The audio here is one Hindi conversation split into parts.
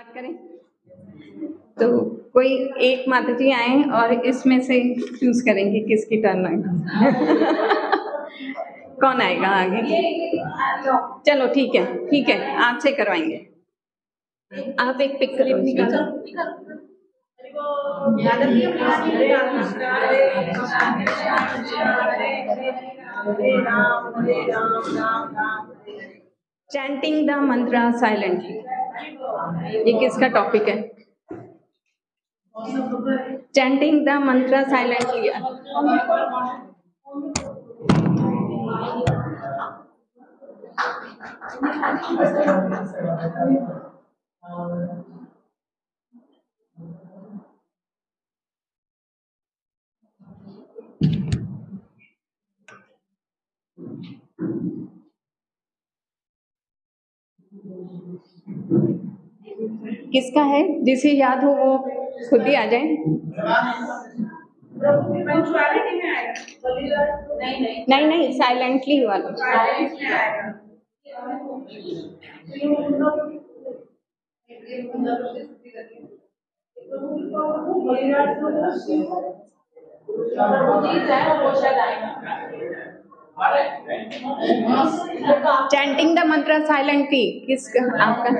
स्टार्ट करें। तो कोई एक माता जी आए और इसमें से चूज़ करेंगे किसकी टर्न आएगा। कौन आएगा आगे? चलो, ठीक है ठीक है आपसे करवाएँगे। आप एक पिक करो चैंटिंग द मंत्र साइलेंटली ये किसका टॉपिक है? चैंटिंग द मंत्र साइलेंटली किसका है? जिसे याद हो वो खुद ही आ जाए। नहीं नहीं। साइलेंटली वाला। चैंटिंग द मंत्र साइलेंटली किस आपका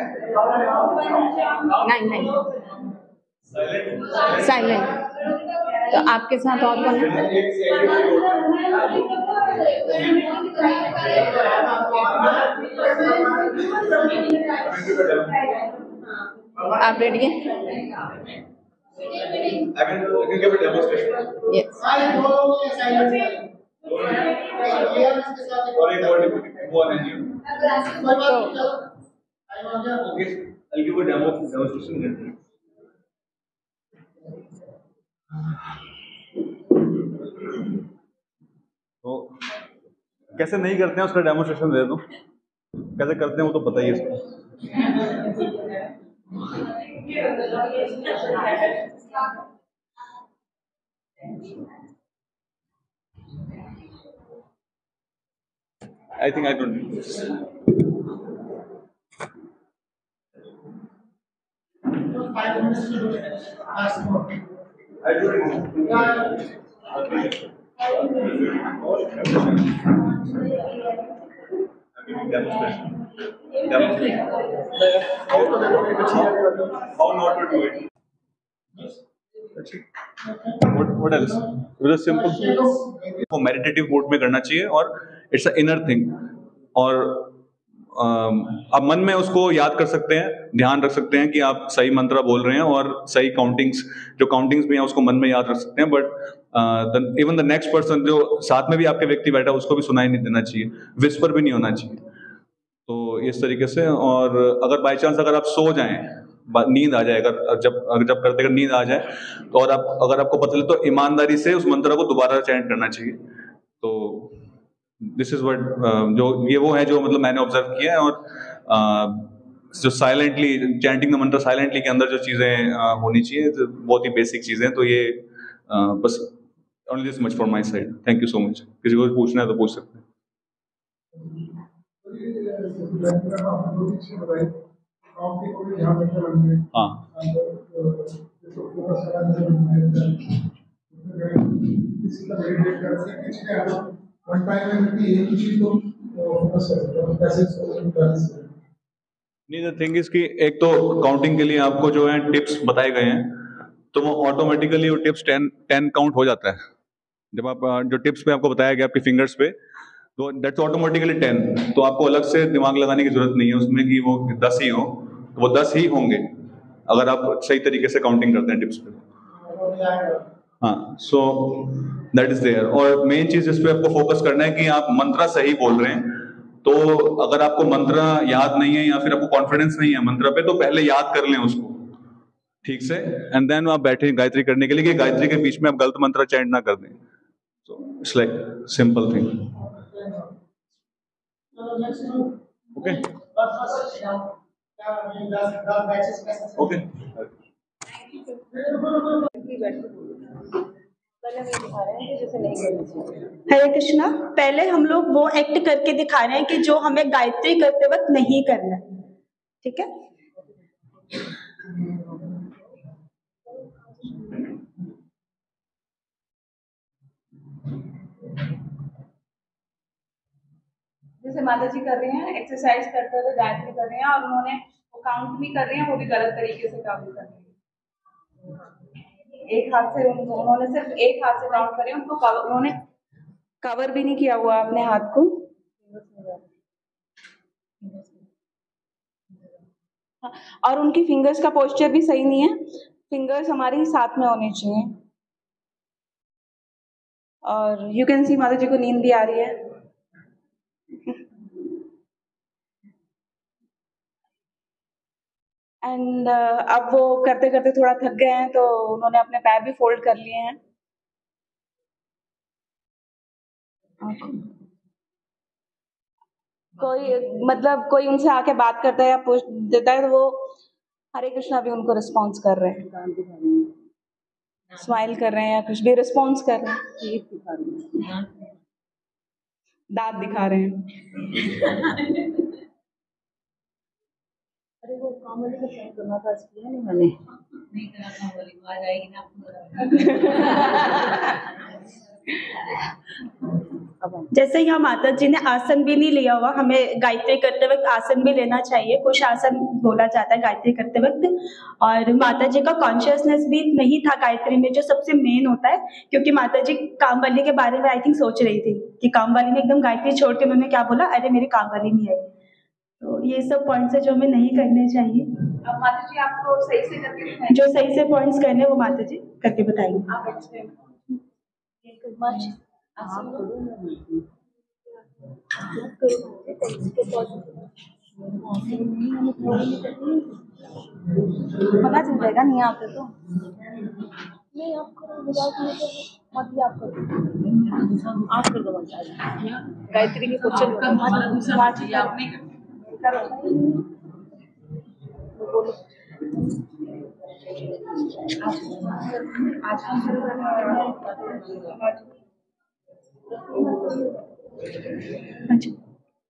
नहीं नहीं। साइलेंट तो आपके साथ और कौन आप रेडी हैं? I can, I can give a demonstration. Yes और एक और. तो कैसे नहीं करते हैं उसका डेमोस्ट्रेशन दे दो। कैसे करते हैं वो तो बताइए इसको I think I don't. I don't. Demonstration. Demonstration. How How not to do it. That's it. What, what else? It was simple. को मेडिटेटिव मोड में करना चाहिए और इट्स अ इनर थिंग और आप मन में उसको याद कर सकते हैं, ध्यान रख सकते हैं कि आप सही मंत्र बोल रहे हैं और सही काउंटिंग्स जो काउंटिंग्स भी हैं उसको मन में याद रख सकते हैं but even the next person जो साथ में भी आपके व्यक्ति बैठा उसको भी सुनाई नहीं देना चाहिए विस्पर भी नहीं होना चाहिए। तो इस तरीके से, और अगर बाई चांस अगर आप सो जाएँ नींद आ जाए, अगर जब अगर जब करते अगर नींद आ जाए तो और आप, अगर आपको पता चले तो ईमानदारी से उस मंत्र को दोबारा चैंट करना चाहिए। तो दिस इज़ वट जो ये वो है जो मतलब मैंने ऑब्ज़र्व किया है और अ, जो साइलेंटली चैंटिंग मंत्र साइलेंटली के अंदर जो चीज़ें अ, होनी चाहिए तो बहुत ही बेसिक चीज़ें हैं तो ये अ, बस only this much for my side thank you so much किसी को पूछना है तो पूछ सकते हैं। हाँ। वन टाइम में एक ही चीज़ को फोकस करते हैं कैसे इसको बैलेंस करें नहीं द थिंग इज़ कि एक तो काउंटिंग के लिए आपको जो है टिप्स बताए गए हैं तो वो ऑटोमेटिकली वो टिप्स टेन टेन काउंट हो जाता है। जब आप जो टिप्स पे आपको बताया गया आपके फिंगर्स पे तो दैट्स ऑटोमेटिकली टेन तो आपको अलग से दिमाग लगाने की ज़रूरत नहीं है उसमें कि वो दस ही हो तो वो दस ही होंगे अगर आप सही तरीके से काउंटिंग करते हैं टिप्स पे। हाँ सो दैट इज़ देयर और मेन चीज़ इस पे आपको फोकस करना है कि आप मंत्र सही बोल रहे हैं। तो अगर आपको मंत्र याद नहीं है या फिर आपको कॉन्फिडेंस नहीं है मंत्र पे तो पहले याद कर लें उसको। ठीक से? एंड देन आप बैठे गायत्री करने के लिए कि गायत्री के बीच में आप गलत मंत्र चैंट ना कर दें। So it's like simple thing okay okay Hare Krishna पहले हम लोग वो एक्ट करके दिखा रहे हैं कि जो हमें गायत्री करते वक्त नहीं करना ठीक है? जैसे माता जी कर रही हैं एक्सरसाइज करते हुए गायत्री कर रहे हैं और उन्होंने वो काउंट भी कर रहे हैं वो भी गलत तरीके से काउंट कर रहे हैं। एक हाथ से उन्होंने सिर्फ़ एक हाथ से काउंट करे उनको cover- उन्होंने कवर भी नहीं किया हुआ अपने हाथ को। हाँ, और उनकी फिंगर्स का पोस्चर भी सही नहीं है। फिंगर्स हमारे साथ में होने चाहिए। और यू कैन सी माता जी को नींद भी आ रही है। एंड अब वो करते करते थोड़ा थक गए हैं तो उन्होंने अपने पैर भी फोल्ड कर लिए हैं। कोई मतलब कोई उनसे आके बात करता है या पूछ देता है तो वो हरे कृष्णा भी उनको रिस्पॉन्स कर रहे हैं। स्माइल कर रहे हैं या कुछ भी रिस्पॉन्स कर रहे हैं। दांत दिखा रहे हैं। था आज जैसे यहाँ माता जी ने आसन भी नहीं लिया हुआ हमें गायत्री करते वक्त आसन भी लेना चाहिए। कुछ आसन बोला जाता है गायत्री करते वक्त। और माता जी का कॉन्शियसनेस भी नहीं था गायत्री में जो सबसे मेन होता है। क्योंकि माता जी कामवाली के बारे में आई थिंक सोच रही थी कि कामवाली ने एकदम गायत्री छोड़ के उन्होंने क्या बोला? अरे मेरी कामवाली नहीं आई तो ये सब पॉइंट्स है जो हमें नहीं करने चाहिए। अब माता जी आपको सही से करके जो सही से पॉइंट्स करने वो माता जी करके बताएँगे। आप पता चल जाएगा नहीं आते तो। नहीं आप करो विदाउट मत भी आप करो। आप कर दो मत गायत्री के क्वेश्चन अच्छा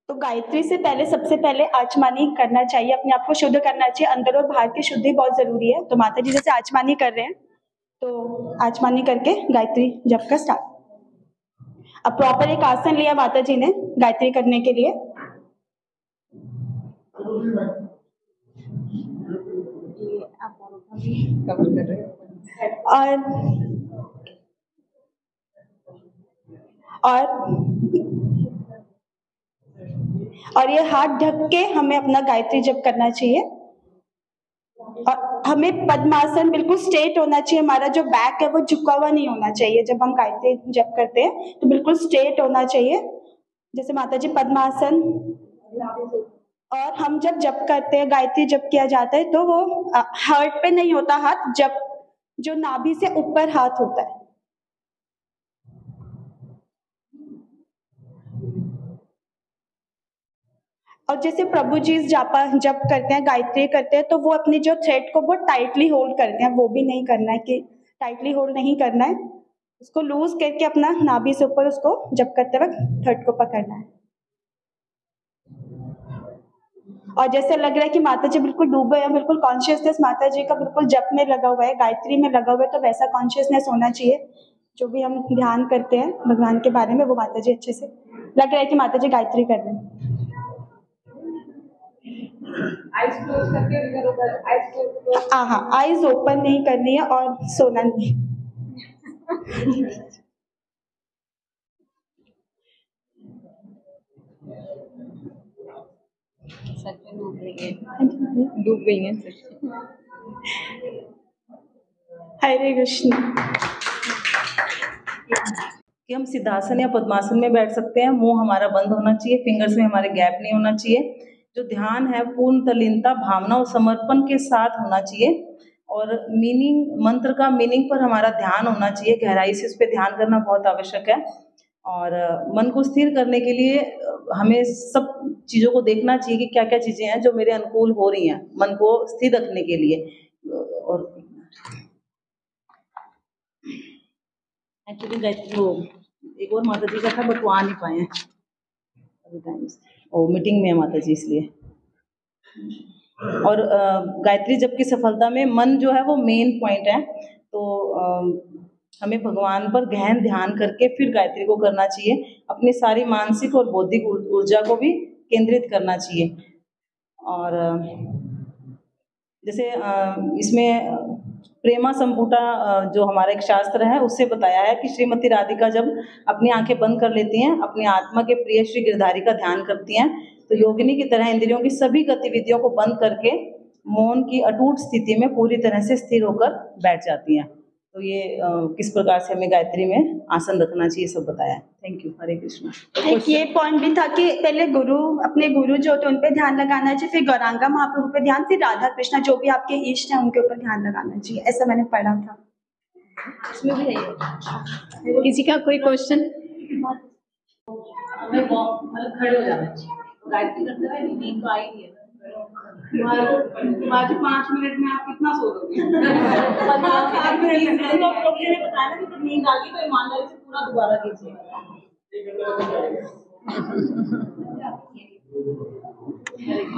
तो गायत्री से पहले, सबसे पहले आचमानी करना चाहिए, अपने आप को शुद्ध करना चाहिए। अंदर और बाहर की शुद्धि बहुत ज़रूरी है। तो माता जी जैसे आचमानी कर रहे हैं तो आचमानी करके गायत्री जप का स्टार्ट अब प्रॉपर एक आसन लिया माता जी ने गायत्री करने के लिए। और और और ये हाथ ढक के हमें अपना गायत्री जप करना चाहिए। और हमें पद्मासन बिल्कुल स्ट्रेट होना चाहिए। हमारा जो बैक है वो झुका हुआ नहीं होना चाहिए। जब हम गायत्री जप करते हैं तो बिल्कुल स्ट्रेट होना चाहिए। जैसे माता जी पद्मासन। और हम जब जप करते हैं, गायत्री जप किया जाता है तो वो हार्ट पे नहीं होता हाथ, जब जो नाभि से ऊपर हाथ होता है। और जैसे प्रभु जी जापा जप करते हैं, गायत्री करते हैं तो वो अपनी जो थ्रेड को बहुत टाइटली होल्ड करते हैं। वो भी नहीं करना है कि टाइटली होल्ड नहीं करना है। उसको लूज करके अपना नाभि से ऊपर उसको जप करते वक्त थ्रेड को पकड़ना है। और जैसे लग रहा है कि माता जी बिल्कुल डूबे हैं बिल्कुल कॉन्शियसनेस माता जी का बिल्कुल जप में लगा हुआ है गायत्री में लगा हुआ है तो वैसा कॉन्शियसनेस होना चाहिए जो भी हम ध्यान करते हैं भगवान के बारे में वो माता जी अच्छे से लग रहा है कि माता जी गायत्री कर रहे हैं। हाँ हाँ आईज ओपन नहीं करनी है और सोना नहीं। डूब गई है डूब गई हरे कृष्ण। कि हम सिद्धासन या पद्मासन में बैठ सकते हैं, मुँह हमारा बंद होना चाहिए फिंगर्स में हमारे गैप नहीं होना चाहिए। जो ध्यान है पूर्ण तलीनता भावना और समर्पण के साथ होना चाहिए। और मीनिंग मंत्र का मीनिंग पर हमारा ध्यान होना चाहिए, गहराई से उस पर ध्यान करना बहुत आवश्यक है। और मन को स्थिर करने के लिए हमें सब चीज़ों को देखना चाहिए कि क्या क्या चीज़ें हैं जो मेरे अनुकूल हो रही हैं, मन को स्थिर रखने के लिए। और एक्चुअली गायत्री वो एक और माता जी का था बट वो आ नहीं पाए हैं। ओ मीटिंग में है माता जी इसलिए। और गायत्री जब की सफलता में मन जो है वो मेन पॉइंट है। तो हमें भगवान पर गहन ध्यान करके फिर गायत्री को करना चाहिए। अपनी सारी मानसिक और बौद्धिक ऊर्जा को भी केंद्रित करना चाहिए। और, जैसे इसमें प्रेमा संपुटा जो हमारा एक शास्त्र है, उससे बताया है कि श्रीमती राधिका जब अपनी आँखें बंद कर लेती हैं, अपनी आत्मा के प्रिय श्री गिरधारी का ध्यान करती हैं तो योगिनी की तरह इंद्रियों की सभी गतिविधियों को बंद करके मौन की अटूट स्थिति में पूरी तरह से स्थिर होकर बैठ जाती हैं। तो ये किस प्रकार से हमें गायत्री में आसन रखना चाहिए सब बताया थैंक यू हरे कृष्णा। एक ये पॉइंट भी था कि पहले गुरु अपने गुरु जो होते हैं उन पे ध्यान लगाना चाहिए फिर गौरांगा महाप्रभु पे ध्यान फिर राधा कृष्णा जो भी आपके इष्ट हैं उनके ऊपर ध्यान लगाना चाहिए। ऐसा मैंने पढ़ा था। इसमें भी है किसी का कोई क्वेश्चन हमें मतलब खड़े हो जाना चाहिए। गायत्री करते हुए नींद तो आई नहीं है। आज पाँच मिनट में आप कितना सो लोगे? पचास मिनट में बताया कि नींद आ गई तो ईमानदारी से पूरा दोबारा कीजिए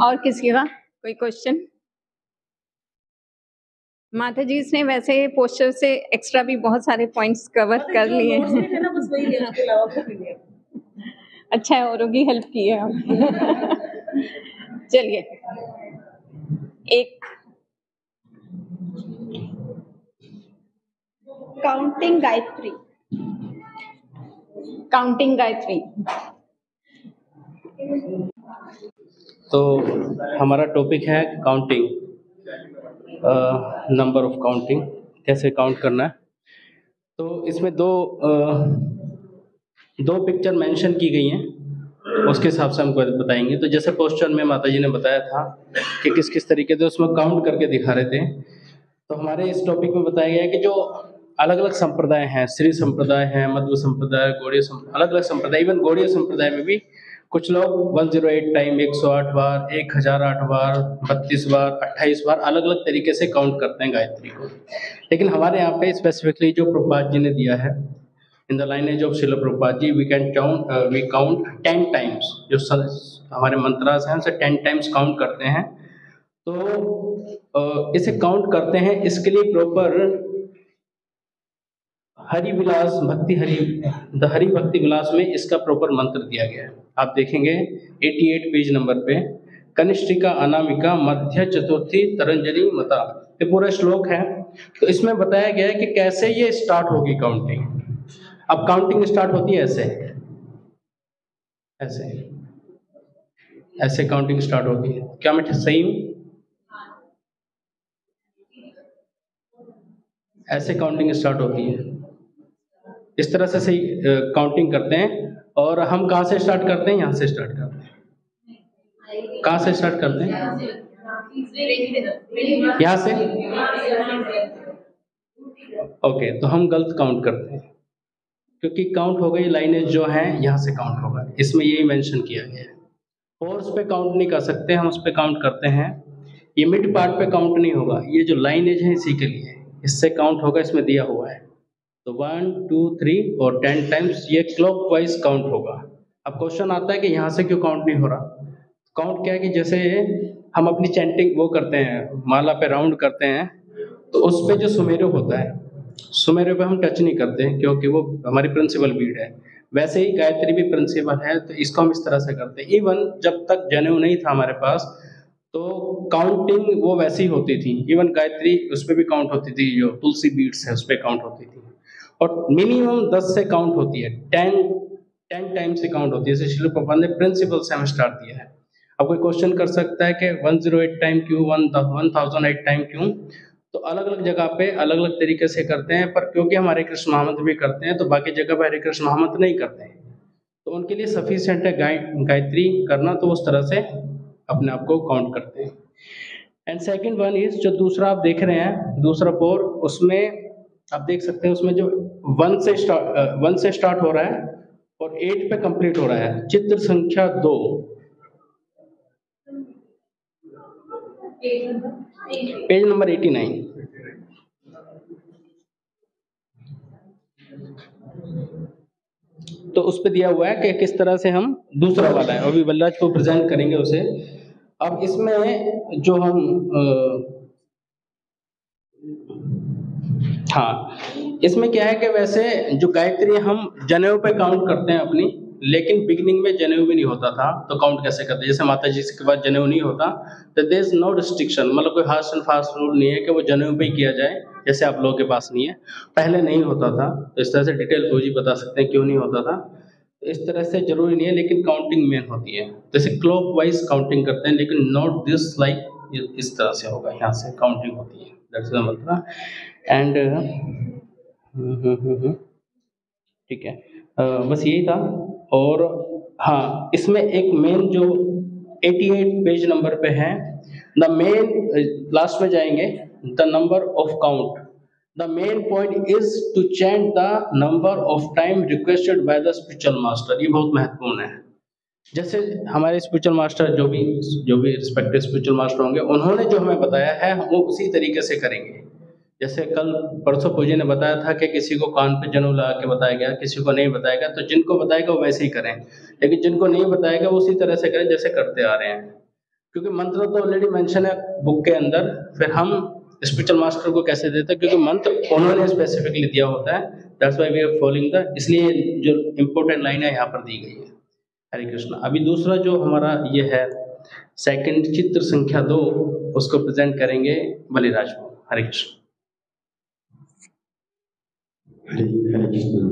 और किसी का कोई क्वेश्चन माता जी इसने वैसे पोस्टर से एक्स्ट्रा भी बहुत सारे पॉइंट्स कवर कर लिए। हैं अच्छा है औरों की हेल्प की है। चलिए। एक काउंटिंग गायत्री। काउंटिंग गायत्री। तो हमारा टॉपिक है काउंटिंग नंबर ऑफ़ काउंटिंग कैसे काउंट करना है? तो इसमें दो अ, दो पिक्चर मेंशन की गई हैं। उसके हिसाब से हमको बताएँगे। तो जैसे पोस्टर में माता जी ने बताया था कि किस किस तरीके से उसमें काउंट करके दिखा रहे थे तो हमारे इस टॉपिक में बताया गया है कि जो अलग अलग संप्रदाय हैं श्री संप्रदाय है मध्व संप्रदाय, गौड़ीय अलग अलग संप्रदाय इवन गौड़ीय संप्रदाय में भी कुछ लोग 108 टाइम 108 बार 1008 बार 32 बार 28 बार अलग अलग तरीके से काउंट करते हैं गायत्री को। लेकिन हमारे यहाँ पे स्पेसिफिकली जो प्रभुपाद जी ने दिया है इन the lineage of Srila Prabhupada ji we can count we count ten times जो हमारे मंत्रास हैं उसे टेन टाइम्स काउंट करते हैं। तो अ, इसे काउंट करते हैं इसके लिए प्रॉपर हरि विलास भक्ति हरि द हरि भक्ति विलास में इसका प्रॉपर मंत्र दिया गया है। आप देखेंगे 88 पेज नंबर पे कनिष्ठिका अनामिका मध्य चतुर्थी तरंजनी मता। ये पूरा श्लोक है। तो इसमें बताया गया है कि कैसे ये स्टार्ट होगी काउंटिंग अब काउंटिंग स्टार्ट होती है, ऐसे। ऐसे। ऐसे काउंटिंग स्टार्ट होती है। क्या मैं सही हूँ? ऐसे काउंटिंग स्टार्ट होती है। इस तरह से सही काउंटिंग करते हैं। और हम कहाँ से स्टार्ट करते हैं? यहाँ से स्टार्ट करते हैं। कहाँ से स्टार्ट करते हैं? यहाँ से। ओके तो हम गलत काउंट करते हैं। क्योंकि काउंट हो गई लाइनेज जो हैं, यहाँ से काउंट होगा। इसमें यही मेंशन किया गया है। और उस पर काउंट नहीं कर सकते, हम उस पर काउंट करते हैं। ये मिड पार्ट पे काउंट नहीं होगा, ये जो लाइनेज है इसी के लिए इससे काउंट होगा, इसमें दिया हुआ है। तो वन टू थ्री और टेन टाइम्स ये क्लॉक काउंट होगा। अब क्वेश्चन आता है कि यहाँ से क्यों काउंट नहीं हो रहा? काउंट क्या है कि जैसे हम अपनी चैंटिंग वो करते हैं, माला पे राउंड करते हैं तो उस पे जो सुमेरु होता है सुमेरु पे हम टच नहीं करते क्योंकि वो हमारी प्रिंसिपल बीड है। वैसे ही गायत्री भी प्रिंसिपल है तो इसको हम इस तरह से करते हैं। इवन जब तक जनेऊ नहीं था हमारे पास तो काउंटिंग वो वैसी होती थी। इवन गायत्री उस पर भी काउंट होती थी, जो तुलसी बीड्स है, उस पर काउंट होती थी। और मिनिमम दस से काउंट होती है। टेन टेन टाइम से काउंट होती है। जैसे शिल प्रबंध ने प्रिंसिपल से हमें स्टार्ट दिया है। अब कोई क्वेश्चन कर सकता है कि 108 टाइम क्यों one one thousand eight time क्यों? तो अलग अलग जगह पे अलग अलग तरीके से करते हैं, पर क्योंकि हम हरे कृष्ण महामंत्र भी करते हैं तो बाकी जगह पर हरे कृष्ण महामंत्र नहीं करते हैं। तो उनके लिए सफिशियंट है गाय, गायत्री करना तो उस तरह से अपने आप को काउंट करते हैं। एंड सेकेंड वन इज़ जो दूसरा आप देख रहे हैं, दूसरा पोर उसमें आप देख सकते हैं, उसमें जो वन से स्टार्ट वन से स्टार्ट हो रहा है और एट पे कंप्लीट हो रहा है। चित्र संख्या दो। Page number eighty nine. तो उस पर दिया हुआ है कि किस तरह से हम दूसरा वाला है अभी बल्लाज को प्रेजेंट करेंगे उसे। अब इसमें जो हम हाँ इसमें क्या है कि वैसे जो गायत्री हम जनेऊ पे काउंट करते हैं अपनी। लेकिन बिगिनिंग में जनेऊ भी नहीं होता था तो काउंट कैसे करते? जैसे माता जी के बाद जनेऊ नहीं होता तो देर इज़ नो रिस्ट्रिक्शन मतलब कोई हार्श एंड फास्ट रूल नहीं है कि वो जनेऊ पे ही किया जाए, जैसे आप लोगों के पास नहीं है। पहले नहीं होता था तो इस तरह से डिटेल जी बता सकते हैं क्यों नहीं होता था। तो इस तरह से ज़रूरी नहीं है, लेकिन काउंटिंग मेन होती है। जैसे क्लॉक वाइज काउंटिंग करते हैं, लेकिन नॉट दिस लाइक इस तरह से होगा, यहाँ से काउंटिंग होती है द मंत्र एंड ठीक है। बस यही था। और हाँ इसमें एक मेन जो 88 पेज नंबर पे है द मेन लास्ट में जाएँगे the number of count the main point is to change the number of time requested by the spiritual master ये बहुत महत्वपूर्ण है। जैसे हमारे स्पिरिचुअल मास्टर जो भी जो भी रिस्पेक्टेड स्पिरिचुअल मास्टर होंगे, उन्होंने जो हमें बताया है हम वो उसी तरीके से करेंगे। जैसे कल परसों पूजी ने बताया था कि किसी को कान पे जनेऊ लगा के बताया गया, किसी को नहीं बताया गया तो जिनको बताएगा वो वैसे ही करें। लेकिन जिनको नहीं बताया गया वो उसी तरह से करें जैसे करते आ रहे हैं। क्योंकि मंत्र तो ऑलरेडी मेंशन है बुक के अंदर, फिर हम स्पिरिचुअल मास्टर को कैसे देते हैं? क्योंकि मंत्र उन्होंने स्पेसिफिकली दिया होता है that's why we are following the इसलिए जो इम्पोर्टेंट लाइन है यहाँ पर दी गई है। हरे कृष्णा। अभी दूसरा जो हमारा ये है सेकंड चित्र संख्या दो, उसको प्रेजेंट करेंगे बलिराज हरे कृष्ण। हरे हरे कृष्ण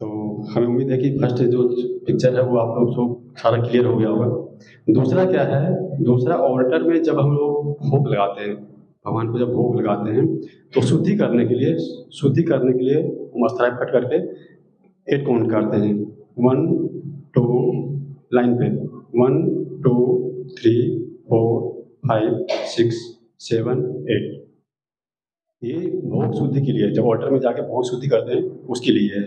तो हमें उम्मीद है कि फ़र्स्ट जो पिक्चर है वो आप लोग को सारा क्लियर हो गया होगा। दूसरा क्या है? दूसरा ऑल्टर में जब हम लोग भोग लगाते हैं, भगवान को जब भोग लगाते हैं तो शुद्धि करने के लिए, शुद्धि करने के लिए अस्थाई फट करके एट काउंट करते हैं। वन टू लाइन पे। One two three four five six seven eight ये भोग शुद्धि के लिए जब ऑल्टर में जाके भोग शुद्धि करते हैं उसके लिए है।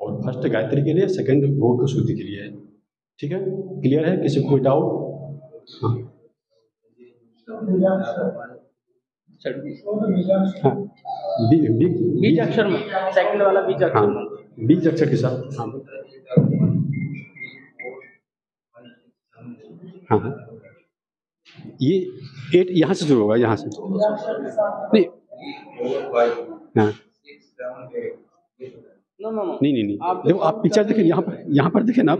और फ़र्स्ट गायत्री के लिए सेकंड भोग की शुद्धि के लिए है। ठीक है? क्लियर है? किसी को कोई डाउट हाँ। हाँ। बी, बी, बीज अक्षर में। सेकंड वाला बीज अक्षर हाँ। में। बीज अक्षर के साथ। हाँ। हाँ हाँ। ये एट यहाँ से शुरू होगा यहाँ से। नहीं हाँ। नो नो नो नहीं नहीं नहीं। आप देखो आप पिक्चर देखें यहाँ पर यहाँ पर देखें ना आप।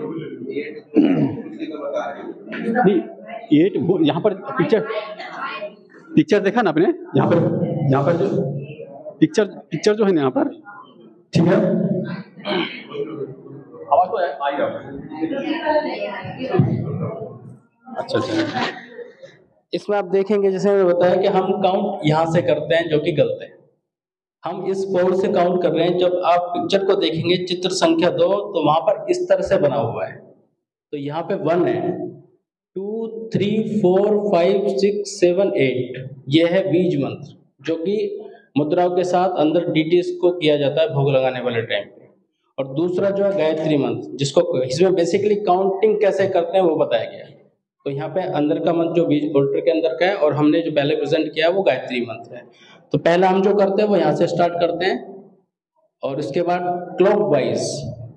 नहीं एट वो यहाँ पर पिक्चर पिक्चर देखा ना आपने? यहाँ पर यहाँ पर जो पिक्चर पिक्चर जो है ना यहाँ पर ठीक है? आवाज़ तो आई अच्छा अच्छा। इसमें आप देखेंगे, जैसे मैंने बताया कि हम काउंट यहाँ से करते हैं जो कि गलत है। हम इस बोर्ड से काउंट कर रहे हैं, जब आप पिक्चर को देखेंगे, चित्र संख्या दो तो वहाँ पर इस तरह से बना हुआ है। तो यहाँ पे वन है। Two three four five six seven eight ये है बीज मंत्र, जो कि मुद्राओं के साथ अंदर डीटीएस को किया जाता है भोग लगाने वाले टाइम पे। और दूसरा जो है गायत्री मंत्र, जिसको इसमें बेसिकली काउंटिंग कैसे करते हैं वो बताया गया। तो यहाँ पे अंदर का मंत्र जो बीज होल्डर के अंदर का है और हमने जो पहले प्रेजेंट किया है वो गायत्री मंत्र है। तो पहला हम जो करते हैं वो यहाँ से स्टार्ट करते हैं और इसके बाद क्लॉक वाइज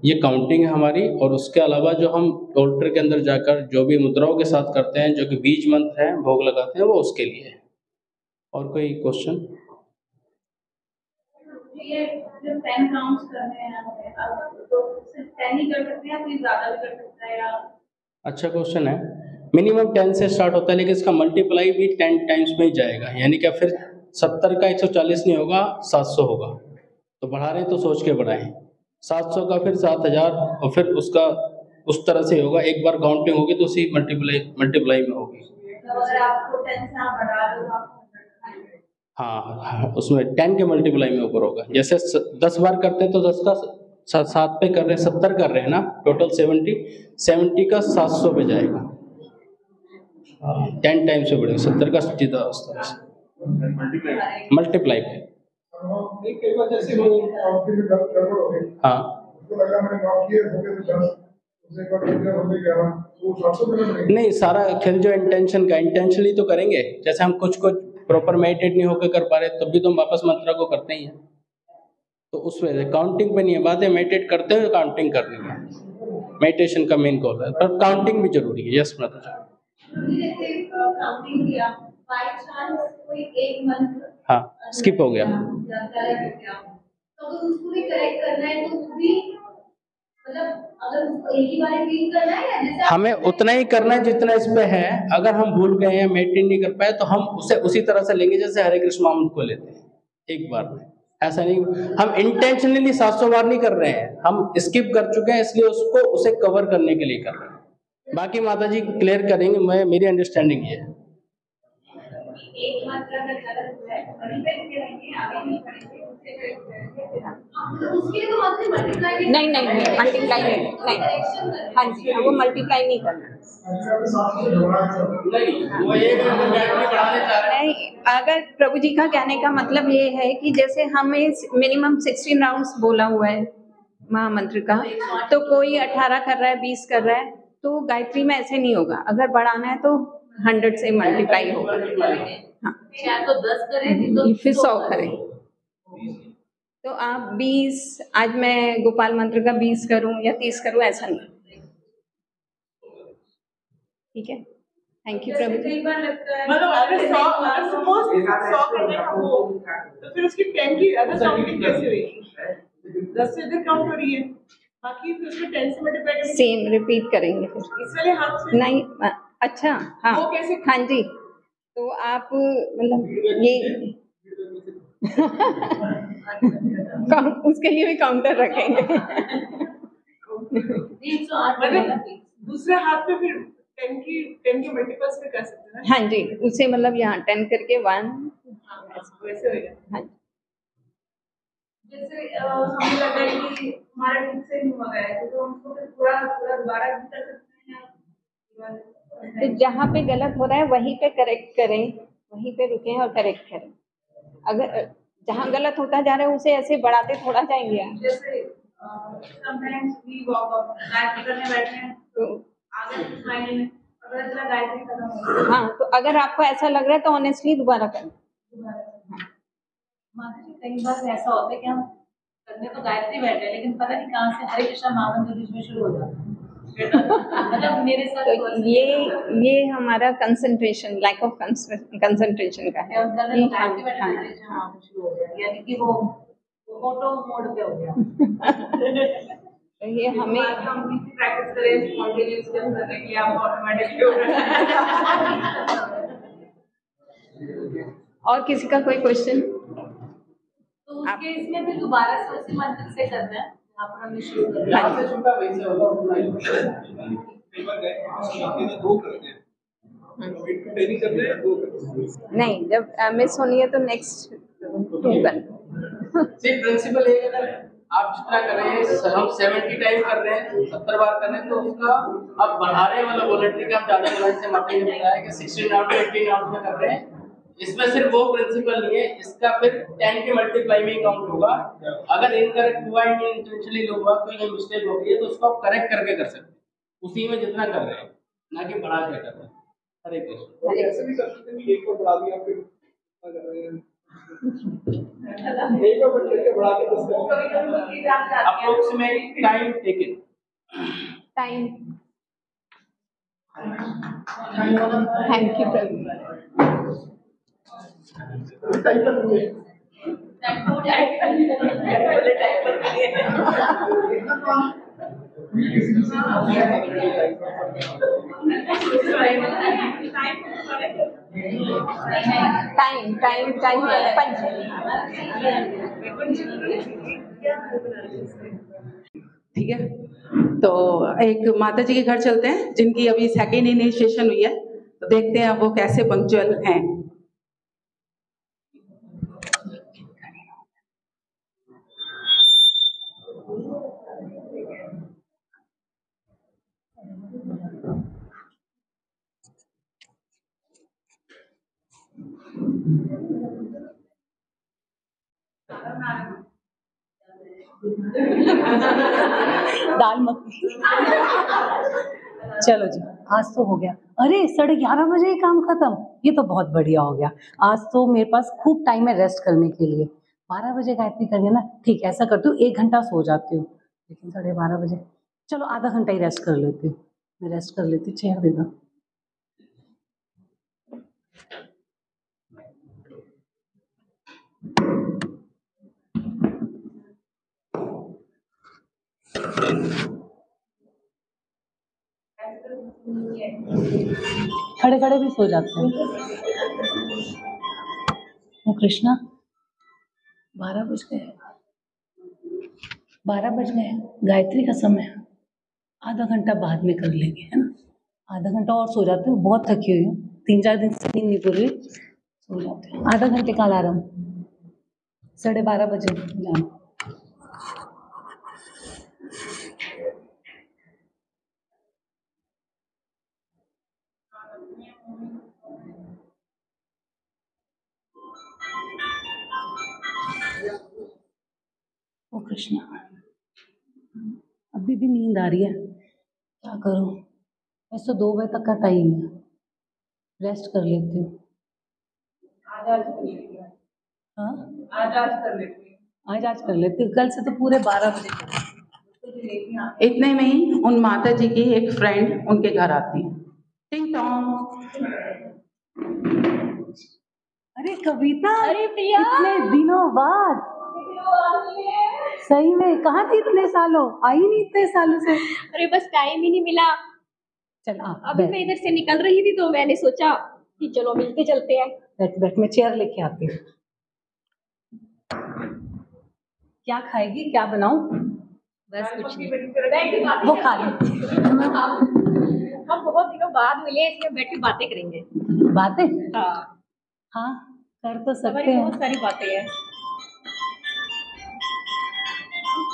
ये काउंटिंग है हमारी और उसके अलावा जो हम होल्डर के अंदर जाकर जो भी मुद्राओं के साथ करते हैं जो कि बीज मंत्र है भोग लगाते हैं वो उसके लिए है। और कोई क्वेश्चन हैं तो सिर्फ़ टेन ही कर सकते हैं या कोई ज़्यादा भी कर सकता है या अच्छा क्वेश्चन है। मिनिमम टेन से स्टार्ट होता है लेकिन इसका मल्टीप्लाई भी टेन टाइम्स में ही जाएगा। यानी कि फिर सत्तर का एक सौ चालीस नहीं होगा सात सौ होगा। तो बढ़ा रहे हैं तो सोच के बढ़ाएँ। सात सौ का फिर सात हज़ार और फिर उसका उस तरह से होगा। एक बार काउंटिंग होगी तो उसी मल्टीप्लाई मल्टीप्लाई में होगी। हाँ हाँ, उसमें टेन के मल्टीप्लाई में ऊपर होगा। जैसे दस बार करते हैं तो दस का सात पे कर रहे हैं सत्तर कर रहे हैं ना? टोटल सेवेंटी सेवेंटी का सात सौ पे जाएगा। टेन टाइम से बढ़ेगा सत्तर का सीधा मल्टीप्लाई पे। में हो। नहीं, सारा खेल जो इंटेंशन का इंटेंशनली तो करेंगे। जैसे हम कुछ कुछ प्रॉपर मेडिटेट नहीं होकर कर पा रहे, तब भी तो हम वापस मंत्रा को करते ही हैं। तो उस वजह से काउंटिंग पे नहीं है। बात है मेडिटेट करते हुए काउंटिंग करनी है। मेडिटेशन का मेन गोल है। पर काउंटिंग भी ज़रूरी है। यस जैसे काउंटिंग किया। बाय चांस कोई एक मंत्र हाँ स्किप हो गया। तो उसको भी करेक्ट करना है तो भी मतलब अगर एक ही बार फील करना है या जैसे हमें उतना ही करना है जितना इस पे है। अगर हम भूल गए हैं मेंटेन नहीं कर पाए तो हम उसे उसी तरह से लेंगे जैसे हरे कृष्ण मामूद को लेते हैं एक बार में। ऐसा नहीं हम इंटेंशनली 700 बार नहीं कर रहे हैं। हम स्किप कर चुके हैं इसलिए उसको उसे कवर करने के लिए कर रहे हैं। बाकी माता जी क्लियर करेंगे मैं मेरी अंडरस्टैंडिंग ये है। है नहीं नहीं नहीं नहीं मल्टीप्लाई नहीं नहीं। हाँ जी वो मल्टीप्लाई नहीं करना। नहीं अगर प्रभु जी का कहने का मतलब ये है कि जैसे हमें मिनिमम सिक्सटीन राउंड्स बोला हुआ है महामंत्र का तो कोई अठारह कर रहा है बीस कर रहा है तो गायत्री में ऐसे नहीं होगा। अगर बढ़ाना है तो हंड्रेड से मल्टीप्लाई होगा। हाँ। तो दस करें तो फिर सौ करें। तो आप बीस आज मैं गोपाल मंत्र का बीस करूँ या तीस करूँ ऐसा नहीं। ठीक है? थैंक यू प्रभु है मतलब अगर सौ अगर सपोज़ सौ करने का हो तो फिर उसकी टेन की कैसे होगी दस से अधिक काउंट हो रही है बाकी फिर उसमें सेम रिपीट करेंगे फिर। इस वाले हाथ से? नहीं अच्छा हाँ। वो कैसे? हाँ जी। तो आप मतलब ये उसके लिए भी काउंटर रखेंगे। मतलब दूसरे हाथ पे फिर टेन की टेन के मल्टीपल्स में कर सकते हैं हाँ जी उसे मतलब यहाँ टेन करके वन हाँ, वैसे होगा हाँ जी। जैसे हमें लगा कि हमारा ठीक से नहीं है तो हम उसको फिर पूरा पूरा दोबारा भी कर सकते हैं तो जहाँ पे गलत हो रहा है वहीं पे करेक्ट करें वहीं पे रुकें और करेक्ट करें। अगर जहाँ गलत होता जा रहा है उसे ऐसे बढ़ाते थोड़ा जाएँगे जैसे वी वॉक करने बैठे हैं तो गई हाँ तो अगर आपको ऐसा लग रहा है तो ऑनेस्टली दोबारा करें। माता जी कई बार ऐसा होता है कि हम करने तो गायत्री बैठे हैं लेकिन पता नहीं कहाँ से हरे कृष्णा महामंत्र बीच में शुरू हो जाता है। मतलब मेरे साथ तो ये ये हमारा कंसंट्रेशन लैक ऑफ़ कंसंट्रेशन का है। हाँ, हाँ। हो यानी कि वो मोड पे हो गया। तो ये हमें हम प्रैक्टिस करें स्पॉन्टेनियस जब करने के लिए आप ऑटोमेटिकली हो और किसी का कोई क्वेश्चन इसमें फिर दोबारा से उसी मंत्र से करना है जहाँ पर हमने शुरू कर हैं। टू ही हैं हैं। नहीं जब मिस होनी है तो नेक्स्ट होगा सिर्फ़ प्रिंसिपल एक आप जितना कर रहे हैं हम सेवेंटी टाइम कर रहे हैं सत्तर बार कर रहे हैं तो उसका अब बढ़ा रहे हैं मतलब वॉलेंट्री का आप ज़्यादा से मापी ने बताया कि सिक्सटीन आउट एटीन आउट में कर रहे हैं। इसमें सिर्फ़ वो प्रिंसिपल नहीं है इसका फिर टेन के मल्टीप्लाई में काउंट होगा। अगर इनकरेक्ट हुआ है इंटेंशनली हुआ कोई मिस्टेक हो गई है तो उसको आप करेक्ट करके कर सकते हैं। उसी में जितना कर रहे हैं ना कि बढ़ा के कर रहे हैं। हरे कृष्ण और ऐसे भी कर सकते हैं कि एक को बढ़ा दिया फिर क्या कर रहे हैं। एक को बढ़ करके बढ़ा के दस कर हैं। Approximate time taken time thank you time time time पंच ठीक है? तो एक माता जी के घर चलते हैं, जिनकी अभी सेकेंड इनिशिएशन हुई है। तो देखते हैं अब वो कैसे पंक्चुअल हैं। दाल मखनी चलो जी, आज तो हो गया। अरे, साढ़े ग्यारह बजे ही काम खत्म। ये तो बहुत बढ़िया हो गया। आज तो मेरे पास खूब टाइम है रेस्ट करने के लिए। बारह बजे गायत्री करिए ना? ठीक है, ऐसा करती हूँ एक घंटा सो जाती हूँ। लेकिन साढ़े बारह बजे। चलो, आधा घंटा ही रेस्ट कर लेती हूँ। मैं रेस्ट कर लेती हूँ दे दो खड़े खड़े भी सो जाते हैं। वो कृष्णा, बारह बज गए बारह बज गए गायत्री का समय आधा घंटा बाद में कर लेंगे, है ना? आधा घंटा और सो जाते हैं। बहुत थकी हुई हूँ। तीन चार दिन से नींद नहीं पूरी सो जाते हैं। आधा घंटे का अलार्म। साढ़े बारह बजे जाना ओ कृष्णा अभी भी नींद आ रही है? क्या करूँ? वैसे तो दो बजे तक का टाइम है। रेस्ट कर लेती हूँ। आज आज कर लेती हूँ। आज आज कर लेती हूँ। आज आज कर लेती कल से तो पूरे बारह बजे इतने में ही उन माता जी की एक फ्रेंड उनके घर आती है। टिंग टोंग अरे कविता अरे प्रिया। इतने दिनों बाद। सही में कहाँ थी इतने सालों? आई नहीं इतने सालों से। अरे बस टाइम ही नहीं मिला। चल आ अभी मैं इधर से निकल रही थी तो मैंने सोचा कि चलो मिलके चलते हैं। बैठ बैठ मैं चेयर लेके आती हूँ। क्या खाएगी? क्या बनाऊँ? बस कुछ नहीं। बातें वो खा लो हम बहुत दिनों बाद मिले इसलिए बैठ के बातें करेंगे। बातें? हाँ। हाँ कर तो सकते हैं। बहुत सारी बातें हैं।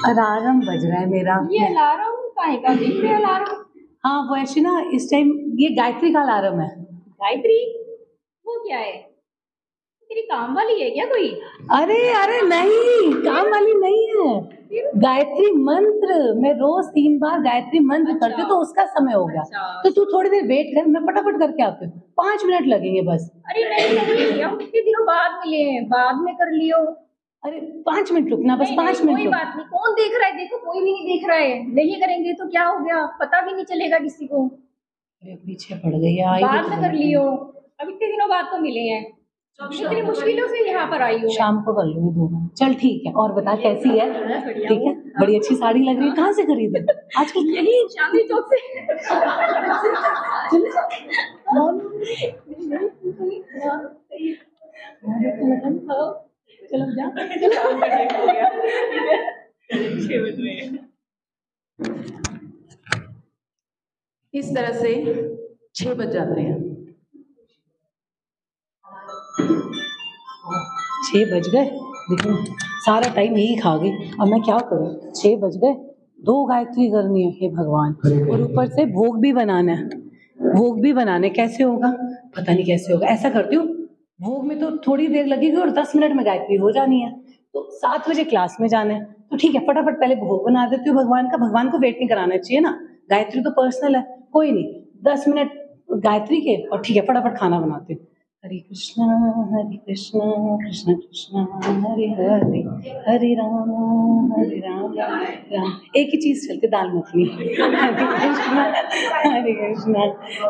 अलार्म बज रहा है मेरा। ये अलार्म काहे का बीच में अलार्म। हाँ वो ऐसे ना इस टाइम ये गायत्री का अलार्म है। गायत्री? वो क्या है? तेरी काम वाली है क्या कोई? अरे अरे नहीं काम वाली नहीं है। गायत्री मंत्र मैं रोज तीन बार गायत्री मंत्र अच्छा। करती हूँ तो उसका समय हो गया। अच्छा। तो तू थोड़ी देर वेट कर मैं फटाफट करके आती हूँ। पाँच मिनट लगेंगे बस। अरे नहीं कितने दिनों बाद मिले हैं? बाद में कर लियो। अरे पाँच मिनट रुकना बस पाँच मिनट कोई बात नहीं। कौन देख रहा है? देखो कोई भी नहीं देख रहा है। नहीं करेंगे तो क्या हो गया? पता भी नहीं चलेगा किसी को। अरे पीछे पड़ गई है, बाद तो में कर लियो। अब इतने दिनों बाद तो मिले हैं। इतनी मुश्किलों से यहाँ पर आई हूँ शाम को कर लूँगी दो मिनट चल ठीक है और बता कैसी है? ठीक है? बड़ी अच्छी साड़ी लग रही है। कहाँ से खरीदे? आजकल यही चांदनी चौक से। चलो जा। इस तरह से छह बज जाते हैं। छः बज गए? देखो सारा टाइम यही खा गई। अब मैं क्या करूँ? छः बज गए। दो गायत्री करनी है हे भगवान। और ऊपर से भोग भी बनाना है। भोग भी बनाने कैसे होगा? पता नहीं कैसे होगा। ऐसा करती हूँ भोग में तो थोड़ी देर लगेगी और दस मिनट में गायत्री हो जानी है। तो सात बजे क्लास में जाना है। तो ठीक है फटाफट पहले भोग बना देती हूँ भगवान का। भगवान को वेट नहीं कराना चाहिए ना। गायत्री तो पर्सनल है कोई नहीं। दस मिनट गायत्री के और ठीक है फटाफट खाना बनाती हूँ। हरे कृष्णा हरे कृष्णा, कृष्ण कृष्णा, हरे हरे हरे राम हरे राम राम। एक ही चीज़ चलते दाल मखनी हरे कृष्णा हरे कृष्णा,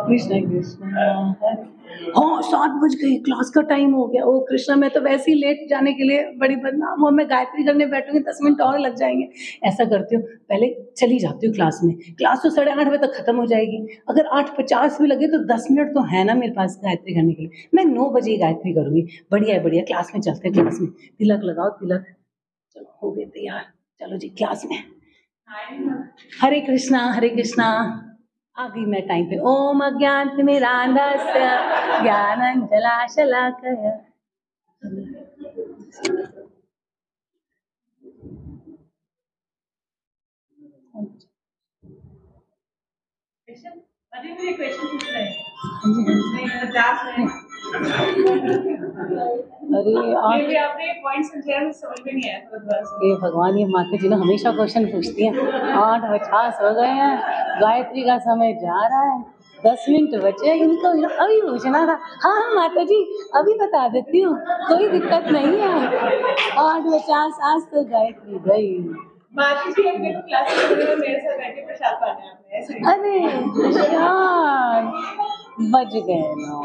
कृष्ण कृष्णा, हरे हाँ सात बज गई क्लास का टाइम हो गया। ओ, कृष्णा, मैं तो वैसे ही लेट जाने के लिए बड़ी बदनाम हूँ। मैं गायत्री करने बैठूँगी, दस मिनट और लग जाएँगे। ऐसा करती हूँ, पहले चली जाती हूँ क्लास में। क्लास तो साढ़े आठ बजे तक खत्म हो जाएगी। अगर आठ पचास भी लगे तो दस मिनट तो है ना मेरे पास गायत्री करने के लिए। मैं नौ बजे ही गायत्री करूँगी। बढ़िया है, बढ़िया। क्लास में चलते हैं क्लास में। तिलक लगाओ, तिलक। चलो, हो गए तैयार। चलो जी क्लास में। हरे कृष्णा हरे कृष्णा। आ गई मैं टाइम पे ओम अज्ञानतिमिरान्धस्य ज्ञानञ्जलाशलाकय अभी मुझे क्वेश्चन पूछ रहे हैं क्लास में अरे ये आपने पॉइंट समझाया मुझे समझ में नहीं आया ये भगवान ये माता जी ना हमेशा क्वेश्चन पूछती हैं आठ पचास हो गए हैं गायत्री का समय जा रहा है दस मिनट बचे हैं इनको अभी पूछना था। हाँ हाँ माता जी अभी बता देती हूँ कोई दिक्कत नहीं है। आठ पचास आज तो गायत्री गई। अरे बज गए ना।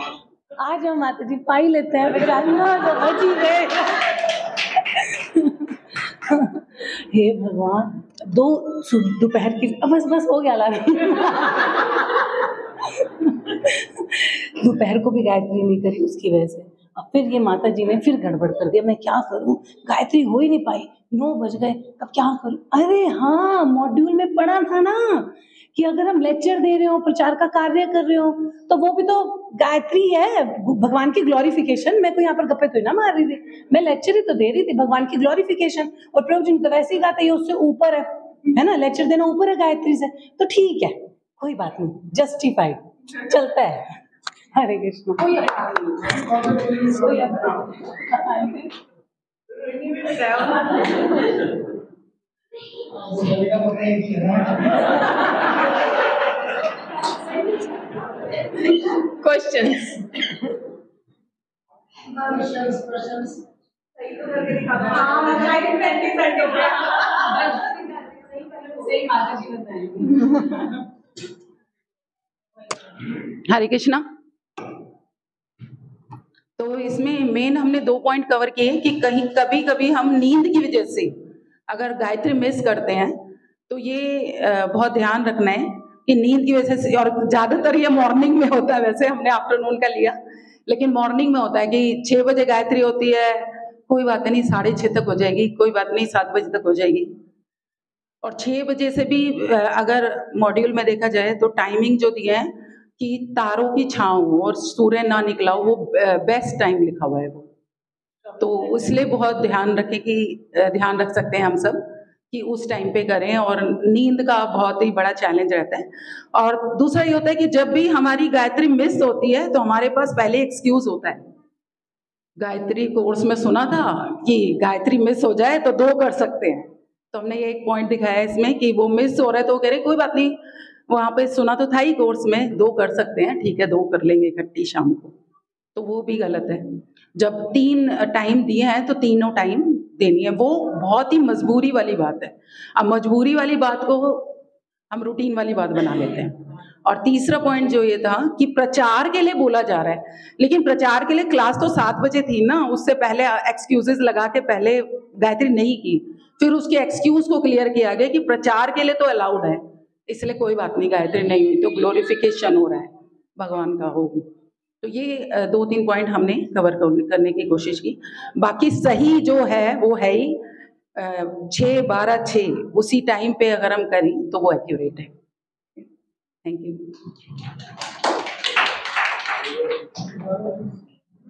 आ जाओ माता जी, पाई लेते हैं। तो बच ही गए हे। भगवान, दो दोपहर की बस बस हो गया अलार्म दोपहर को भी गायत्री नहीं करी उसकी वजह से। अब फिर ये माता जी ने फिर गड़बड़ कर दिया। मैं क्या करूँ? गायत्री हो ही नहीं पाई। नौ बज गए। अब क्या करूँ? अरे हाँ मॉड्यूल में पढ़ा था ना। कि अगर हम लेक्चर दे रहे हो प्रचार का कार्य कर रहे हो तो वो भी तो गायत्री है। भगवान की ग्लोरिफिकेशन मैं कोई यहाँ पर गप्पे तो ना मार रही थी। मैं लेक्चर ही तो दे रही थी भगवान की ग्लोरिफिकेशन और प्रभु जी तो वैसे ही था ये उससे ऊपर है। है ना? लेक्चर देना ऊपर है गायत्री से। तो ठीक है कोई बात नहीं जस्टिफाइड चलता है। हरे कृष्ण। क्वेश्चंस हरे कृष्णा। तो इसमें मेन हमने दो पॉइंट कवर किए कि कहीं कभी कभी हम नींद की वजह से अगर गायत्री मिस करते हैं तो ये बहुत ध्यान रखना है। कि नींद की वजह से, और ज़्यादातर ये मॉर्निंग में होता है, वैसे हमने आफ्टरनून का लिया। लेकिन मॉर्निंग में होता है कि छः बजे गायत्री होती है, कोई बात नहीं, साढ़े छः तक हो जाएगी, कोई बात नहीं, सात बजे तक हो जाएगी। और छः बजे से भी अगर मॉड्यूल में देखा जाए तो टाइमिंग जो दिया है कि तारों की छाँव और सूर्य ना निकला वो बेस्ट टाइम लिखा हुआ है वो। तो इसलिए बहुत ध्यान रखें कि ध्यान रख सकते हैं हम सब। कि उस टाइम पे करें और नींद का बहुत ही बड़ा चैलेंज रहता है। और दूसरा ये होता है कि जब भी हमारी गायत्री मिस होती है तो हमारे पास पहले एक्सक्यूज होता है। गायत्री कोर्स में सुना था कि गायत्री मिस हो जाए तो दो कर सकते हैं। तो हमने ये एक पॉइंट दिखाया इसमें कि वो मिस हो रहा है तो कह रहे, कोई बात नहीं। वहाँ पे सुना तो था ही कोर्स में दो कर सकते हैं, ठीक है, दो कर लेंगे इकट्ठी शाम को। तो वो भी गलत है। जब तीन टाइम दिए हैं तो तीनों टाइम देनी है। वो बहुत ही मजबूरी वाली बात है। अब मजबूरी वाली बात को हम रूटीन वाली बात बना लेते हैं। और तीसरा पॉइंट जो ये था कि प्रचार के लिए बोला जा रहा है। लेकिन प्रचार के लिए क्लास तो सात बजे थी ना, उससे पहले एक्सक्यूजेस लगा के पहले गायत्री नहीं की। फिर उसके एक्सक्यूज को क्लियर किया गया कि प्रचार के लिए तो अलाउड है। इसलिए कोई बात नहीं, गायत्री नहीं हुई तो ग्लोरिफिकेशन हो रहा है। भगवान का होगी तो ये दो तीन पॉइंट हमने कवर करने की कोशिश की बाकी सही जो है वो है ही अ, छः बारह छः उसी टाइम पे अगर हम करें तो वो एक्यूरेट है थैंक यू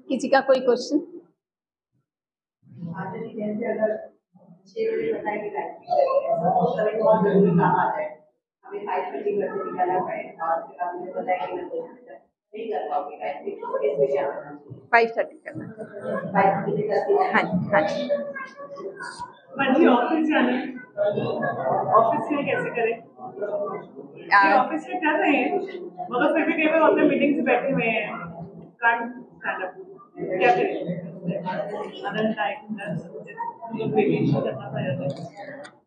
किसी का कोई क्वेश्चन जैसे अगर छह बजे बताया कि गायत्री बहुत ज़रूरी काम आ जाए हमें फाइव बजे घर से निकालना पड़े और फिर आपने बताया कि मैं फाइव थर्टी करना तक हाँ जी हाँ जी। ऑफ़िस ऑफ़िस में कैसे करें? ऑफ़िस में कर रहे हैं। मगर फिर भी कई बार अपने मीटिंग से बैठे हुए हैं। कांट स्टैंड अप क्या करें? करना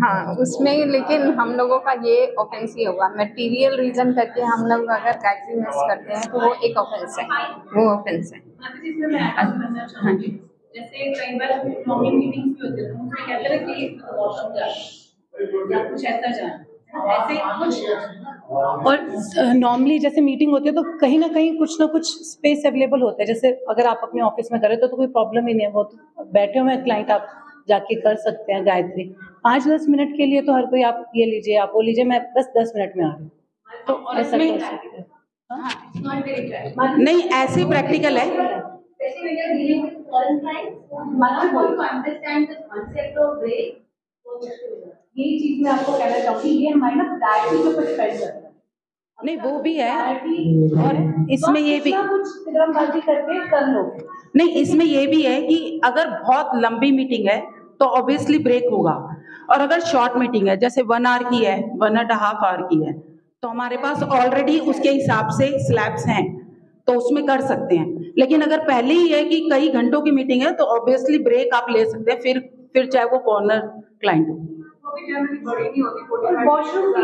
हाँ उसमें लेकिन हम लोगों का ये ऑफेंस ही होगा। मटेरियल रीजन करके हम लोग अगर गायत्री मिस करते हैं तो वो एक ऑफेंस है। वो ऑफेंस है। जिसमें मैं ऐड करना चाहूँगी जैसे कई बार मॉर्निंग मीटिंग्स भी होती है तो कहते हैं कि वॉशरूम जा या कुछ ऐसा जाना और नॉर्मली जैसे मीटिंग होती है तो कहीं ना कहीं कुछ ना कुछ स्पेस अवेलेबल होता है। जैसे अगर आप अपने ऑफ़िस में करें तो, तो कोई प्रॉब्लम ही नहीं है। वो तो बैठे हुए क्लाइंट आप जाके कर सकते हैं गायत्री। पाँच दस मिनट के लिए तो हर कोई आप ये लीजिए आप वो लीजिए मैं बस दस मिनट में आ रही हूँ। तो ऐसा कर सकते हैं? practical. नहीं ऐसे प्रैक्टिकल है। हो है। यही चीज़ मैं आपको कहना चाहूँगी ये हमारे ना के ऊपर डिपेंड करता है। नहीं वो भी है। और इसमें ये भी कुछ करके कर लो। नहीं इसमें ये भी है कि अगर बहुत लंबी मीटिंग है तो ऑब्वियसली ब्रेक होगा। और अगर शॉर्ट मीटिंग है, जैसे वन आवर की है वन एंड हाफ़ आवर की है तो हमारे पास ऑलरेडी उसके हिसाब से स्लैब्स हैं तो उसमें कर सकते हैं। लेकिन अगर पहले ही है कि कई घंटों की मीटिंग है तो ऑब्वियसली ब्रेक आप ले सकते हैं, फिर फिर चाहे वो कॉर्नर क्लाइंट हो।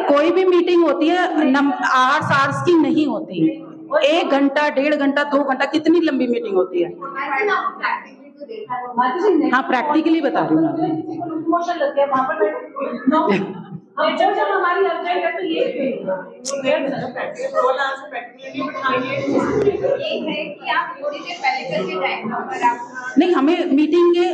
कोई भी मीटिंग होती है आर्स आर्स की नहीं होती। एक घंटा, डेढ़ घंटा, दो घंटा, कितनी लंबी मीटिंग होती है? हाँ प्रैक्टिकली बता रही हूँ हम जब जब हमारी है तो ये रोज आज प्रैक्टिकली बिठाइए ये है कि आप थोड़ी देर पहले करके टाइम अगर आप नहीं हमें मीटिंग के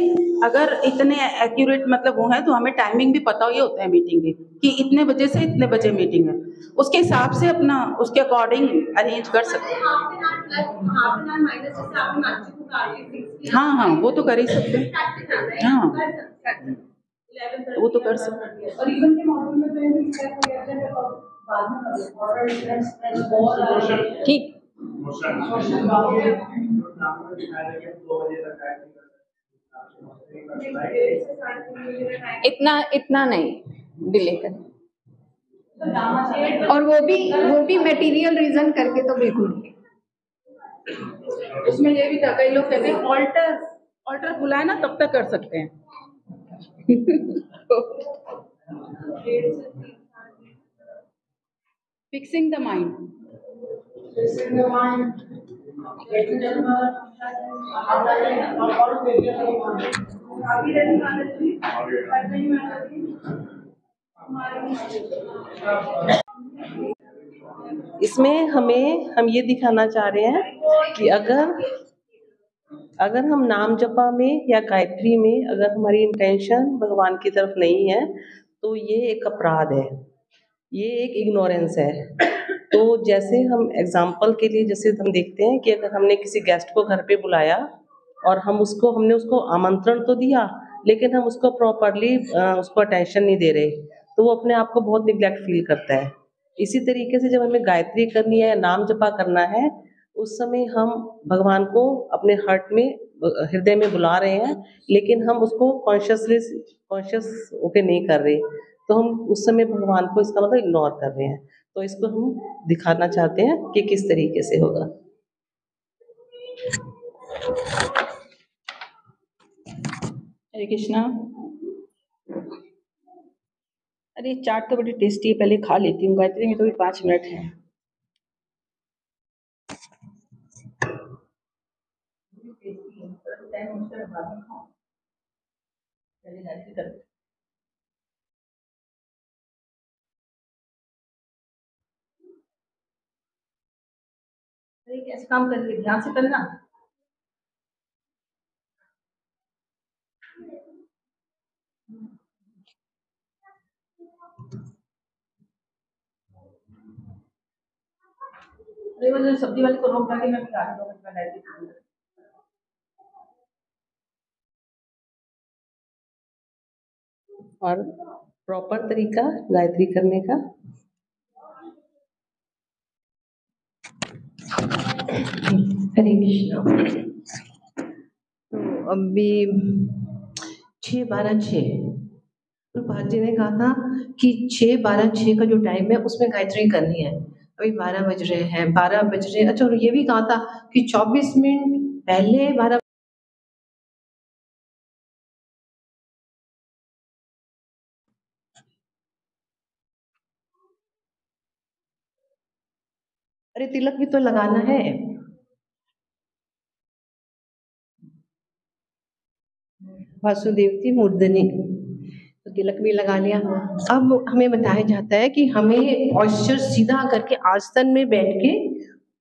अगर इतने एक्यूरेट मतलब वो है तो हमें टाइमिंग भी पता ही होता है मीटिंग के कि इतने बजे से इतने बजे मीटिंग है। उसके हिसाब से अपना उसके अकॉर्डिंग अरेंज कर सकते हैं काट दी हाँ हाँ वो तो कर ही सकते हैं। हाँ। वो तो कर सकते हैं। और इवन के मॉडल में तो ये तो बाद में ठीक। इतना इतना नहीं। डिले करें। और वो भी वो भी मटेरियल रीजन करके तो बिल्कुल उसमें ये भी था कई लोग कहते हैं ऑल्टर ऑल्टर बुलाए ना तब तक कर सकते हैं। फिक्सिंग द माइंड इसमें हमें हम ये दिखाना चाह रहे हैं कि अगर अगर हम नाम जपा में या गायत्री में अगर हमारी इंटेंशन भगवान की तरफ़ नहीं है तो ये एक अपराध है। ये एक इग्नोरेंस है। तो जैसे हम एग्ज़ाम्पल के लिए जैसे हम देखते हैं कि अगर हमने किसी गेस्ट को घर पे बुलाया और हम उसको, हमने उसको आमंत्रण तो दिया, लेकिन हम उसको प्रॉपरली उसको अटेंशन नहीं दे रहे तो वो अपने आप को बहुत निग्लेक्ट फील करता है। इसी तरीके से जब हमें गायत्री करनी है या नाम जपा करना है उस समय हम भगवान को अपने हार्ट में, हृदय में बुला रहे हैं, लेकिन हम उसको कॉन्शियसली कॉन्शियस होके नहीं कर रहे। तो हम उस समय भगवान को इसका मतलब इग्नोर कर रहे हैं। तो इसको हम दिखाना चाहते हैं कि किस तरीके से होगा। हरे कृष्णा। अरे चाट तो बड़ी टेस्टी है, पहले खा लेती हूँ गायत्री में तो भी पाँच मिनट है। अरे, कैसे काम कर रही है? ध्यान से करना? अरे, वो जो सब्ज़ी वाले को रोक डाली मैं भी आ दो मिनट में डायरेक्ट और प्रॉपर तरीका गायत्री करने का। हरे कृष्णा। तो अभी छः बारह छः। प्रभात जी ने कहा था कि छः बारह छः का जो टाइम है, उसमें गायत्री करनी है। अभी बारह बज रहे हैं, बारह बज रहे हैं। अच्छा और ये भी कहा था कि चौबीस मिनट पहले बारह अरे, तिलक भी तो लगाना है। वासुदेव की मूर्धनी। तो तिलक भी लगा लिया। अब हमें बताया जाता है कि हमें पॉस्चर सीधा करके आसन में बैठ के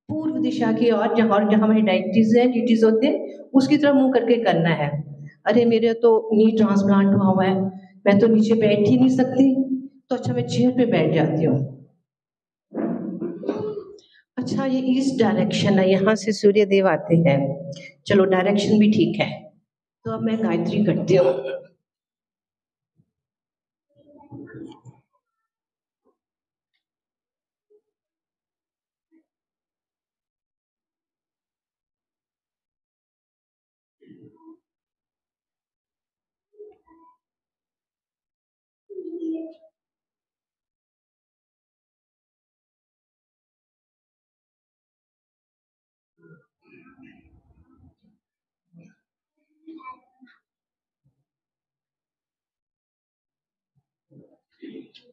पूर्व दिशा की ओर, जहाँ और जहाँ हमारी डाइटिस है ड्यूटीज़ होते हैं, उसकी तरफ़ मुँह करके करना है। अरे, मेरे तो नी ट्रांसप्लांट हुआ हुआ है। मैं तो नीचे बैठ ही नहीं सकती। तो अच्छा मैं चेयर पे बैठ जाती हूँ। अच्छा ये ईस्ट डायरेक्शन है, यहाँ से सूर्य देव आते हैं। चलो डायरेक्शन भी ठीक है। तो अब मैं गायत्री करती हूँ।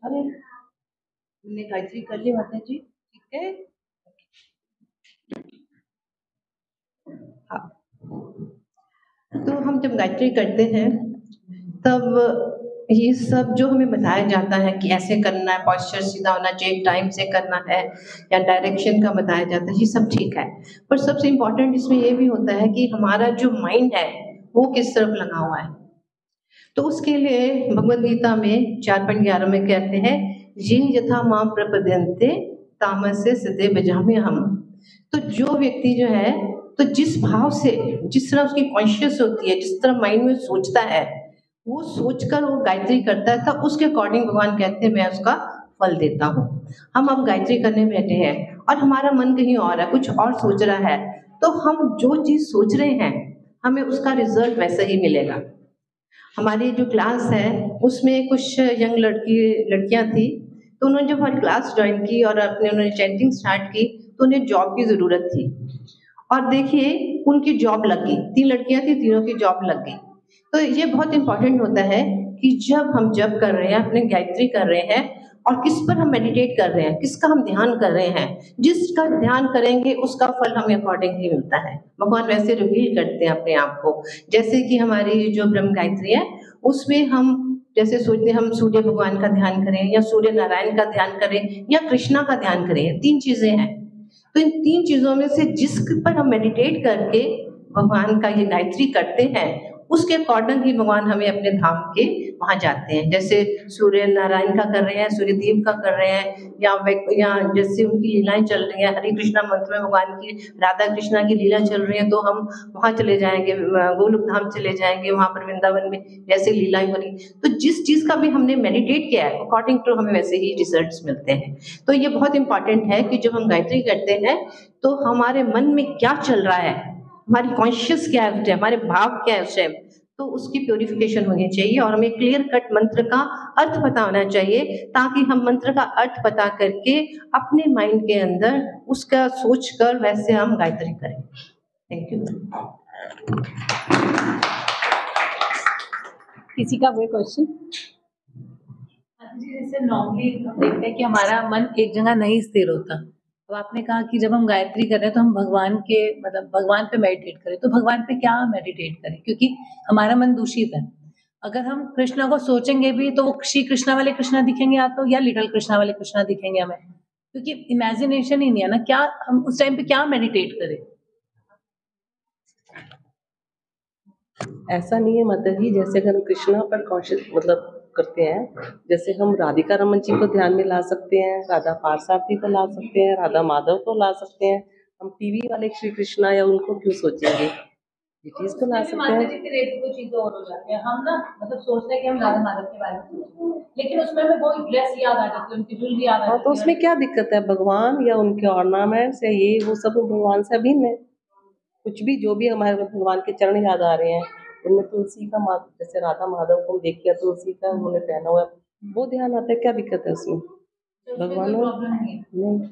अरे, हमने गायत्री कर ली माता जी, ठीक है? हाँ। तो हम जब गायत्री करते हैं, तब ये सब जो हमें बताया जाता है कि ऐसे करना है पॉस्चर सीधा होना चाहिए टाइम से करना है, या डायरेक्शन का बताया जाता है, ये सब ठीक है। पर सबसे इम्पोर्टेंट इसमें ये भी होता है कि हमारा जो माइंड है, वो किस तरफ़ लगा हुआ है? तो उसके लिए भगवद गीता में चार पॉइंट ग्यारह में कहते हैं। ये यथा माम प्रपद्यंते तामस से बजामे हम तो जो व्यक्ति जो है तो जिस भाव से, जिस तरह उसकी कॉन्शियस होती है, जिस तरह माइंड में सोचता है, वो सोचकर वो गायत्री करता है तब उसके अकॉर्डिंग भगवान कहते हैं, मैं उसका फल देता हूँ। हम अब गायत्री करने बैठे हैं और हमारा मन कहीं और है, कुछ और सोच रहा है तो हम जो चीज़ सोच रहे हैं, हमें उसका रिज़ल्ट वैसा ही मिलेगा। हमारी जो क्लास है, उसमें कुछ यंग लड़की, लड़कियाँ थी तो उन्होंने जब हमारी क्लास ज्वाइन की और अपने उन्होंने चैंटिंग स्टार्ट की तो उन्हें जॉब की ज़रूरत थी। और देखिए, उनकी जॉब लग गई। तीन लड़कियाँ थी, तीनों की जॉब लग गई। तो ये बहुत इंपॉर्टेंट होता है कि जब हम जब कर रहे हैं, अपने गायत्री कर रहे हैं और किस पर हम मेडिटेट कर रहे हैं, किसका हम ध्यान कर रहे हैं, जिसका ध्यान करेंगे, उसका फल हमें अकॉर्डिंगली मिलता है। भगवान वैसे रिवील करते हैं अपने आप को। जैसे कि हमारी जो ब्रह्म गायत्री है, उसमें हम जैसे सोचते हम सूर्य भगवान का ध्यान करें, या सूर्य नारायण का ध्यान करें, या कृष्णा का ध्यान करें तीन चीज़ें हैं। तो इन तीन चीज़ों में से जिस पर हम मेडिटेट करके भगवान का ये गायत्री करते हैं उसके अकॉर्डिंग ही भगवान हमें अपने धाम के वहाँ जाते हैं। जैसे सूर्य नारायण का कर रहे हैं, सूर्य देव का कर रहे हैं, या या जैसे उनकी लीलाएँ चल रही हैं, हरे कृष्णा मंत्र में भगवान की, राधा कृष्णा की लीला चल रही है तो हम वहाँ चले जाएँगे गोलोक धाम चले जाएँगे, वहाँ पर वृंदावन में जैसे लीलाएँ हो रही तो जिस चीज़ का भी हमने मेडिटेट किया है अकॉर्डिंग टू हमें वैसे ही रिज़ल्ट मिलते हैं। तो ये बहुत इंपॉर्टेंट है कि जब हम गायत्री करते हैं तो हमारे मन में क्या चल रहा है हमारी कॉन्शियस क्या है हमारे भाव क्या है उस टाइम तो उसकी प्योरिफिकेशन होनी चाहिए और हमें क्लियर कट मंत्र का अर्थ पता होना चाहिए ताकि हम मंत्र का अर्थ पता करके अपने माइंड के अंदर उसका सोच कर वैसे हम गायत्री करें। थैंक यू किसी का कोई क्वेश्चन जैसे नॉर्मली हम देखते हैं कि हमारा मन एक जगह नहीं स्थिर होता। तो आपने कहा कि जब हम गायत्री कर रहे हैं तो हम भगवान के मतलब भगवान पे मेडिटेट करें। तो भगवान पे क्या मेडिटेट करें? क्योंकि हमारा मन दूषित है। अगर हम कृष्णा को सोचेंगे भी तो वो श्री कृष्णा वाले कृष्णा दिखेंगे आपको या लिटल कृष्णा वाले कृष्णा दिखेंगे हमें। क्योंकि इमेजिनेशन ही नहीं है ना। क्या हम उस टाइम पे क्या मेडिटेट करें? ऐसा नहीं है मतलब जैसे अगर हम कृष्णा पर कॉन्शियस मतलब करते हैं। जैसे हम राधिका रमन जी को ध्यान में ला सकते हैं राधा पारसार्थी को ला सकते हैं राधा माधव को ला सकते हैं। हम टीवी वाले श्री कृष्णा या उनको क्यों सोचेंगे? ये चीज़ को ला सकते हैं। हो हैं। हम ना मतलब सोचते हैं कि हम राधा माधव के बारे में लेकिन उसमें हमें वो ड्रेस याद आ जाती है उनकी ज्वेलरी याद आ हाँ जाती तो उसमें क्या दिक्कत है? भगवान या उनके ऑर्नामेंट्स या ये वो सब भगवान से अभिन्न है। कुछ भी जो भी हमारे भगवान के चरण याद आ रहे हैं। उनमें तुलसी का मा, जैसे राधा माधव को देख के तुलसी का उन्होंने पहना हुआ वो ध्यान आता है, क्या दिक्कत है उसमें? भगवान नहीं।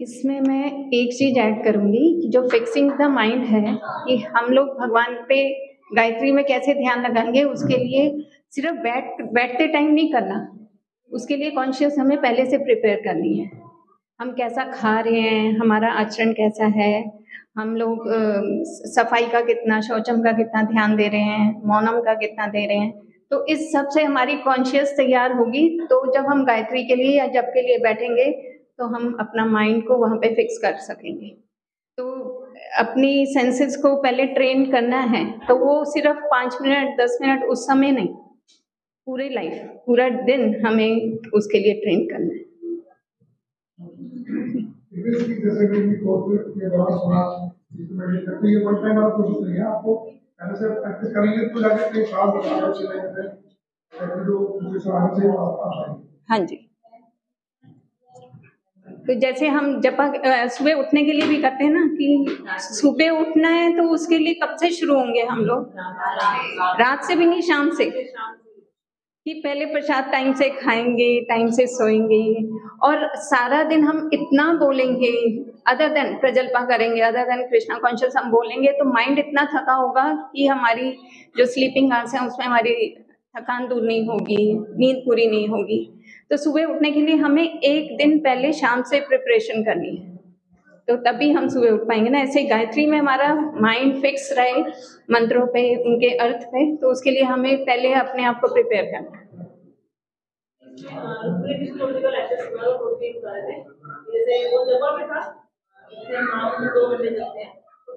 इसमें मैं एक चीज़ ऐड करूँगी कि जो फिक्सिंग द माइंड है, कि हम लोग भगवान पे गायत्री में कैसे ध्यान लगाएँगे, उसके लिए सिर्फ़ बैठ, बैठते टाइम नहीं करना। उसके लिए कॉन्शियस हमें पहले से प्रिपेयर करनी है। हम कैसा खा रहे हैं, हमारा आचरण कैसा है, हम लोग सफ़ाई का कितना, शौचम का कितना ध्यान दे रहे हैं, मौनम का कितना दे रहे हैं। तो इस सबसे हमारी कॉन्शियस तैयार होगी। तो जब हम गायत्री के लिए या जब के लिए बैठेंगे तो हम अपना माइंड को वहाँ पे फिक्स कर सकेंगे। तो अपनी सेंसेस को पहले ट्रेन करना है तो वो सिर्फ़ पाँच मिनट, दस मिनट उस समय नहीं। पूरे लाइफ पूरा दिन हमें उसके लिए ट्रेन करना है। हैं, तो अच्छे हाँ जी। तो जैसे हम जब सुबह उठने के लिए भी करते हैं ना कि सुबह उठना है तो उसके लिए कब से शुरू होंगे हम लोग? रात से भी नहीं शाम से? कि पहले प्रसाद टाइम से खाएँगे, टाइम से सोएँगे और सारा दिन हम इतना बोलेंगे अदर देन प्रजल्पा करेंगे अदर देन कृष्णा कॉन्शियस हम बोलेंगे तो माइंड इतना थका होगा कि हमारी जो स्लीपिंग आवर्स हैं उसमें हमारी थकान दूर नहीं होगी, नींद पूरी नहीं होगी। तो सुबह उठने के लिए हमें एक दिन पहले शाम से प्रिपरेशन करनी है। तो तभी हम सुबह उठ पाएँगे ना। ऐसे गायत्री में हमारा माइंड फिक्स रहे मंत्रों पे उनके अर्थ पे तो उसके लिए हमें पहले अपने आप को प्रिपेयर करना है।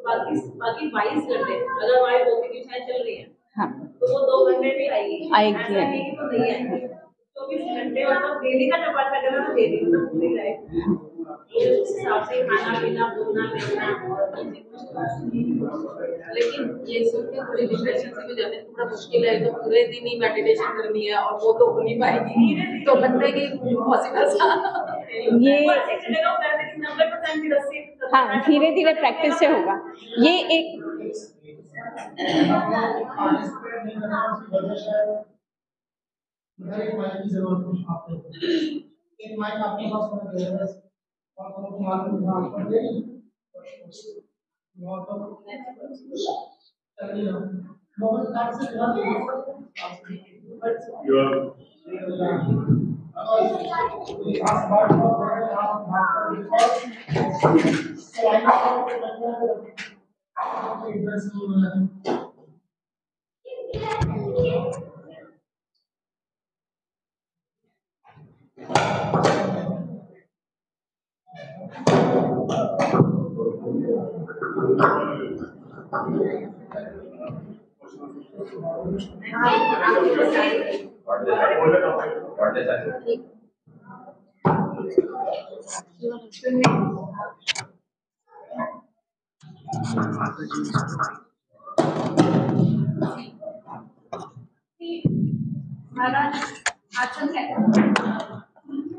बाकी बाकी बाईस घंटे अगर हमारी दो तीन दिशाएँ चल रही हैं। हाँ तो वो दो घंटे भी आएगी। नहीं तो नहीं आएगी चौबीस घंटे मतलब डेली का जब बात करना तो डेली मतलब पूरी लाइफ हिसाब से खाना पीना बोलना लेकिन ये थोड़ी डिप्रेशन से थोड़ा मुश्किल है तो पूरे दिन ही मेडिटेशन करनी है और वो तो हो नहीं पाएगी तो है कि पॉसिबल ये हाँ धीरे धीरे प्रैक्टिस से होगा ये एक एक माइक आपको पास होना बस और तो तुम्हारे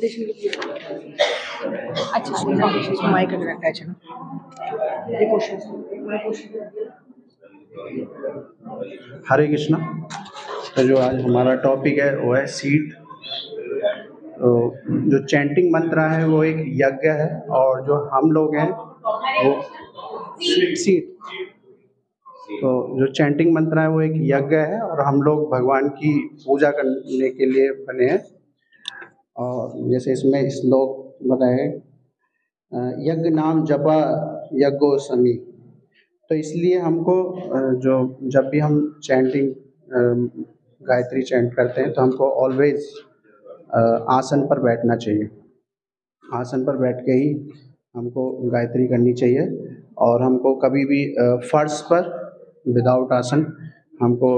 प्रेजेंटेशन के लिए अच्छा इसमें माइक अगर अटैच है। ना ये क्वेश्चन हरे कृष्णा तो जो आज हमारा टॉपिक है वो है सीट तो जो चैंटिंग मंत्र है वो एक यज्ञ है और जो हम लोग हैं वो सीट तो जो चैंटिंग मंत्र है वो एक यज्ञ है और हम लोग भगवान की पूजा करने के लिए बने हैं। और जैसे इसमें श्लोक बताए यज्ञ नाम जपा यज्ञो समी। तो इसलिए हमको जो जब भी हम चैंटिंग गायत्री चैंट करते हैं तो हमको ऑलवेज आसन पर बैठना चाहिए। आसन पर बैठ के ही हमको गायत्री करनी चाहिए और हमको कभी भी फर्श पर विदाउट आसन हमको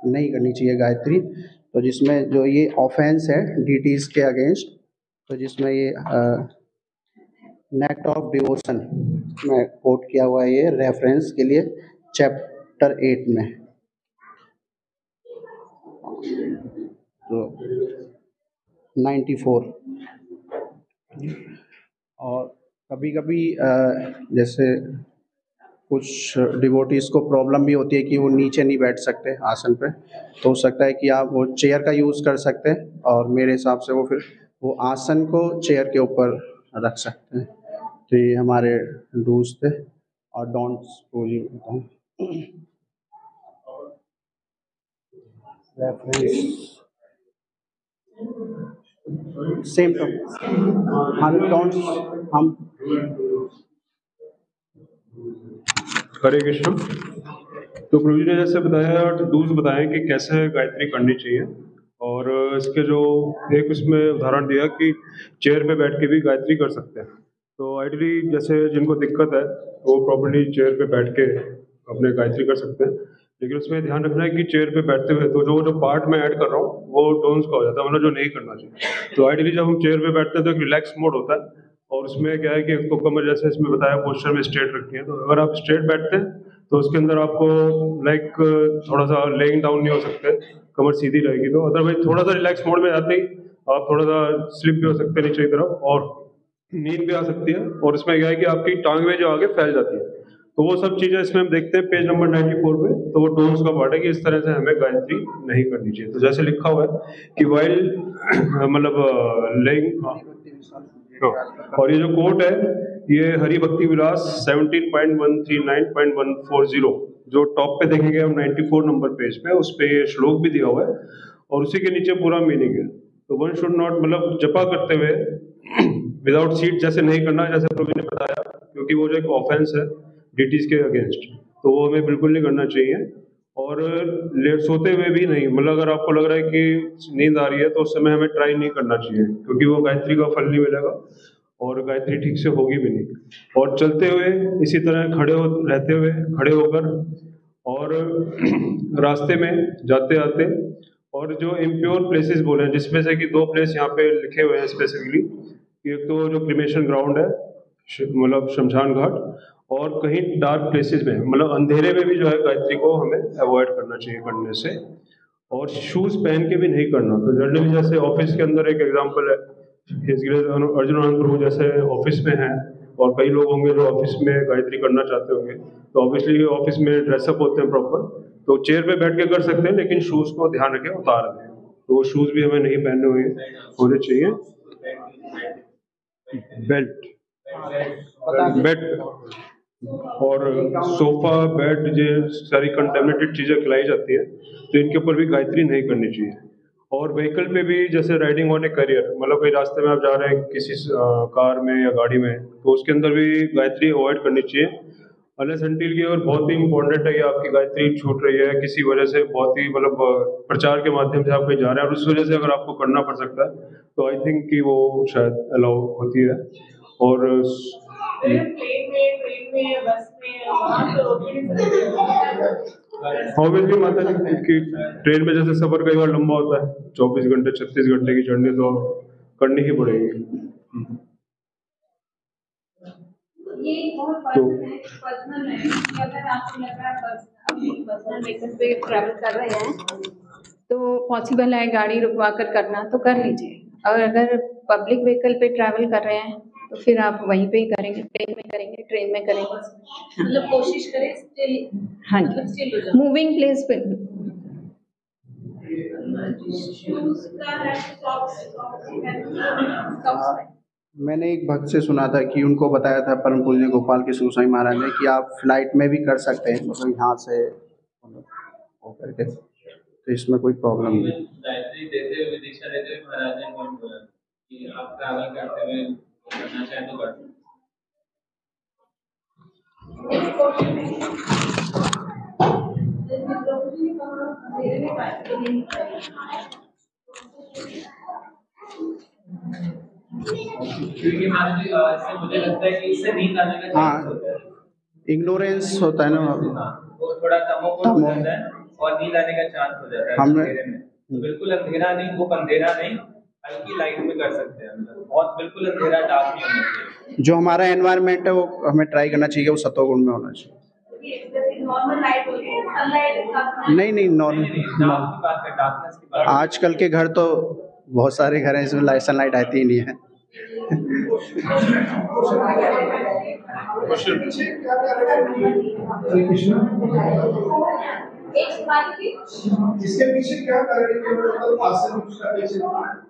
नहीं करनी चाहिए गायत्री। तो जिसमें जो ये ऑफेंस है डीटीज के अगेंस्ट तो जिसमें ये नेट ऑफ़ डिवोशन में कोट किया हुआ है ये रेफरेंस के लिए चैप्टर एट में। तो नाइन्टी फोर और कभी कभी जैसे कुछ डिवोटीज को प्रॉब्लम भी होती है कि वो नीचे नहीं बैठ सकते आसन पे। तो हो सकता है कि आप वो चेयर का यूज़ कर सकते हैं और मेरे हिसाब से वो फिर वो आसन को चेयर के ऊपर रख सकते हैं। तो ये हमारे रूल्स थे और डोंट्स को ये बताऊँ। सेम तो हम डोंट्स हम हरे कृष्ण तो प्रभु ने जैसे बताया डूज बताए कि कैसे गायत्री करनी चाहिए। और इसके जो एक उसमें उदाहरण दिया कि चेयर पे बैठ के भी गायत्री कर सकते हैं। तो आइडली जैसे जिनको दिक्कत है, वो प्रॉपर्ली चेयर पे बैठ के अपने गायत्री कर सकते हैं। लेकिन उसमें ध्यान रखना है कि चेयर पे बैठते हुए तो जो जो पार्ट मैं ऐड कर रहा हूँ, वो टोन्स का हो जाता है मतलब जो नहीं करना चाहिए। तो आइडियली जब हम चेयर पे बैठते हैं तो एक रिलैक्स मोड होता है। और उसमें क्या है कि तो कमर जैसे इसमें बताया पोस्टर में स्ट्रेट रखनी है। तो अगर आप स्ट्रेट बैठते हैं तो उसके अंदर आपको लाइक थोड़ा सा लेइंग डाउन नहीं हो सकते, कमर सीधी रहेगी। तो अदरवाइज़ थोड़ा सा रिलैक्स मोड में जाते ही आप थोड़ा सा स्लिप भी हो सकते हैं नीचे की तरफ़ और नींद भी आ सकती है। और इसमें क्या है कि आपकी टांग में जो आगे फैल जाती है। तो वो सब चीज़ें इसमें हम देखते हैं पेज नंबर 94 पे। तो वो टोन्स का पार्ट है कि इस तरह से हमें गायत्री नहीं करनी चाहिए। तो जैसे लिखा हुआ है कि वाइल मतलब लेइंग और ये जो कोट है, ये हरि भक्ति विलास 17.139.140 जो टॉप पे देखेंगे हम 94 नंबर पेज पे, उस पे ये श्लोक भी दिया हुआ है, और उसी के नीचे पूरा मीनिंग है। तो वन शुड नॉट मतलब जपा करते हुए विदाउट सीट जैसे नहीं करना, जैसे प्रभु ने बताया, क्योंकि वो जो एक ऑफेंस है डिटीज के अगेंस्ट तो वो हमें बिल्कुल नहीं करना चाहिए। और लेट सोते हुए भी नहीं। मतलब अगर आपको लग रहा है कि नींद आ रही है तो उस समय हमें ट्राई नहीं करना चाहिए, क्योंकि वो गायत्री का फल नहीं मिलेगा और गायत्री ठीक से होगी भी नहीं। और चलते हुए, इसी तरह खड़े हो, रहते हुए, खड़े होकर और रास्ते में जाते आते और जो इम्प्योर प्लेसेस बोले हैं, जिसमें से कि दो प्लेस यहाँ पे लिखे हुए हैं स्पेसिफिकली एक तो जो क्रिमेशन ग्राउंड है मतलब शमशान घाट और कहीं डार्क प्लेसेस में मतलब अंधेरे में भी जो है गायत्री को हमें अवॉइड करना चाहिए करने से। और शूज़ पहन के भी नहीं करना। तो जनरली जैसे ऑफ़िस के अंदर एक एग्जांपल है अर्जुन आनंद प्रभु जैसे ऑफ़िस में हैं और कई लोग होंगे जो ऑफ़िस में गायत्री करना चाहते होंगे। तो ऑब्वियसली ऑफ़िस में ड्रेसअप होते हैं प्रॉपर तो चेयर पे बैठ के कर सकते हैं लेकिन शूज़ को ध्यान रखें उतार दें। तो वो शूज़ भी हमें नहीं पहनने हुए होने चाहिए। बेल्ट बेड और सोफा, बेड जो सारी कंटेमिनेटेड चीज़ें खिलाई जाती है तो इनके ऊपर भी गायत्री नहीं करनी चाहिए। और व्हीकल पे भी जैसे राइडिंग ऑन ए करियर मतलब कोई रास्ते में आप जा रहे हैं किसी कार में या गाड़ी में तो उसके अंदर भी गायत्री अवॉइड करनी चाहिए। अनलेस अंटिल की अगर बहुत ही इंपॉर्टेंट है कि आपकी गायत्री छूट रही है, किसी वजह से बहुत ही मतलब प्रचार के माध्यम से आप कहीं जा रहे हैं, और उस वजह से अगर आपको करना पड़ सकता है तो आई थिंक कि वो शायद अलाउ होती है। और ऑब्वियसली माता जी कि ट्रेन में जैसे सफ़र कई बार लंबा होता है चौबीस घंटे छत्तीस घंटे की जर्नी तो करनी ही पड़ेगी। ये बहुत पर्सनल है पर्सनल है कि अगर आपको लग रहा है पर्सनल व्हीकल पे ट्रैवल कर रहे हैं तो पॉसिबल है गाड़ी रुकवा कर करना तो कर लीजिए। और अगर पब्लिक व्हीकल पे ट्रैवल कर रहे हैं तो फिर आप वहीं पे ही करेंगे प्लेन में करेंगे ट्रेन में करेंगे। मतलब कोशिश करें स्टिल हाँ मतलब जी मूविंग प्लेस पे। मैंने एक भक्त से सुना था कि उनको बताया था परम पूज्य गोपाल के गोसाई महाराज ने कि आप फ़्लाइट में भी कर सकते हैं मतलब यहाँ से वो करके तो इसमें कोई प्रॉब्लम नहीं। करना चाहें तो कर क्योंकि इससे मुझे लगता है। कि इससे नींद आने का चांस होता है हाँ इग्नोरेंस होता है ना वो थोड़ा तमोगुण हो जाता है और नींद आने का चांस हो जाता है हमने- तो बिल्कुल अंधेरा नहीं वो अंधेरा नहीं। हल्की लाइट में कर सकते हैं मतलब बहुत बिल्कुल अंधेरा डार्क नहीं होना चाहिए। जो हमारा एनवायरनमेंट है वो हमें ट्राई करना चाहिए वो सतोगुण में होना चाहिए। नॉर्मल लाइट होती सनलाइट नहीं नहीं नॉर्मल डार्क की बात डार्कनेस की बात आजकल के घर तो बहुत सारे घर हैं इसमें लाइट सनलाइट आती ही नहीं है। इसके पीछे क्या कारण है?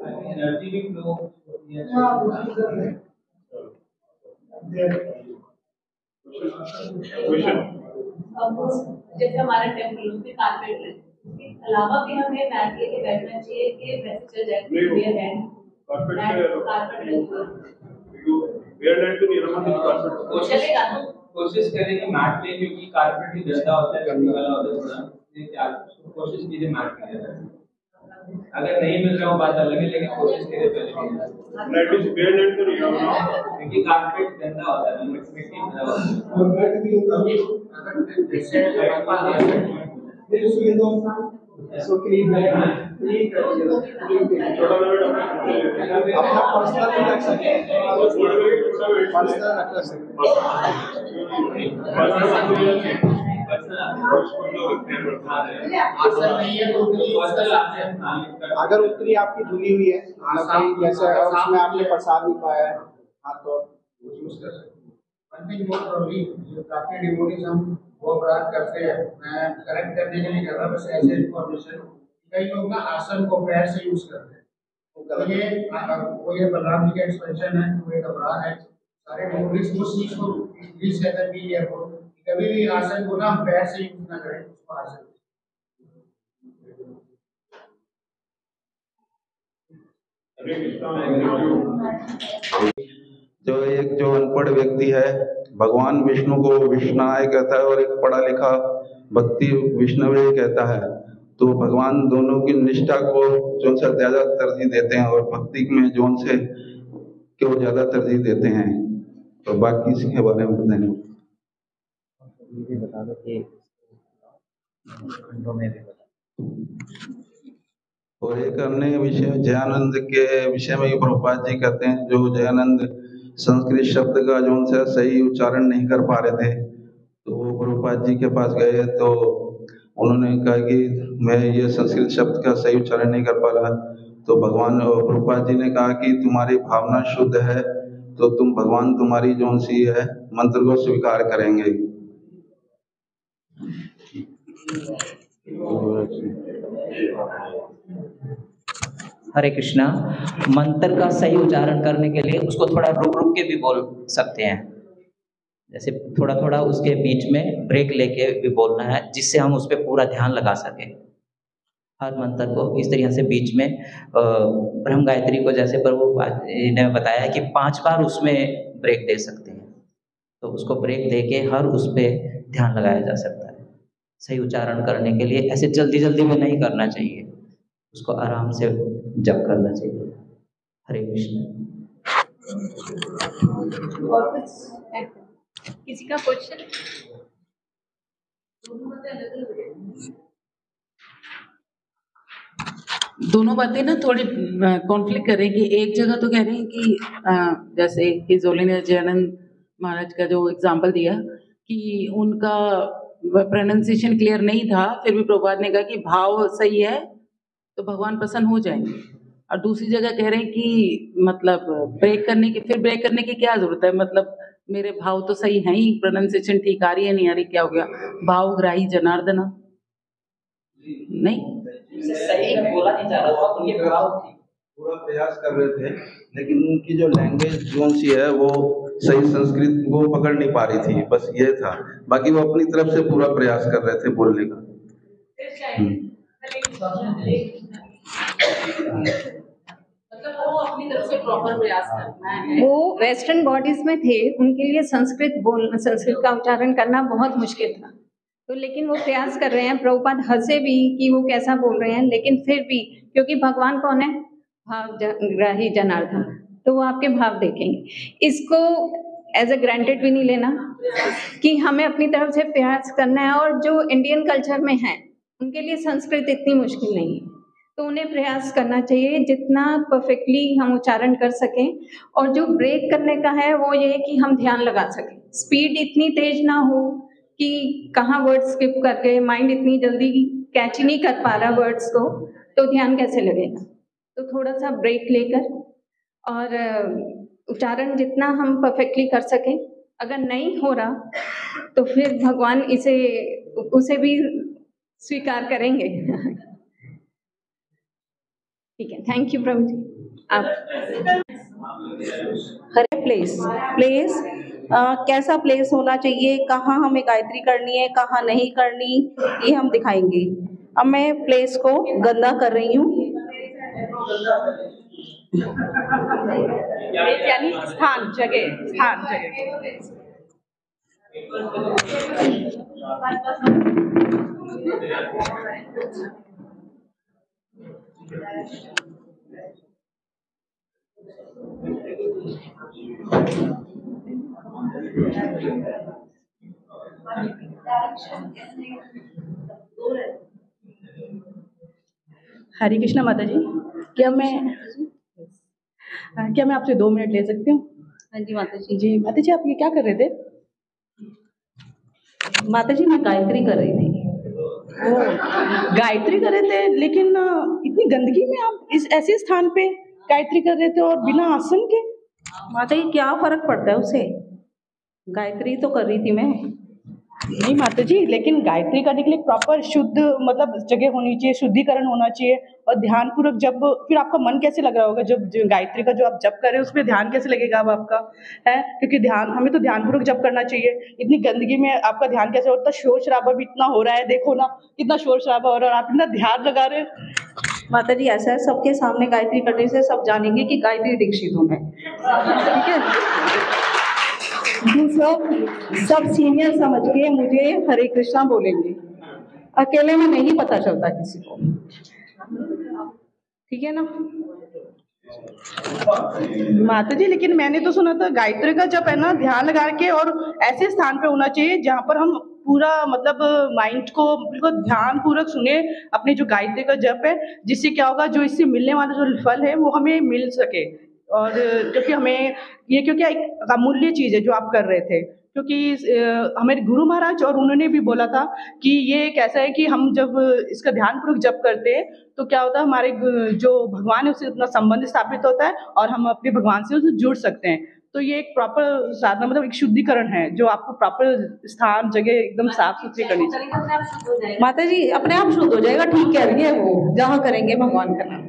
एनर्जी भी फ्लो होती है हाँ है जैसे हमारा टेंपल उसमें कारपेट है उसके अलावा भी हमें मैट लेके बैठना चाहिए कि वैसे चल जाए क्लियर है कारपेट कारपेट तो नहीं रहा कोशिश चलेगा ना कोशिश करें कि मैट लें क्योंकि कारपेट भी गंदा होता है गंदी वाला होता है थोड़ा। कोशिश कीजिए मैट के लिए। अगर नहीं मिल रहा हो बात अलग है लेकिन कोशिश कीजिए पहले एटलीस्ट बेयर नेट तो नहीं रहा क्योंकि कारपेट गंदा होता है मिट्टी गंदा अपना पर्सनल भी रख सकते हैं। पर्सनल रख अगर उतनी आपकी धुली हुई है जैसे उसमें आपने प्रसाद नहीं पाया है हाँ तो यूज़ कर सकते One वो अपराध करते हैं। मैं करेक्ट करने के लिए कर रहा हूँ बस ऐसे इन्फॉर्मेशन कई लोग ना आसन को पैर से यूज़ करते हैं। तो ये वो ये बलराम जी का एक्सपेंशन है वो एक अपराध है। सारे डिवोटीज उस चीज़ को प्लीज़ कहते हैं वो कभी भी आसन को ना पैर से यूज़ ना करें उसको आसन जो एक जो अनपढ़ व्यक्ति है भगवान विष्णु को विष्णाय कहता है और एक पढ़ा लिखा भक्ति विष्णवे कहता है तो भगवान दोनों की निष्ठा को जो से ज़्यादा तरजीह देते हैं और भक्ति में जो से क्यों ज़्यादा तरजीह देते हैं। तो बाकी इसके बारे में बताएँगे। ये बता दो कि खंडों में भी बता और एक अन्य विषय जयानंद के विषय में प्रभुपाद जी कहते हैं जो जयानंद संस्कृत शब्द का जो उनसे सही उच्चारण नहीं कर पा रहे थे तो वो गुरुपाद जी के पास गए तो उन्होंने कहा कि मैं ये संस्कृत शब्द का सही उच्चारण नहीं कर पा रहा। तो भगवान गुरुपाद जी ने कहा कि तुम्हारी भावना शुद्ध है तो तुम भगवान तुम्हारी जो सी है, मंत्र को स्वीकार करेंगे। हरे कृष्णा, मंत्र का सही उच्चारण करने के लिए उसको थोड़ा रुक रुक के भी बोल सकते हैं। जैसे थोड़ा थोड़ा उसके बीच में ब्रेक लेके भी बोलना है, जिससे हम उस पर पूरा ध्यान लगा सकें। हर मंत्र को इस तरह से बीच में ब्रह्म गायत्री को जैसे प्रभु ने बताया कि पाँच बार उसमें ब्रेक दे सकते हैं। तो उसको ब्रेक दे के हर उस पर ध्यान लगाया जा सकता है। सही उच्चारण करने के लिए ऐसे जल्दी जल्दी में नहीं करना चाहिए। उसको आराम से जप करना चाहिए। हरे कृष्ण। और कुछ किसी का क्वेश्चन दोनों बातें ना थोड़ी कॉन्फ्लिक्ट कर रही हैं कि एक जगह तो कह रहे हैं कि अ, जैसे हिज होलीनेस जयानंद महाराज का जो एग्जांपल दिया कि उनका प्रोनाउंसिएशन क्लियर नहीं था फिर भी प्रभुपाद ने कहा कि भाव सही है तो भगवान प्रसन्न हो जाएँगे। और दूसरी जगह कह रहे हैं कि मतलब ब्रेक करने की फिर ब्रेक करने की क्या ज़रूरत है? मतलब मेरे भाव तो सही है ही प्रोनाउंसिएशन ठीक आ रही है नहीं आ रही क्या हो गया? भाव ग्राही जनार्दना। नहीं? सही बोला नहीं जा रहा था उनके भाव पूरा प्रयास कर रहे थे लेकिन उनकी जो लैंग्वेज जोन सी है वो सही संस्कृत वो पकड़ नहीं पा रही थी बस ये था। बाकी वो अपनी तरफ़ से पूरा प्रयास कर रहे थे बोलने का। है। वो वेस्टर्न बॉडीज में थे, उनके लिए संस्कृत बोल, संस्कृत का उच्चारण करना बहुत मुश्किल था। तो लेकिन वो प्रयास कर रहे हैं, प्रभुपाद हंसे भी कि वो कैसा बोल रहे हैं, लेकिन फिर भी, क्योंकि भगवान कौन है? भाव ग्राही जनार्दन। तो वो आपके भाव देखेंगे। इसको एज ए ग्रांटेड भी नहीं लेना कि हमें अपनी तरफ़ से प्रयास करना है और जो इंडियन कल्चर में है, उनके लिए संस्कृत इतनी मुश्किल नहीं है। तो उन्हें प्रयास करना चाहिए जितना परफेक्टली हम उच्चारण कर सकें। और जो ब्रेक करने का है, वो ये कि हम ध्यान लगा सकें। स्पीड इतनी तेज ना हो कि कहाँ वर्ड स्किप कर गए माइंड इतनी जल्दी कैच नहीं कर पा रहा वर्ड्स को तो ध्यान कैसे लगेगा? तो थोड़ा सा ब्रेक लेकर और उच्चारण जितना हम परफेक्टली कर सकें। अगर नहीं हो रहा तो फिर भगवान इसे, उसे भी स्वीकार करेंगे। ठीक है थैंक यू प्रभु जी आप हरे प्लेस प्लेस अ, कैसा प्लेस होना चाहिए? कहाँ हमें गायत्री करनी है कहाँ नहीं करनी ये हम दिखाएँगे। अब मैं प्लेस को गंदा कर रही हूँ। यानी स्थान जगह स्थान जगह। हरे कृष्णा माता जी क्या मैं क्या मैं आपसे दो मिनट ले सकती हूँ? हाँ जी माता जी जी माता जी आप ये क्या कर रहे थे? माता जी मैं गायत्री कर रही थी। गायत्री कर रहे थे, लेकिन इतनी गंदगी में आप इस ऐसे स्थान पे गायत्री कर रहे थे और बिना आसन के? माता जी, क्या फ़र्क पड़ता है उसे? गायत्री तो कर रही थी मैं। नहीं माता जी, लेकिन गायत्री करने के लिए प्रॉपर शुद्ध मतलब जगह होनी चाहिए, शुद्धिकरण होना चाहिए, और ध्यान पूर्वक जब, फिर आपका मन कैसे लग रहा होगा जब गायत्री का जो आप जप कर रहे उसमें ध्यान कैसे लगेगा अब आपका? है? क्योंकि ध्यान, हमें तो ध्यान पूर्वक जप करना चाहिए। इतनी गंदगी में आपका ध्यान कैसे होता शोर शराबा भी इतना हो रहा है, देखो ना, कितना शोर शराबा हो रहा है और आप इतना ध्यान लगा रहे माता जी, ऐसा है, सबके सामने गायत्री करने से सब जानेंगे कि गायत्री दीक्षित हूँ मैं ठीक है? दूसरा, सब सीनियर समझ के मुझे हरे कृष्णा बोलेंगे। अकेले में नहीं पता चलता किसी को। ठीक है ना? माता जी लेकिन मैंने तो सुना था गायत्री का जब है ना, ध्यान लगा के और ऐसे स्थान पे होना चाहिए जहाँ पर हम पूरा मतलब माइंड को बिल्कुल ध्यान पूर्वक सुने, अपने जो गायत्री का जप है, जिससे क्या होगा, जो इससे मिलने वाला जो फल है, वो हमें मिल सके। और क्योंकि हमें ये क्योंकि एक अमूल्य चीज़ है जो आप कर रहे थे। क्योंकि हमारे गुरु महाराज और उन्होंने भी बोला था कि ये एक ऐसा है कि हम जब इसका ध्यान पूर्वक जप करते हैं तो क्या होता है हमारे जो भगवान है उससे अपना संबंध स्थापित होता है और हम अपने भगवान से उससे जुड़ सकते हैं। तो ये एक प्रॉपर साधना मतलब एक शुद्धिकरण है जो आपको प्रॉपर स्थान जगह एकदम साफ़ सुथरी करनी चाहिए। माता जी अपने आप शुद्ध हो जाएगा ठीक कह रही है वो जहाँ करेंगे भगवान का नाम।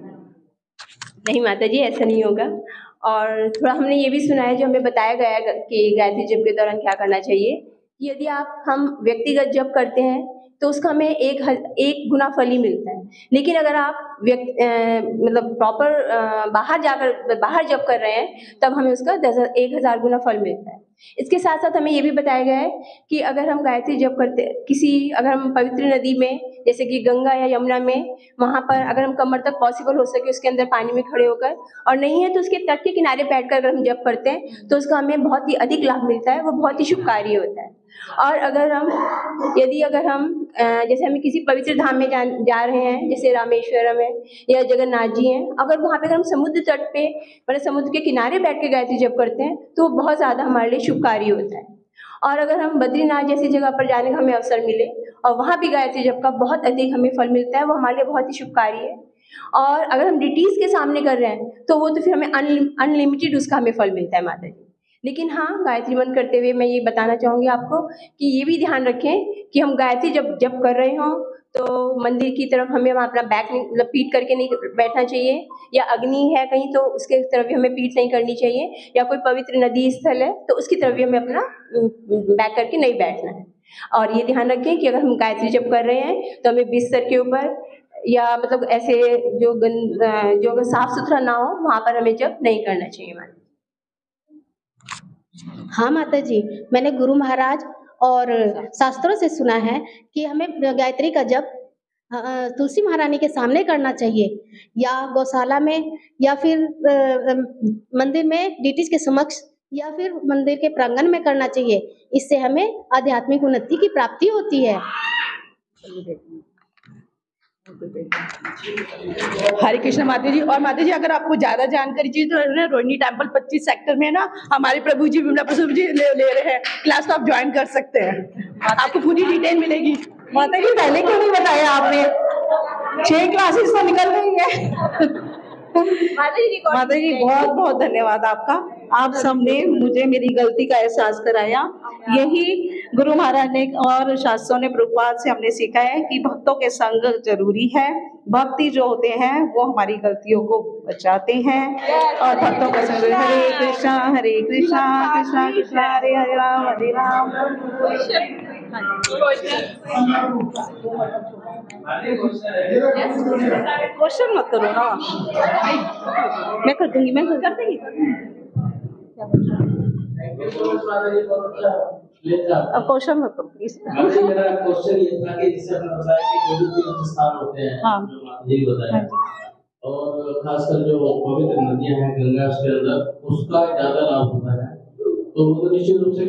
नहीं माता जी, ऐसा नहीं होगा। और थोड़ा हमने ये भी सुना है, जो हमें बताया गया है कि गायत्री जप के दौरान क्या करना चाहिए यदि आप, हम व्यक्तिगत जप करते हैं तो उसका हमें एक एक गुना फल ही मिलता है। लेकिन अगर आप व्यक्ति मतलब प्रॉपर बाहर जाकर, बाहर जब कर रहे हैं, तब हमें उसका दस, एक हज़ार गुना फल मिलता है। इसके साथ साथ हमें ये भी बताया गया है कि अगर हम गायत्री जप करते, किसी, अगर हम पवित्र नदी में, जैसे कि गंगा या यमुना में, वहाँ पर अगर हम कमर तक पॉसिबल हो सके उसके अंदर पानी में खड़े होकर, और नहीं है तो उसके तट के किनारे बैठकर अगर हम जप करते हैं तो उसका हमें बहुत ही अधिक लाभ मिलता है, वो बहुत ही शुभकारी होता है। और अगर हम यदि अगर हम जैसे हमें किसी पवित्र धाम में जा, जा रहे हैं जैसे रामेश्वरम है या जगन्नाथ जी हैं अगर वहाँ पे अगर हम समुद्र तट पे मतलब समुद्र के किनारे बैठ के गायत्री जब करते हैं तो बहुत ज़्यादा हमारे लिए शुभकारी होता है। और अगर हम बद्रीनाथ जैसी जगह पर जाने का हमें अवसर मिले और वहाँ भी गायत्री जब का बहुत अधिक हमें फल मिलता है वो हमारे लिए बहुत ही शुभकारी है। और अगर हम डिटीज़ के सामने कर रहे हैं तो वो तो फिर हमें अनलिमिटेड उसका हमें फल मिलता है माता जी। लेकिन हाँ गायत्री मंत्र करते हुए मैं ये बताना चाहूँगी आपको कि ये भी ध्यान रखें कि हम गायत्री जब जब कर रहे हों तो मंदिर की तरफ़ हमें अपना बैक मतलब पीट करके नहीं बैठना चाहिए, या अग्नि है कहीं तो उसके तरफ़ भी हमें पीट नहीं करनी चाहिए, या कोई पवित्र नदी स्थल है तो उसकी तरफ़ भी हमें अपना बैक करके नहीं बैठना है। और ये ध्यान रखें कि अगर हम गायत्री जब कर रहे हैं तो हमें बिस्तर के ऊपर, या मतलब ऐसे जो गन जो अगर साफ़ सुथरा ना हो, वहाँ पर हमें जब नहीं करना चाहिए मैम हाँ माता जी मैंने गुरु महाराज और शास्त्रों से सुना है कि हमें गायत्री का अ, तुलसी महारानी के सामने करना चाहिए या गौशाला में या फिर मंदिर में डीटीज के समक्ष या फिर मंदिर के प्रांगण में करना चाहिए। इससे हमें आध्यात्मिक उन्नति की प्राप्ति होती है। हरे कृष्ण माता जी और माता जी अगर आपको ज़्यादा जानकारी चाहिए तो रोहिणी टेंपल 25 सेक्टर में ना हमारे प्रभु जी विमला प्रभु जी ले, ले रहे हैं। क्लास तो आप ज्वाइन कर सकते हैं। आपको पूरी डिटेल मिलेगी। माता जी पहले क्यों नहीं बताया आपने? छह क्लासेस तो निकल गई है। माता जी बहुत बहुत धन्यवाद आपका। आप सबने मुझे मेरी गलती का एहसास कराया। यही गुरु महाराज ने और शास्त्रों ने प्रभुपाद से हमने सीखा है कि भक्तों के संग ज़रूरी है। भक्ति जो होते हैं वो हमारी गलतियों को बचाते हैं। और भक्तों का संग हरे कृष्णा हरे कृष्णा कृष्णा कृष्णा हरे हरे राम हरे राम। क्वेश्चन मत करो ना। मैं कर दूँगी, मैं कर दूँगी। अब क्वेश्चन मत करो प्लीज़ मेरा क्वेश्चन ये था कि जैसे आपने बताया कि जो भी तीर्थ होते हैं। हाँ। यही बताया और खासकर जो पवित्र नदियाँ हैं, गंगा उसके अंदर, उसका ज़्यादा लाभ होता है। तो वो निश्चित रूप से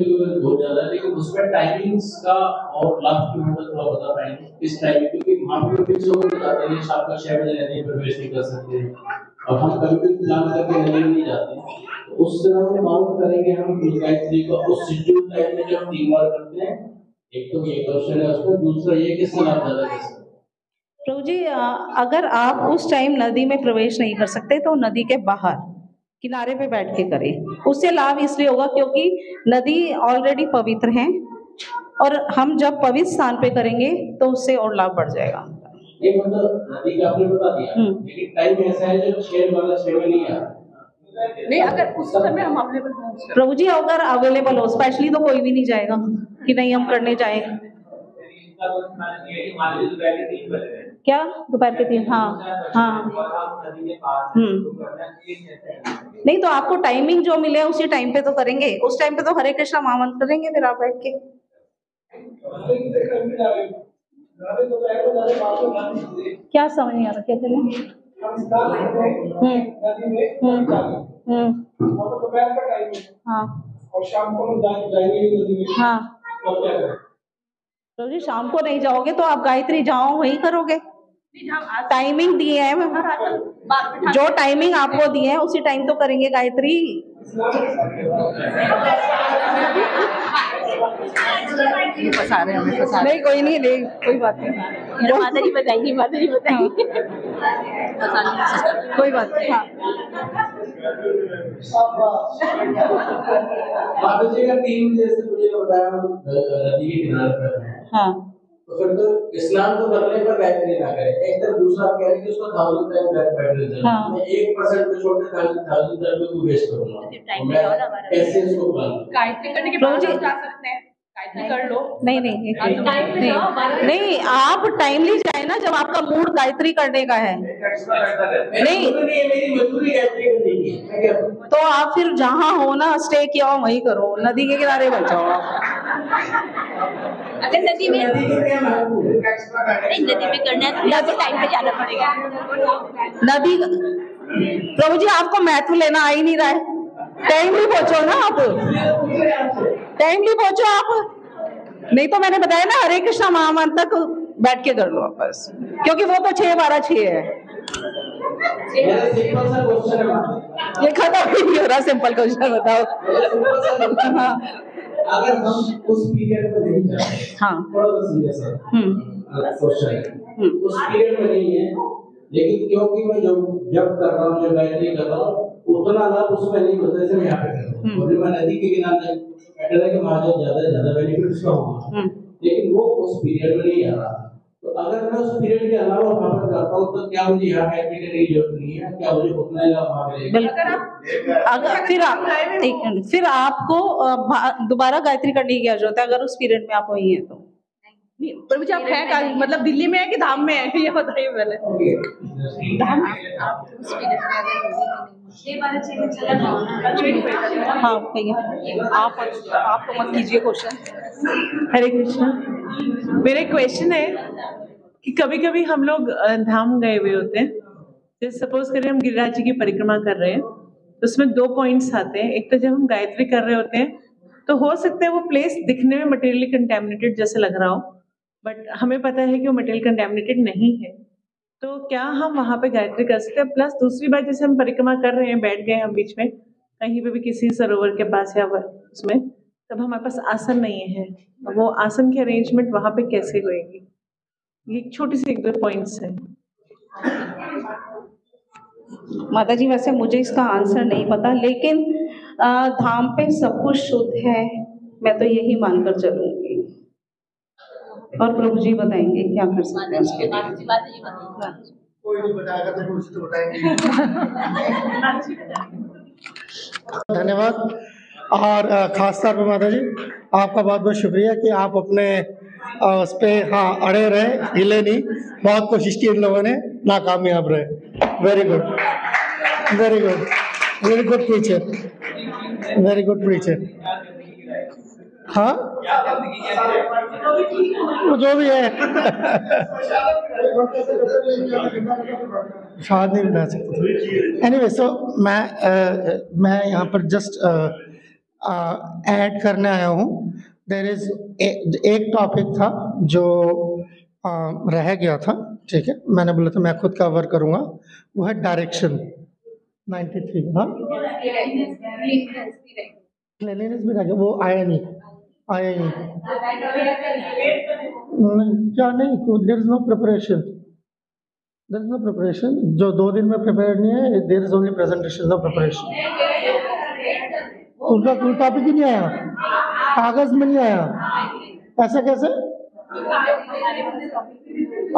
है, लेकिन उसमें टाइमिंग्स का और की मतलब थोड़ा बता पाएँगे किस टाइम क्योंकि लोग जाते हैं, शाम का छह बजे प्रवेश नहीं कर सकते। हम कभी भी प्लान करके नहीं जाते। तो उस माउंट करेंगे हम को उस शेड्यूल टाइम में जब तीन बार करते हैं, एक तो ये क्वेश्चन है उसमें, दूसरा ये लाभ ज़्यादा किससे प्रभु जी अगर आप उस टाइम नदी में प्रवेश नहीं कर सकते तो नदी के बाहर। किनारे पे बैठ के करें। उससे लाभ इसलिए होगा क्योंकि नदी ऑलरेडी पवित्र है और हम जब पवित्र स्थान पे करेंगे तो उससे और लाभ बढ़ जाएगा। ये मतलब नदी का आपने बता दिया लेकिन टाइम ऐसा है जो छह वाला छह में नहीं आ नहीं अगर उस समय हम अवेलेबल प्रभु जी अगर अवेलेबल हो स्पेशली तो कोई भी नहीं जाएगा कि नहीं हम करने जाए। क्या? दोपहर के तीन हाँ हाँ। हम्म। नहीं तो आपको टाइमिंग जो मिले, उसी टाइम पे तो करेंगे। उस टाइम पे तो हरे कृष्णा महामंत्र करेंगे फिर आप बैठ के। क्या समझ नहीं आ रहा, क्या करें हम्म हम्म। हाँ। ही। तो जी, शाम को नहीं जाओगे तो आप गायत्री जाओ, वही करोगे। टाइमिंग दिए है। जो टाइमिंग आपको दिए है उसी टाइम तो करेंगे गायत्री। फंसा रहे हमें फंसा नहीं कोई नहीं नहीं कोई बात नहीं। माता जी बताएँगी माता जी बताएँगी कोई बात नहीं। हाँ। माता जी का तीन जैसे मुझे बताया नदी के किनारे पर हाँ। तो फिर तो स्नान तो करने पर गायत्री ना करें एक तरफ़ दूसरा आप कह रहे हैं कि उसको थाउज़ेंड टाइम बैक बैठने देना हाँ। मैं एक परसेंट पे छोड़ के थाउज़ेंड थाउज़ेंड टाइम को वेस्ट करूँगा? तो मैं कैसे इसको प्लान गायत्री करने के बाद जा सकते हैं। गायत्री कर लो। नहीं नहीं नहीं नहीं आप टाइमली जाए ना जब आपका मूड गायत्री करने का है। नहीं? तो आप फिर जहाँ हो ना स्टे किया हो वहीं करो। नदी के किनारे जाओ आप। अगर नदी में नहीं नदी में करना है तो या तो टाइम पे जाना पड़ेगा। नदी प्रभु जी आपको महत्व लेना आ ही नहीं रहा है। टाइमली पहुंचो ना आप। टाइमली पहुंचो आप। नहीं तो मैंने बताया ना हरे कृष्णा महामंत्र तक बैठ के कर लो आप बस। क्योंकि वो तो छह बारह छह है। सिंपल क्वेश्चन ये खत्म ही नहीं हो रहा सिंपल क्वेश्चन बताओ। हाँ। अगर हम उस पीरियड में नहीं जाते हाँ। थोड़ा सा सीरियस है। क्वेश्चन उस पीरियड में नहीं है लेकिन क्योंकि मैं जब जब कर रहा हूँ जब गायत्री कर रहा हूँ उतना लाभ उसमें नहीं होता जैसे मैं यहाँ पे कर रहा हूँ। और मैं नदी के किनारे बेटर है कि जाओ ज़्यादा ज़्यादा बेनिफिट उसका होगा। लेकिन वो उस पीरियड में नहीं आ रहा तो अगर मैं उस पीरियड के अलावा वहाँ पर करता हूँ तो क्या मुझे यहाँ गायत्री करने की ज़रूरत नहीं है? क्या मुझे उतना ही लाभ वहाँ मिलेगा? बिल्कुल। अगर फिर आप एक मिनट। फिर आपको दोबारा गायत्री करने की क्या ज़रूरत है? अगर उस पीरियड में आप वही है तो। प्रभु जी आप है कहाँ? मतलब दिल्ली में है कि धाम में है? ये बताइए पहले। धाम हाँ भैया आप आप तो मत कीजिए क्वेश्चन। हरे कृष्णा। मेरा क्वेश्चन है कि कभी कभी हम लोग धाम गए हुए होते हैं। जैसे सपोज़ करें हम गिरिराज जी की परिक्रमा कर रहे हैं तो उसमें दो पॉइंट्स आते हैं। एक तो जब हम गायत्री कर रहे होते हैं तो हो सकता है वो प्लेस दिखने में मटेरियली कंटेमिनेटेड जैसे लग रहा हो बट हमें पता है कि वो मटेरियल कंटेमिनेटेड नहीं है। तो क्या हम वहाँ पे गायत्री कर सकते हैं? प्लस दूसरी बात, जैसे हम परिक्रमा कर रहे हैं, बैठ गए हम बीच में, कहीं पे भी किसी सरोवर के पास या उसमें तब हमारे पास आसन नहीं है। वो आसन की अरेंजमेंट वहाँ पे कैसे होएगी? ये छोटी सी एक दो पॉइंट्स हैं। माता जी वैसे मुझे इसका आंसर नहीं पता लेकिन धाम पे सब कुछ शुद्ध है। मैं तो यही मानकर चलूँगी। और प्रभु जी बताएँगे क्या कर सकते हैं उसके लिए। बताएगा तो तो बताएँगे। धन्यवाद। और खास तौर पे माता जी आपका बहुत बहुत शुक्रिया कि आप अपने उस पर हाँ अड़े रहे हिले नहीं बहुत कोशिश की इन लोगों ने नाकामयाब रहे। Very good very good very good teacher very good teacher हाँ जो भी है। शायद नहीं बता सकते। एनीवे सो मैं अ, मैं यहाँ पर जस्ट ऐड करने आया हूँ। देर इज़ एक टॉपिक था जो अ, रह गया था ठीक है? मैंने बोला था मैं खुद कवर करूँगा। वो है डायरेक्शन 93 हाँ क्लिनिनेस भी रह गया। वो आया नहीं। आया नहीं। क्या नहीं? There is no preparation there is no preparation जो दो दिन में प्रिपेयर नहीं है there is only presentation no preparation उसका कोई टॉपिक ही नहीं आया? कागज़ में नहीं आया? ऐसा कैसे?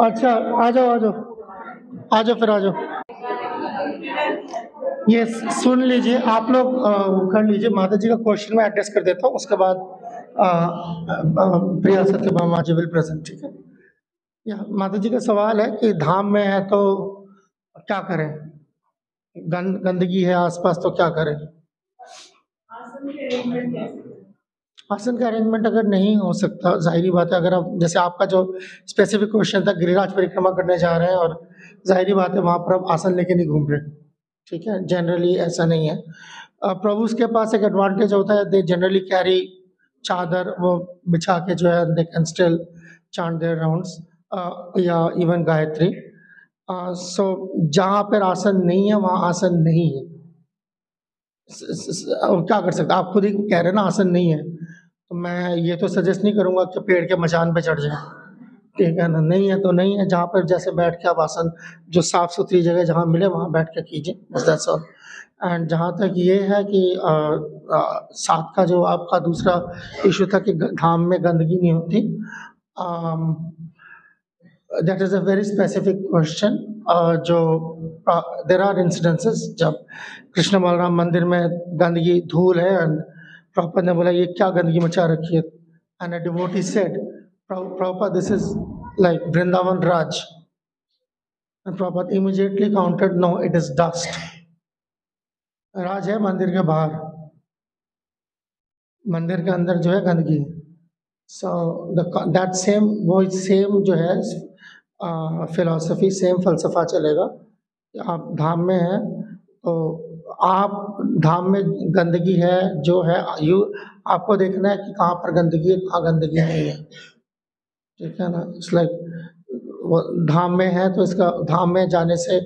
अच्छा आ जाओ आ जाओ। आ जाओ फिर, आ जाओ। ये सुन लीजिए, आप लोग कर लीजिए। माता जी का क्वेश्चन मैं एड्रेस कर देता हूँ, उसके बाद प्रिया सत्यभामा जी विल प्रेजेंट ठीक है? माता जी का सवाल है कि धाम में है तो क्या करें? गंद, गंदगी है, आसपास तो क्या करें? आसन का अरेंजमेंट अगर नहीं हो सकता, जाहिरी बात है, अगर आप, जैसे आपका जो स्पेसिफिक क्वेश्चन था गिरिराज परिक्रमा करने जा रहे हैं और जाहिरी बात है, वहाँ पर आप आसन लेके नहीं घूम रहे। ठीक है? जनरली ऐसा नहीं है। प्रभु के पास एक एडवांटेज होता है दे जनरली कैरी चादर, वो बिछा के जो है they can still chant there या इवन गायत्री। सो जहाँ पर आसन नहीं है, वहाँ आसन नहीं है। अब क्या कर सकते आप खुद ही कह रहे ना, आसन नहीं है। तो मैं ये तो सजेस्ट नहीं करूँगा कि पेड़ के मचान पे चढ़ जाए। ठीक है ना? नहीं है तो नहीं है। जहाँ पर जैसे बैठ के आप आसन, जो साफ़ सुथरी जगह जहाँ मिले, वहाँ बैठ के कीजिए। दैट्स ऑल एंड जहाँ तक ये है कि साथ का जो आपका दूसरा इशू था कि धाम में गंदगी नहीं होती। That is a very specific question जो देर आर इंसिडेंसेस जब कृष्ण बलराम मंदिर में गंदगी धूल है एंड प्रॉपर ने बोला, ये क्या गंदगी मचा रखी है? And a devotee said proper this is like Vrindavan Raj and proper immediately counted no it is dust राज है मंदिर के बाहर। मंदिर के अंदर जो है गंदगी। सो दैट सेम वो सेम जो है फिलोसफी सेम फलसफा चलेगा। आप धाम में हैं तो आप धाम में गंदगी है जो है यू आपको देखना है कि कहाँ पर गंदगी है कहाँ गंदगी नहीं है। ठीक है ना? इट्स लाइक धाम में है तो इसका धाम में जाने से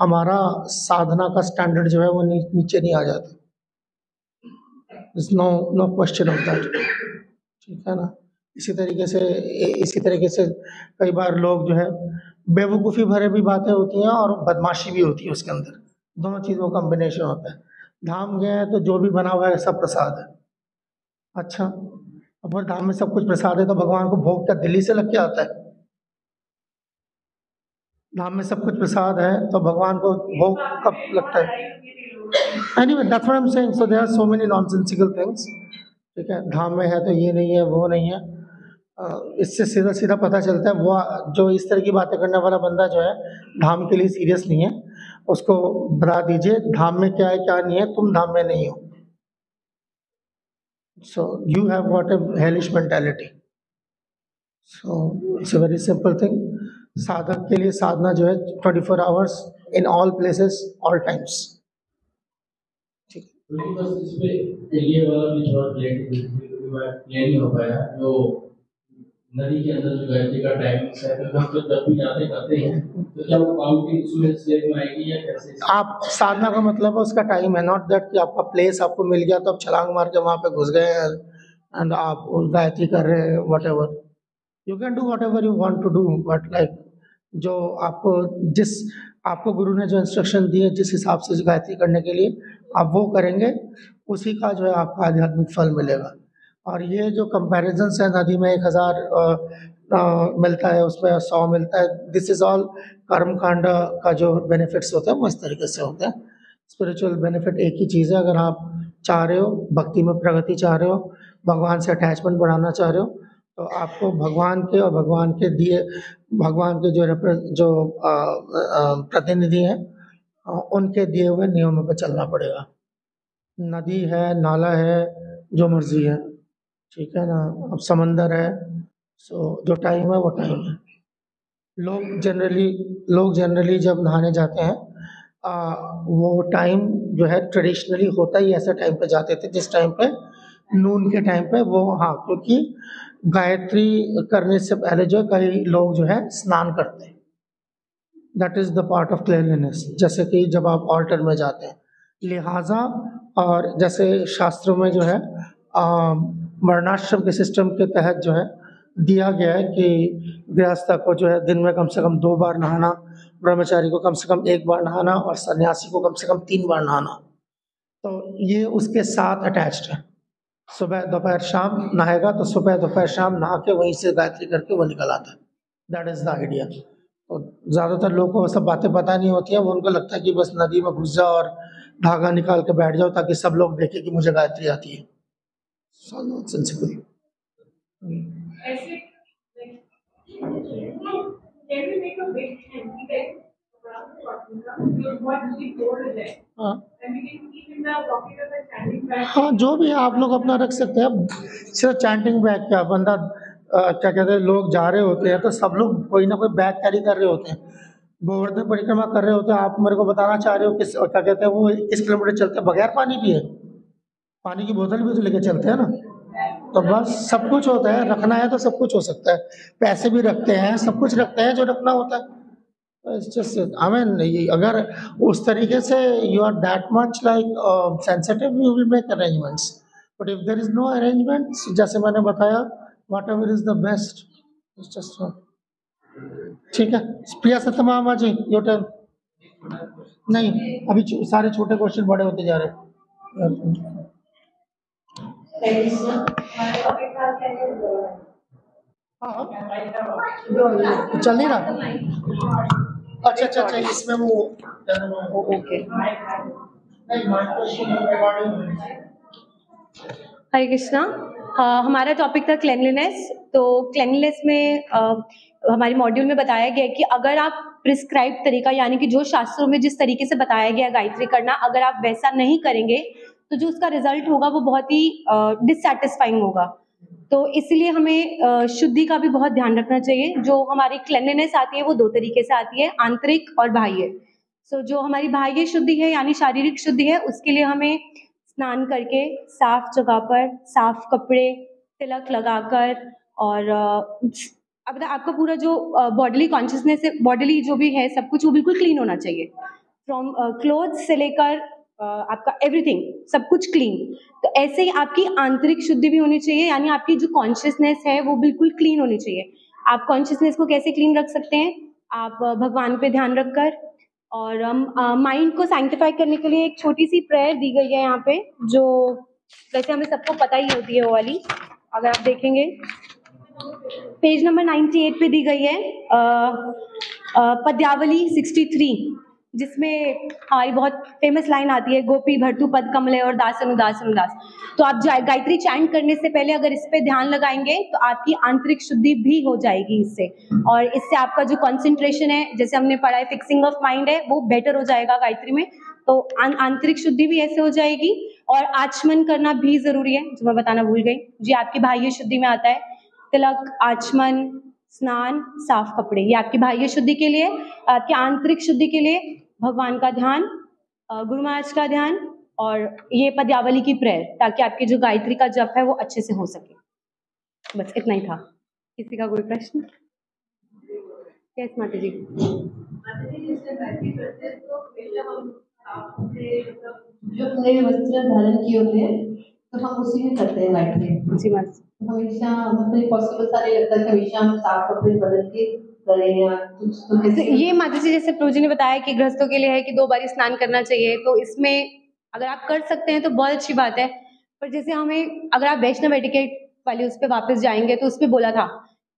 हमारा साधना का स्टैंडर्ड जो है वो नी, नीचे नहीं आ जाता। No no question of that ठीक है ना? इसी तरीके से इसी तरीके से कई बार लोग जो है बेवकूफ़ी भरे भी बातें होती हैं और बदमाशी भी होती है उसके अंदर। दोनों चीज़ों का कॉम्बिनेशन होता है। धाम गए हैं तो जो भी बना हुआ है सब प्रसाद है। अच्छा अब फिर धाम में सब कुछ प्रसाद है तो भगवान को भोग क्या दिल्ली से लग के आता है? धाम में सब कुछ प्रसाद है तो भगवान को भोग कब लगता है? Anyway that's what I am saying so many nonsensical things ठीक है? धाम में है तो ये नहीं है, वो नहीं है। इससे सीधा सीधा पता चलता है, वो जो इस तरह की बातें करने वाला बंदा जो है, धाम के लिए सीरियस नहीं है। उसको बता दीजिए, धाम में क्या है, क्या नहीं है, तुम धाम में नहीं हो। So you have what a hellish mentality so it's a very simple thing साधक के लिए साधना जो है twenty four hours in all places all times नहीं हो जो नदी के अंदर जो गायत्री का टाइमिंग है तो हैं। क्या वो काउंटिंग में आएगी या कैसे? आप साधना का मतलब है उसका टाइम है नॉट दैट कि आपका प्लेस आपको मिल गया तो आप छलांग मार के वहाँ पे घुस गए एंड आप उस गायत्री कर रहे हैं whatever you can do whatever you want to do but like जो आपको जिस, आपको गुरु ने जो इंस्ट्रक्शन दिए जिस हिसाब से गायत्री करने के लिए, आप वो करेंगे, उसी का जो है आपको आध्यात्मिक फल मिलेगा। और ये जो कंपैरिजन है नदी में एक हज़ार मिलता है, उसमें सौ मिलता है। दिस इज़ ऑल कर्म कांड का जो बेनिफिट्स होते हैं, वो इस तरीके से होते हैं। स्पिरिचुअल बेनिफिट एक ही चीज़ है, अगर आप चाह रहे हो, भक्ति में प्रगति चाह रहे हो, भगवान से अटैचमेंट बढ़ाना चाह रहे हो तो आपको भगवान के और भगवान के दिए, भगवान के जो जो प्रतिनिधि हैं उनके दिए हुए नियमों पर चलना पड़ेगा। नदी है, नाला है, जो मर्ज़ी है। ठीक है ना? अब समंदर है सो जो टाइम है वो टाइम है। लोग जनरली लोग जनरली जब नहाने जाते हैं आ, वो टाइम जो है ट्रेडिशनली होता ही ऐसे टाइम पे जाते थे जिस टाइम पे नून के टाइम पे वो हाँ क्योंकि गायत्री करने से पहले जो है कई लोग जो है स्नान करते हैं। That is the part of cleanliness जैसे कि जब आप ऑल्टर में जाते हैं। लिहाजा और जैसे शास्त्रों में जो है आ, वर्णाश्रम के सिस्टम के तहत जो है दिया गया है कि गृहस्थ को जो है दिन में कम से कम दो बार नहाना, ब्रह्मचारी को कम से कम एक बार नहाना और सन्यासी को कम से कम तीन बार नहाना। तो ये उसके साथ अटैच्ड है। सुबह दोपहर शाम नहाएगा तो सुबह दोपहर शाम नहा के वहीं से गायत्री करके वो निकल आता है। दैट इज़ द आइडिया तो ज़्यादातर लोगों को सब बातें पता नहीं होती हैं। वो उनको लगता है कि बस नदी में घुस जाओ और धागा निकाल के बैठ जाओ ताकि सब लोग देखें कि मुझे गायत्री आती है। है? हाँ. हाँ जो भी है आप लोग अपना रख सकते हैं सिर्फ़ चैंटिंग बैग क्या बंदा क्या कहते हैं लोग जा रहे होते हैं तो सब लोग कोई ना कोई बैग कैरी कर रहे होते हैं गोवर्धन परिक्रमा कर रहे होते हैं आप मेरे को बताना चाह रहे हो किस क्या कहते हैं वो किस किलोमीटर चलते हैं बगैर पानी पिए पानी की बोतल भी तो लेके चलते हैं ना। तो बस सब कुछ होता है, रखना है तो सब कुछ हो सकता है। पैसे भी रखते हैं, सब कुछ रखते हैं जो रखना होता है। मीन अगर उस तरीके से you are that much like sensitive you will make arrangements but if there is no arrangements जैसे मैंने बताया whatever is the best just ठीक है? प्रिया सत्यमा जी योर टर्न नहीं, अभी सारे छोटे क्वेश्चन बड़े होते जा रहे हैं। चल नहीं रहा? अच्छा अच्छा अच्छा इसमें वो ओके। हरे कृष्णा हाँ, हमारा टॉपिक था क्लेनलीनेस तो क्लेनलीनेस में अ, हमारे मॉड्यूल में बताया गया है कि अगर आप प्रिस्क्राइब तरीका यानी कि जो शास्त्रों में जिस तरीके से बताया गया गायत्री करना अगर आप वैसा नहीं करेंगे तो जो उसका रिज़ल्ट होगा वो बहुत ही डिससेटिस्फाइंग होगा। तो इसलिए हमें शुद्धि का भी बहुत ध्यान रखना चाहिए। जो हमारी क्लेनलीनेस आती है वो दो तरीके से आती है, आंतरिक और बाह्य। सो जो हमारी बाह्य शुद्धि है यानी शारीरिक शुद्धि है, उसके लिए हमें स्नान करके साफ़ जगह पर साफ़ कपड़े, तिलक लगाकर और अब आपका पूरा जो बॉडीली कॉन्शियसनेस है बॉडीली जो भी है, सब कुछ वो बिल्कुल क्लीन होना चाहिए। फ्रॉम क्लोथ्स से लेकर आपका एवरीथिंग सब कुछ क्लीन तो ऐसे ही आपकी आंतरिक शुद्धि भी होनी चाहिए, यानी आपकी जो कॉन्शियसनेस है वो बिल्कुल क्लीन होनी चाहिए. आप कॉन्शियसनेस को कैसे क्लीन रख सकते हैं? आप भगवान पे ध्यान रखकर और माइंड को सैंक्टिफाई करने के लिए एक छोटी सी प्रेयर दी गई है यहाँ पे, जो वैसे हमें सबको पता ही होती है वो वाली, अगर आप देखेंगे. पेज नंबर 98 पे दी गई है पद्यावली 63 जिसमें हमारी बहुत फ़ेमस लाइन आती है, गोपी भरतु पद कमले और दास अनुदास अनुदास. तो आप गायत्री चैंट करने से पहले अगर इस पे ध्यान लगाएँगे तो आपकी आंतरिक शुद्धि भी हो जाएगी इससे। और इससे आपका जो कंसंट्रेशन है, जैसे हमने पढ़ा है फिक्सिंग ऑफ़ माइंड है, वो बेटर हो जाएगा गायत्री में। तो आंतरिक शुद्धि भी ऐसे हो जाएगी। और आचमन करना भी ज़रूरी है, जो मैं बताना भूल गई। जी, आपकी बाह्य शुद्धि में आता है। तिलक, आचमन, स्नान, साफ़ कपड़े, ये आपकी बाह्य शुद्धि के लिए, आपकी आंतरिक शुद्धि के लिए भगवान का ध्यान गुरु महाराज का ध्यान और ये पद्यावली की प्रेयर ताकि आपकी जो गायत्री का जप है वो अच्छे से हो सके। बस इतना ही था। किसी का कोई प्रश्न? यस माता जी। जो नए वस्त्र धारण किए होते हैं तो हम उसी में करते हैं गायत्री। जी माता तो हमेशा मतलब पॉसिबल सारे लगता है हमेशा हम साफ़ कपड़े बदल के तो तो ये माता जी जैसे प्रभु जी ने बताया कि गृहस्थों के लिए है कि दो बार स्नान करना चाहिए तो इसमें अगर आप कर सकते हैं तो बहुत अच्छी बात है। पर जैसे हमें अगर आप वैष्णव एटिकेट वाले उस पर वापस जाएँगे तो उस पर बोला था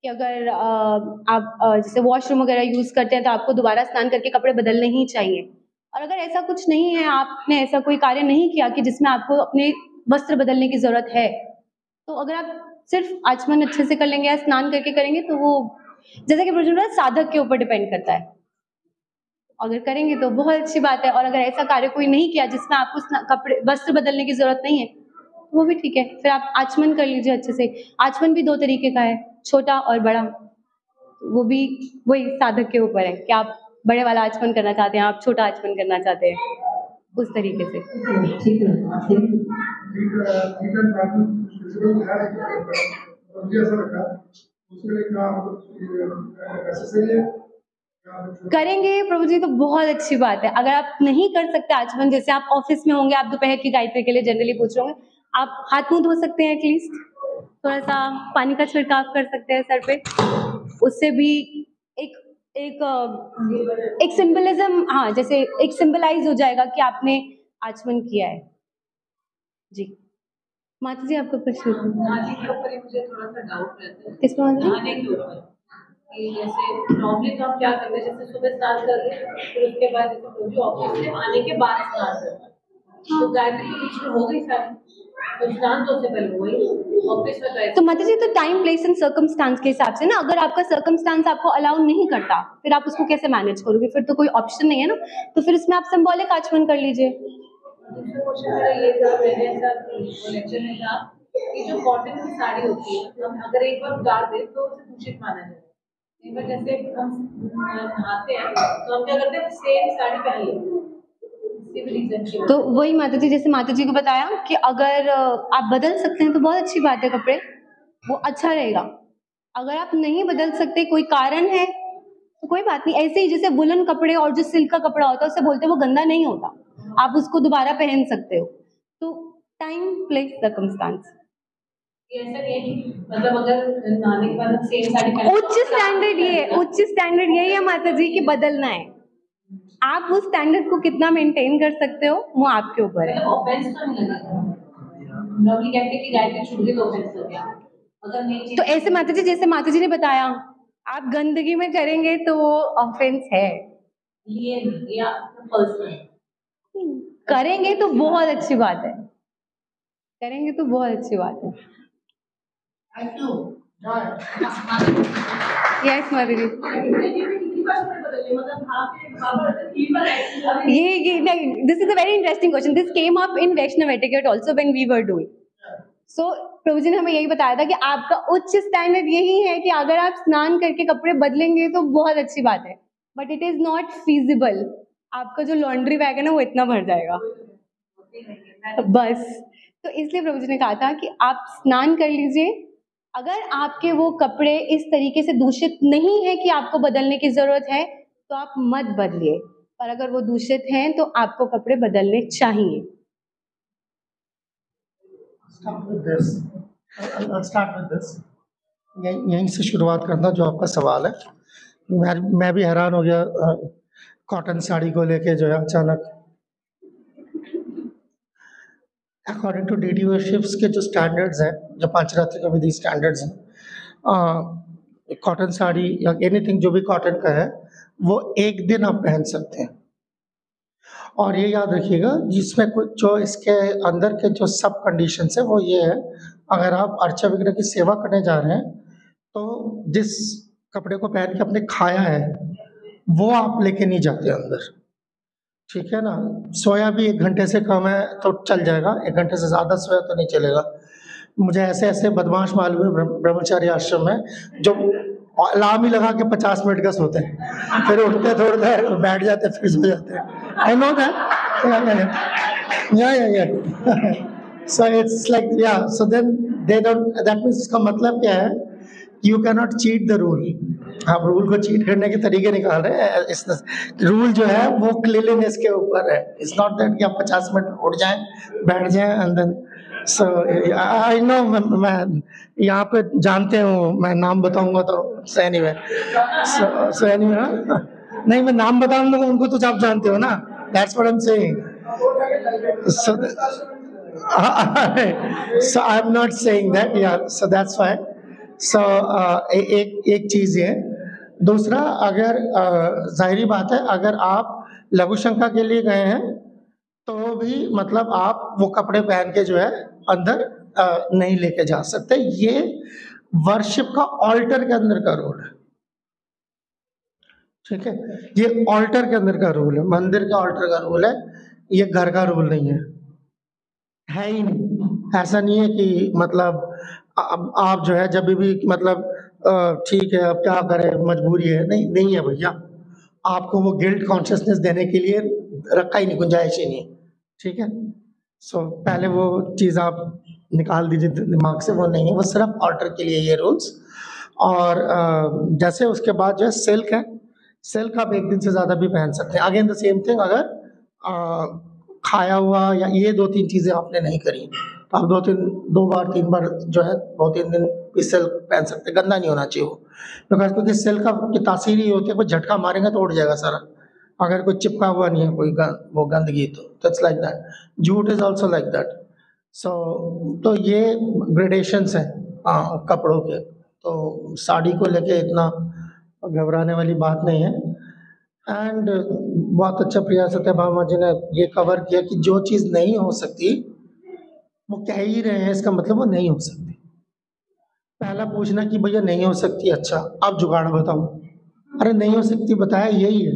कि अगर आप जैसे वॉशरूम वगैरह यूज़ करते हैं तो आपको दोबारा स्नान करके कपड़े बदलने ही चाहिए। और अगर ऐसा कुछ नहीं है आपने ऐसा कोई कार्य नहीं किया कि जिसमें आपको अपने वस्त्र बदलने की ज़रूरत है तो अगर आप सिर्फ़ आचमन अच्छे से कर लेंगे या स्नान करके करेंगे तो वो जैसा कि रहा साधक के ऊपर डिपेंड करता है। अगर करेंगे तो बहुत अच्छी बात है, और अगर ऐसा कार्य कोई नहीं किया जिसमें आपको कपड़े, वस्त्र बदलने की ज़रूरत नहीं है, वो भी ठीक है। फिर आप आचमन कर लीजिए अच्छे से। आचमन भी दो तरीके का है, छोटा और बड़ा। वो भी वही साधक के ऊपर है कि आप बड़े वाला आचमन करना चाहते हैं, आप छोटा आचमन करना चाहते हैं, उस तरीके से। ठीक है। करेंगे प्रभु जी तो बहुत अच्छी बात है। अगर आप नहीं कर सकते आचमन, जैसे आप ऑफ़िस में होंगे, आप दोपहर की गायत्री के लिए जनरली पूछ रहे होंगे, आप हाथ मुँह धो सकते हैं एटलीस्ट थोड़ा सा पानी का छिड़काव कर सकते हैं सर पे। उससे भी एक एक एक सिंबलिज्म हाँ जैसे एक सिंबलाइज हो जाएगा कि आपने आचमन किया है। जी। माता जी आपका प्रश्न नहाने के मुझे थोड़ा सा डाउट रहता है। किस जैसे नॉर्मली तो हम क्या करते हैं जैसे सुबह स्नान कर रहे हैं फिर उसके बाद जैसे ऑफ़िस से आने के बाद स्नान करते तो गायत्री बीच में हो गई सारी। तो तो माता जी तो टाइम प्लेस एंड सर्कमस्टांस के हिसाब से ना अगर आपका सर्कमस्टांस आपको अलाउ नहीं करता फिर आप उसको कैसे मैनेज करोगे? फिर तो कोई ऑप्शन नहीं है ना। तो फिर इसमें आप सिंबॉलिक आचमन कर लीजिए। दूसरा क्वेश्चन मेरा ये था मैंने ऐसा लेक्चर में था कि जो कॉटन की साड़ी होती है हम अगर एक बार उतार दें तो उसे दूषित माना जाए एक बार जैसे हम नहाते हैं तो हम क्या करते हैं सेम साड़ी पहन लेते हैं तो वही माता जी जैसे माता जी को बताया कि अगर आप बदल सकते हैं तो बहुत अच्छी बात है कपड़े वो अच्छा रहेगा। अगर आप नहीं बदल सकते कोई कारण है तो कोई बात नहीं। ऐसे ही जैसे वुलन कपड़े और जो सिल्क का कपड़ा होता है उससे बोलते हैं वो गंदा नहीं होता। आप उसको दोबारा पहन सकते हो। तो टाइम प्लेस सर्कमस्टांस ये मतलब उच्च स्टैंडर्ड ये उच्च स्टैंडर्ड यही है माता जी की बदलना है। आप उस स्टैंडर्ड को कितना मेंटेन कर सकते हो वो आपके ऊपर है। तो गई तो अगर नहीं तो ऐसे माता जी जैसे माता जी ने बताया आप गंदगी में करेंगे तो वो ऑफेंस है। लिए या पर्सनल करेंगे तो बहुत अच्छी बात है। करेंगे तो बहुत अच्छी बात है। थैंक यू जय यस माता मतलब ये ये नहीं this is a very interesting question this came up in Vaishnava etiquette also when we were doing so Prabhu ji ने हमें यही बताया था कि आपका उच्च स्टैंडर्ड यही है कि अगर आप स्नान करके कपड़े बदलेंगे तो बहुत अच्छी बात है। But it is not feasible आपका जो लॉन्ड्री बैग है ना, वो इतना भर जाएगा। बस। तो इसलिए प्रभु जी ने कहा था कि आप स्नान कर लीजिए। अगर आपके वो कपड़े इस तरीके से दूषित नहीं है कि आपको बदलने की ज़रूरत है तो आप मत बदलिए। पर अगर वो दूषित हैं तो आपको कपड़े बदलने चाहिए. यहीं से शुरुआत करना जो आपका सवाल है। मैं मैं भी हैरान हो गया कॉटन साड़ी को लेके जो है अचानक। According to deity ships के जो स्टैंडर्ड्स हैं, जो पंचरात्र का विधि स्टैंडर्ड्स हैं कॉटन साड़ी या एनीथिंग जो भी कॉटन का है, वो एक दिन आप पहन सकते हैं। और ये याद रखिएगा, जिसमें कुछ जो इसके अंदर के जो सब कंडीशन है, वो ये है, अगर आप अर्चा विग्रह की सेवा करने जा रहे हैं तो जिस कपड़े को पहन के आपने खाया है वो आप लेके नहीं जाते अंदर। ठीक है ना? सोया भी एक घंटे से कम है तो चल जाएगा। एक घंटे से ज़्यादा सोया तो नहीं चलेगा। मुझे ऐसे ऐसे बदमाश मालूम है, ब्रह्म- ब्रह्मचारी आश्रम में, जो अलार्म ही लगा के पचास मिनट का सोते हैं। फिर उठते थोड़ी देर, बैठ जाते, फिर सो जाते हैं। आई नो दैट या या या सो इट्स लाइक या so then they don't that means इसका मतलब क्या है? You can not cheat the rule आप रूल को चीट करने के तरीके निकाल रहे हैं। रूल जो है, वो क्लीनलीनेस के ऊपर है। इट्स नॉट दैट कि आप पचास मिनट उठ जाएँ, बैठ जाएँ देन सो आई नो मैं यहाँ पे जानते हूँ, मैं नाम बताऊँगा तो सो एनीवे सो एनीवे नहीं, मैं नाम बताऊँगा उनको तो आप जानते हो ना। That's what I am saying so so I'm not saying that, yeah, so that's fine so uh, एक एक चीज़ ये। दूसरा अगर जाहिरी बात है अगर आप लघु शंका के लिए गए हैं तो भी मतलब आप वो कपड़े पहन के जो है अंदर नहीं लेके जा सकते। ये वर्शिप का ऑल्टर के अंदर का रोल है। ठीक है? ये ऑल्टर के अंदर का रोल है। मंदिर के ऑल्टर का रोल है। ये घर का रोल नहीं है। है ही नहीं। ऐसा नहीं है कि मतलब अब आप जो है जब भी मतलब ठीक है अब क्या करें मजबूरी है नहीं नहीं है भैया। आपको वो गिल्ट कॉन्शियसनेस देने के लिए रखा ही नहीं गुंजाइश ही नहीं ठीक है? सो पहले वो चीज़ आप निकाल दीजिए दिमाग से वो नहीं है वो सिर्फ़ ऑर्डर के लिए ये रूल्स और जैसे उसके बाद जो है सिल्क है। सिल्क आप एक दिन से ज़्यादा भी पहन सकते हैं। अगेन द सेम थिंग अगर अ, खाया हुआ या ये दो तीन चीज़ें आपने नहीं करी तो आप दो तीन दो बार तीन बार जो है दो तीन दिन भी सिल्क पहन सकते गंदा नहीं होना चाहिए वो। बिकॉज़ क्योंकि सिल्क का की तासीर ही होती है कोई झटका मारेंगे तो उड़ जाएगा सारा। अगर कोई चिपका हुआ नहीं है कोई गंद, वो गंदगी तो it's like that jute is also like that so तो ये ग्रेडेशंस हैं हाँ, कपड़ों के। तो साड़ी को लेके इतना घबराने वाली बात नहीं है। एंड बहुत अच्छा प्रयास सत्य भामा जी ने ये कवर किया कि जो चीज़ नहीं हो सकती वो कह ही रहे हैं, इसका मतलब वो नहीं हो सकती। पहला पूछना कि भैया नहीं हो सकती अच्छा अब जुगाड़ बताओ। अरे नहीं हो सकती, बताया यही है।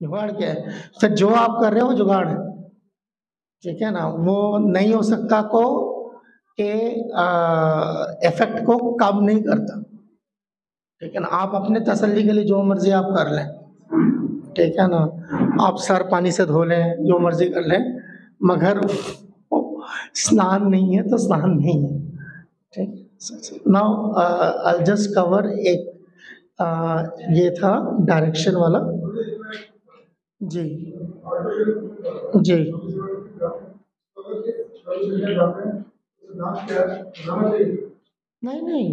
जुगाड़ क्या है? फिर जो आप कर रहे हो जुगाड़ है। ठीक है ना? वो नहीं हो सकता को के इफ़ेक्ट को कम नहीं करता। ठीक है ना? आप अपने तसल्ली के लिए जो मर्ज़ी आप कर लें। ठीक है ना? आप सर पानी से धो लें, जो मर्ज़ी कर लें, मगर स्नान नहीं है तो स्नान नहीं है। ठीक? नाउ आई जस्ट कवर एक uh, ये था डायरेक्शन वाला। जी। जी। नहीं नहीं।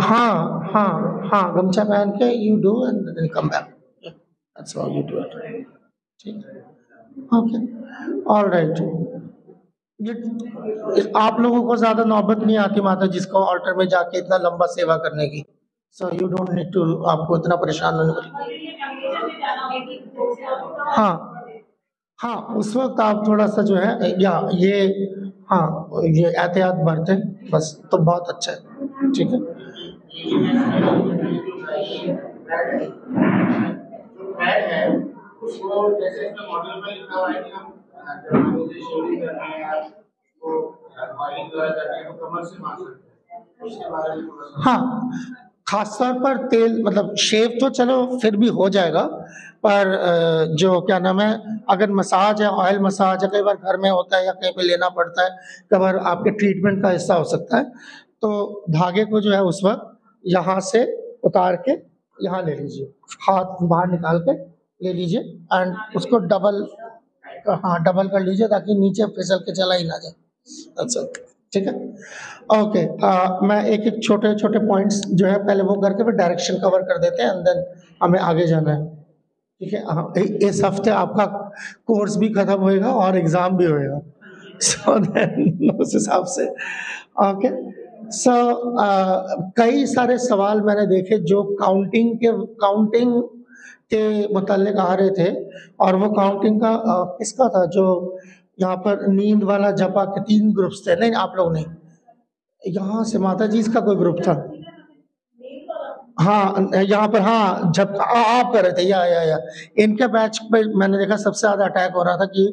हाँ हाँ हाँ गमछा पहन के you do and come back that's how you do it ठीक? ओके ऑल राइट आप लोगों को ज़्यादा नौबत नहीं आती माता जिसको ऑल्टर में जाके इतना लंबा सेवा करने की। So you don't need to आपको इतना परेशान होने वाली। हाँ हाँ उस वक्त आप थोड़ा सा जो है, या ये हाँ ये एहतियात बरतें, बस तो बहुत अच्छा है। ठीक है। हाँ खासतौर पर तेल मतलब शेव तो चलो फिर भी हो जाएगा, पर जो क्या नाम है, अगर मसाज है ऑयल मसाज है, कई बार घर में होता है या कहीं पे लेना पड़ता है, कई बार आपके ट्रीटमेंट का हिस्सा हो सकता है तो धागे को जो है उस वक्त यहाँ से उतार के यहाँ ले लीजिए, हाथ बाहर निकाल के ले लीजिए एंड उसको डबल हाँ डबल कर लीजिए ताकि नीचे फिसल के चला ही ना जाए। अच्छा ठीक है? ओके मैं एक एक छोटे छोटे पॉइंट्स जो है पहले वो करके फिर डायरेक्शन कवर कर देते हैं एंड देन हमें आगे जाना है। ठीक है? हाँ इस हफ़्ते आपका कोर्स भी खत्म होएगा और एग्ज़ाम भी होएगा। सो देन उस हिसाब से। ओके सो कई सारे सवाल मैंने देखे जो काउंटिंग के काउंटिंग के मुतल्लिक आ रहे थे और वो काउंटिंग का किसका था जो यहाँ पर नींद वाला जपा के तीन ग्रुप्स थे? नहीं, आप लोग नहीं। यहाँ से माता जी का कोई ग्रुप था? हाँ यहाँ पर हाँ जब आप कर रहे थे, या या या। इनके बैच पे मैंने देखा सबसे ज़्यादा अटैक हो रहा था कि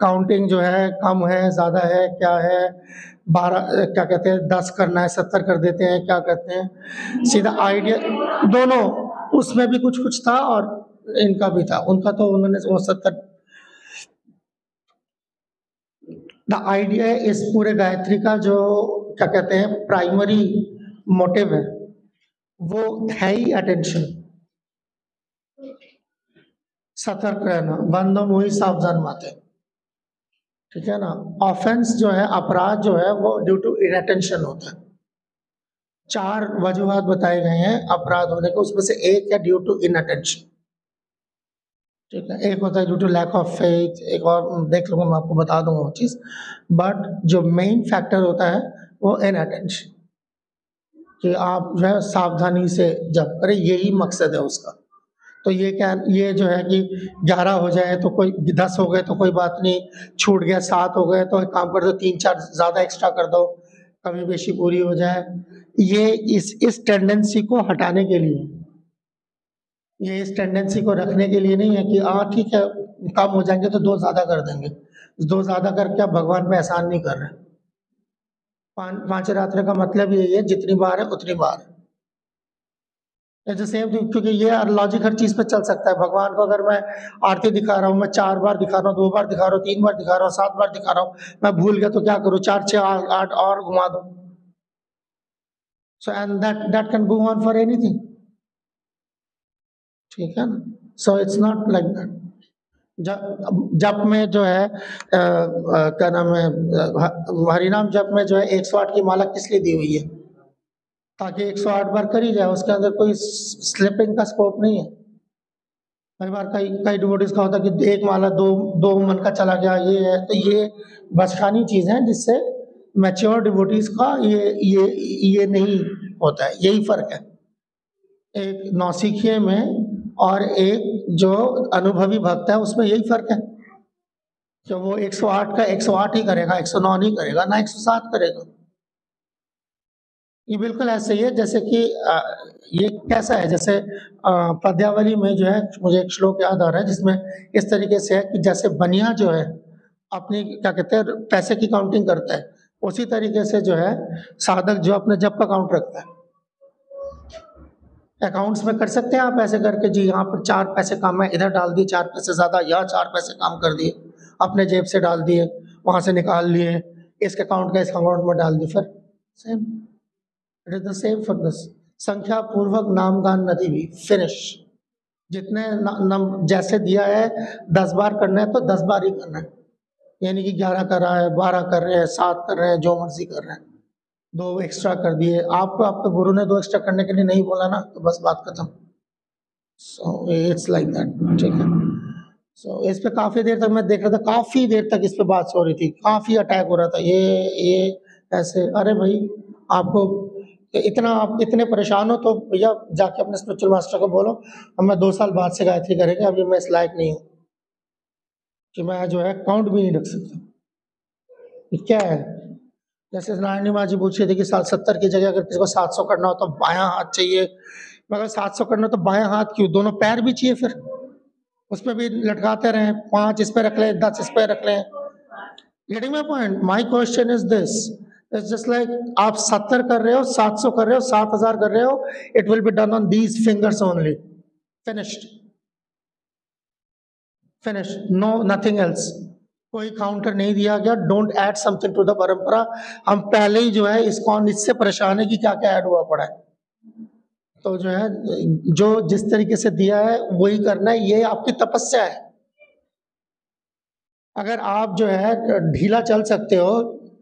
काउंटिंग जो है, कम है, ज़्यादा है, क्या है? बारह, क्या कहते हैं? दस करना है, सत्तर कर देते हैं, क्या कहते हैं? सीधा आइडिया दोनों उसमें भी कुछ कुछ था और इनका भी था। उनका तो उन्होंने सत्तर द आइडिया इस पूरे गायत्री का जो, क्या कहते हैं प्राइमरी मोटिव है, वो है ही अटेंशन सतर्क रहना बंदो मुही सावधान माते ठीक है ना? ऑफेंस जो है, अपराध जो है, वो ड्यू टू इनअटेंशन होता है। चार वजूहत बताए गए हैं अपराध होने के उसमें से एक है ड्यू टू इनअटेंशन ठीक है, एक होता है due to lack of faith एक और देख लूँगा, मैं आपको बता दूँगा वो चीज़। बट जो मेन फैक्टर होता है, वो इन अटेंशन कि आप जो है सावधानी से जब करें, यही मकसद है उसका। तो ये क्या, ये जो है कि ग्यारह हो जाए तो कोई, दस हो गए तो कोई बात नहीं, छूट गया, सात हो गए तो एक काम कर दो, तीन चार ज़्यादा एक्स्ट्रा कर दो कमी बेशी पूरी हो जाए। ये इस इस टेंडेंसी को हटाने के लिए। ये इस टेंडेंसी को रखने के लिए नहीं है कि हाँ ठीक है, कम हो जाएँगे तो दो ज़्यादा कर देंगे। दो ज़्यादा करके आप भगवान पे एहसान नहीं कर रहे? पाँच रात्र का मतलब यही है जितनी बार है उतनी बार। सेम क्योंकि ये लॉजिक हर चीज़ पे चल सकता है। भगवान को अगर मैं आरती दिखा रहा हूँ, मैं चार बार दिखा रहा हूँ, दो बार दिखा रहा हूँ, तीन बार दिखा रहा हूँ, सात बार दिखा रहा हूँ, मैं भूल गया तो क्या करूँ? चार छः आठ और घुमा दो। So and that that can go on for anything ठीक है ना? So it's not like that जब में जो है क्या नाम है हरिनाम जब में जो है एक सौ आठ की माला किस लिए दी हुई है? ताकि एक सौ आठ बार करी जाए, उसके अंदर कोई स्लिपिंग का स्कोप नहीं है। कई बार कई कई डिवोटिस का होता है कि एक माला दो दो मन का चला गया, ये है तो ये बचकानी चीज़ है जिससे मैच्योर डिवोटीज का ये ये ये नहीं होता है। यही फ़र्क है। एक नौसिखिए में और एक जो अनुभवी भक्त है, उसमें यही फ़र्क है। कि वो 108 का 108 ही करेगा 109 नहीं करेगा, ना 107 करेगा। ये बिल्कुल ऐसे ही है, जैसे कि ये कैसा है? जैसे पद्यावली में जो है, मुझे एक श्लोक याद आ रहा है, जिसमें इस तरीके से है कि जैसे बनिया जो है, अपनी, क्या कहते हैं, पैसे की काउंटिंग करता है। उसी तरीके से जो है, साधक जो अपने जब का अकाउंट रखता है। अकाउंट्स में कर सकते हैं आप ऐसे करके, जी यहाँ पर चार पैसे कम है, इधर डाल दिए, चार पैसे ज़्यादा, या चार पैसे काम कर दिए, अपने जेब से डाल दिए, वहाँ से निकाल लिए, इस अकाउंट का, इस अकाउंट में डाल दिए, फिर same it is the same for this संख्या पूर्वक नामगान नदी भी फिनिश जितने नम, जैसे दिया है, दस बार करना है तो दस बार ही करना है। यानी कि ग्यारह कर रहा है, बारह कर रहे हैं, सात कर रहे हैं, जो मर्ज़ी कर रहे हैं। दो एक्स्ट्रा कर दिए। आपको आपके गुरु ने दो एक्स्ट्रा करने के लिए नहीं बोला ना तो बस बात खत्म। सो इट्स लाइक दैट ठीक है। सो इस पे काफ़ी देर तक मैं देख रहा था, काफ़ी देर तक इस पे बात हो रही थी, काफ़ी अटैक हो रहा था। ये ये ऐसे, अरे भाई, आपको इतना, आप इतने परेशान हो तो भैया जाके अपने स्पिरिचुअल मास्टर को बोलो। अब मैं दो साल बाद से गायत्री करेंगे, अभी मैं इस लायक नहीं हूँ। कि मैं जो है काउंट भी नहीं रख सकता। क्या है? जैसे नारायणी माँ जी पूछ थे कि सात सत्तर की जगह अगर किसी को सात सौ करना हो तो बायां हाथ चाहिए। मगर सात सौ करना हो तो बायां हाथ क्यों? दोनों पैर भी चाहिए फिर। उसमें भी लटकाते रहें, पाँच इस पे रख लें, दस इस पे रख लें। Getting my point my question is this it's just like आप सत्तर कर रहे हो, सात सौ कर रहे हो, सात हज़ार कर रहे हो it will be done on these fingers only finished finish no nothing else कोई काउंटर नहीं दिया गया. Don't add something to the परंपरा हम पहले ही जो है इसको इससे परेशान है कि क्या क्या ऐड हुआ पड़ा है. तो जो है, जो जिस तरीके से दिया है, वही करना है. ये आपकी तपस्या है. अगर आप जो है, ढीला चल सकते हो,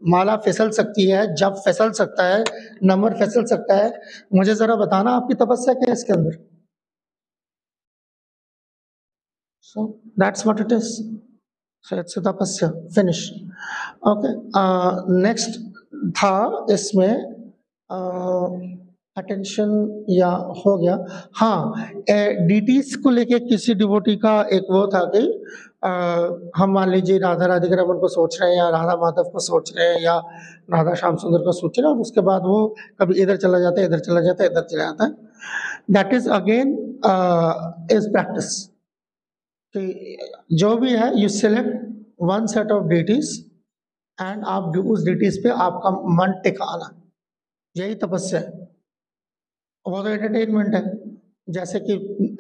माला फिसल सकती है, जब फिसल सकता है नंबर फिसल सकता है. मुझे जरा बताना आपकी तपस्या क्या है इसके अंदर? So that's what it is so तपस्या फिनिश ओके नेक्स्ट था इसमें अटेंशन या हो गया हाँ डीटीज को लेके किसी डिवोटी का एक वो था कि आ, हम मान लीजिए राधा राधिका रमन को सोच रहे हैं या राधा माधव को सोच रहे हैं या राधा श्याम सुंदर को सोच रहे हैं और उसके बाद वो कभी इधर चला जाता है इधर चला जाता है इधर चला जाता है that is again is practice जो भी है you select one set of deities and आप उस डिटीज पे आपका मन टिकाना। यही तपस्या है। वो तो एंटरटेनमेंट है। जैसे कि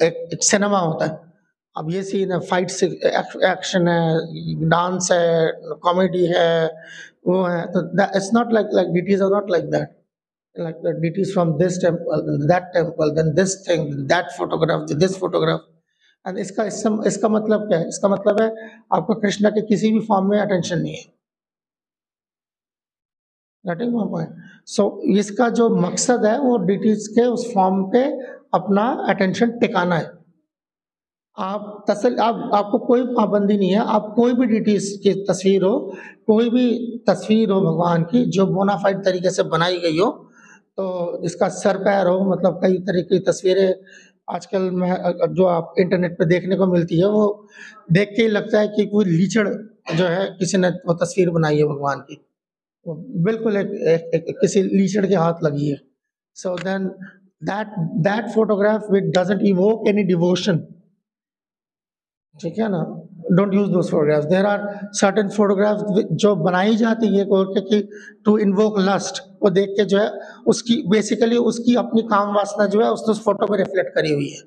एक, एक सिनेमा होता है। अब ये सीन है फाइट से एक्शन है डांस है कॉमेडी है वो है। तो it's not like like deities are not like that like the deities from this temple, that temple, then this thing, that photograph, this photograph. And इसका इसका मतलब क्या है? इसका मतलब है आपको कृष्णा के किसी भी फॉर्म में अटेंशन नहीं है। सो so, इसका जो मकसद है वो डिटीज के उस फॉर्म पे अपना अटेंशन टिकाना है। आप तसल आप आपको कोई पाबंदी नहीं है। आप कोई भी डिटीज की तस्वीर हो कोई भी तस्वीर हो भगवान की जो बोनाफाइड तरीके से बनाई गई हो तो इसका सर पैर हो मतलब कई तरह की तस्वीरें आजकल में जो आप इंटरनेट पे देखने को मिलती है वो देख के ही लगता है कि कोई लीचड़ जो है किसी ने वो तस्वीर बनाई है भगवान की। बिल्कुल एक, एक, एक, एक किसी लीचड़ के हाथ लगी है। So then that that photograph which doesn't evoke any devotion ठीक है ना? Don't use those photographs there are certain photographs जो बनाई जाती है कि टू इन्वोक लस्ट वो देख के जो है उसकी बेसिकली उसकी अपनी काम वासना जो है उस उस फ़ोटो पर रिफ्लेक्ट करी हुई है।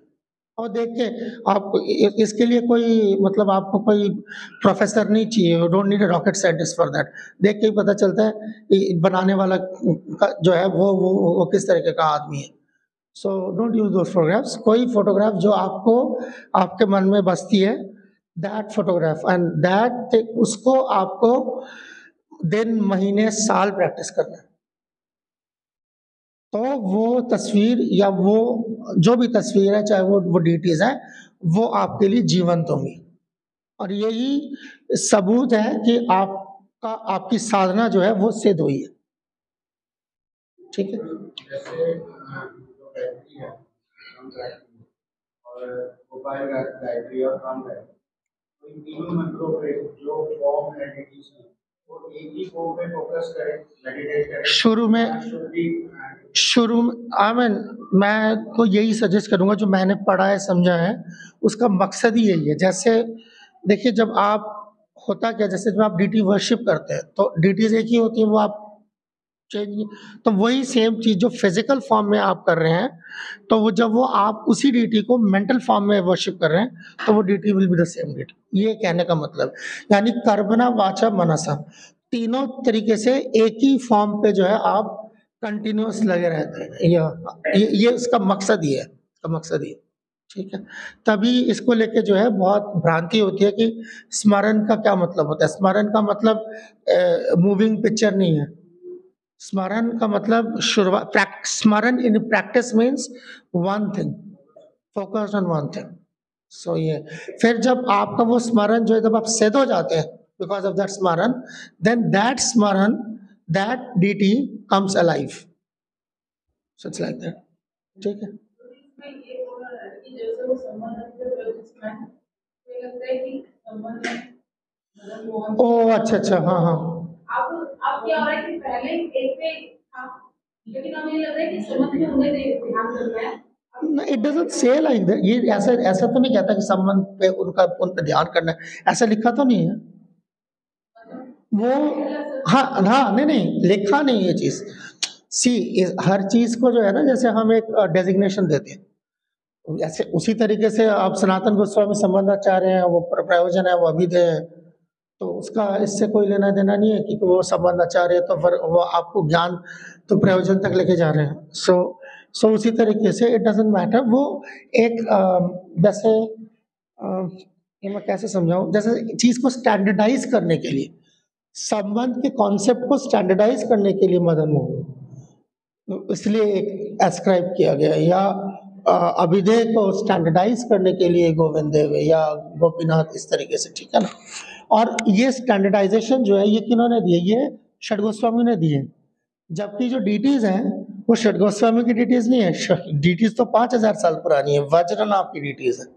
और देख के आपको इ- इसके लिए कोई मतलब आपको कोई प्रोफेसर नहीं चाहिए don't need rocket scientist for that देख के ही पता चलता है कि बनाने वाला जो है वो वो वो किस तरीके का आदमी है। So don't use those photographs कोई फोटोग्राफ जो आपको, आपके मन में बसती है दैट फोटोग्राफ एंड दैट उसको आपको दिन, महीने, साल प्रैक्टिस करना है। तो वो तस्वीर या वो, जो भी तस्वीर है, चाहे वो वो डिटीज है, वो आपके लिए जीवंत होंगी। और यही सबूत है कि आपका, आपकी साधना जो है, वो सिद्ध हुई है। ठीक है? जैसे इन तीनों मंत्रों पे जो फॉर्म है डिटीज वो एक ही फॉर्म पे फोकस करें मेडिटेट करें। शुरू में शुरू में आई मीन मैं तो यही सजेस्ट करूँगा जो मैंने पढ़ा है समझा है उसका मकसद ही यही है। जैसे देखिए जब आप होता क्या जैसे जब आप डीटी वर्शिप करते हैं तो डीटीज एक ही होती है वो आप चेंज तो वही सेम चीज़ जो फ़िज़िकल फॉर्म में आप कर रहे हैं तो वो जब वो आप उसी डीटी को मेंटल फॉर्म में वर्शिप कर रहे हैं तो वो deity will be the same deity ये कहने का मतलब यानी कर्मना वाचा मनसा तीनों तरीके से एक ही फॉर्म पे जो है आप कंटिन्यूस लगे रहते हैं। ये ये, इसका मकसद ही है इसका मकसद है ठीक है? तभी इसको लेके जो है बहुत भ्रांति होती है कि स्मरण का क्या मतलब होता है? स्मरण का मतलब मूविंग पिक्चर नहीं है। स्मरण का मतलब शुरुआत स्मरण in practice means one thing focus on one thing so ये फिर जब आपका वो स्मरण जो है जब आप सिद्ध हो जाते हैं बिकॉज़ ऑफ़ दैट स्मरण देन दैट स्मरण that dt comes alive. So it's like that. ठीक है? ओ अच्छा अच्छा हाँ हाँ। अब अब क्या हो रहा है कि पहले एक पे लेकिन ये लग रहा है कि समझ में उन्हें ध्यान है। इट ये ऐसा ऐसा तो नहीं कहता कि संबंध पे उनका, उन ध्यान करना है। ऐसा लिखा तो नहीं है। वो हाँ हाँ नहीं नहीं, लिखा नहीं ये चीज़। सी हर चीज़ को जो है ना, जैसे हम एक डेजिग्नेशन देते हैं। ऐसे उसी तरीके से आप सनातन गोस्वामी, संबंधाचार्य हैं, वो प्रयोजन है, वो अभिधेय है। तो उसका इससे कोई लेना देना नहीं है कि वो संबंधाचार्य है तो फिर वो आपको ज्ञान तो प्रयोजन तक लेके जा रहे हैं। सो सो उसी तरीके से इट डजेंट मैटर वो एक जैसे ये मैं कैसे समझाऊं? जैसे चीज़ को स्टैंडर्डाइज करने के लिए, संबंध के कॉन्सेप्ट को स्टैंडर्डाइज करने के लिए मदन मोहन इसलिए एक एस्क्राइब किया गया या अभिधेय को स्टैंडर्डाइज करने के लिए गोविंद देव या गोपीनाथ इस तरीके से, ठीक है ना? और ये स्टैंडर्डाइजेशन जो है, ये किन्होंने दी है ये षड गोस्वामी ने दिए। जबकि जो डीटीज हैं, वो षड गोस्वामी की डीटीज नहीं है। डीटीज तो पाँच हज़ार साल पुरानी है। वज्रनाभ की डीटीज है।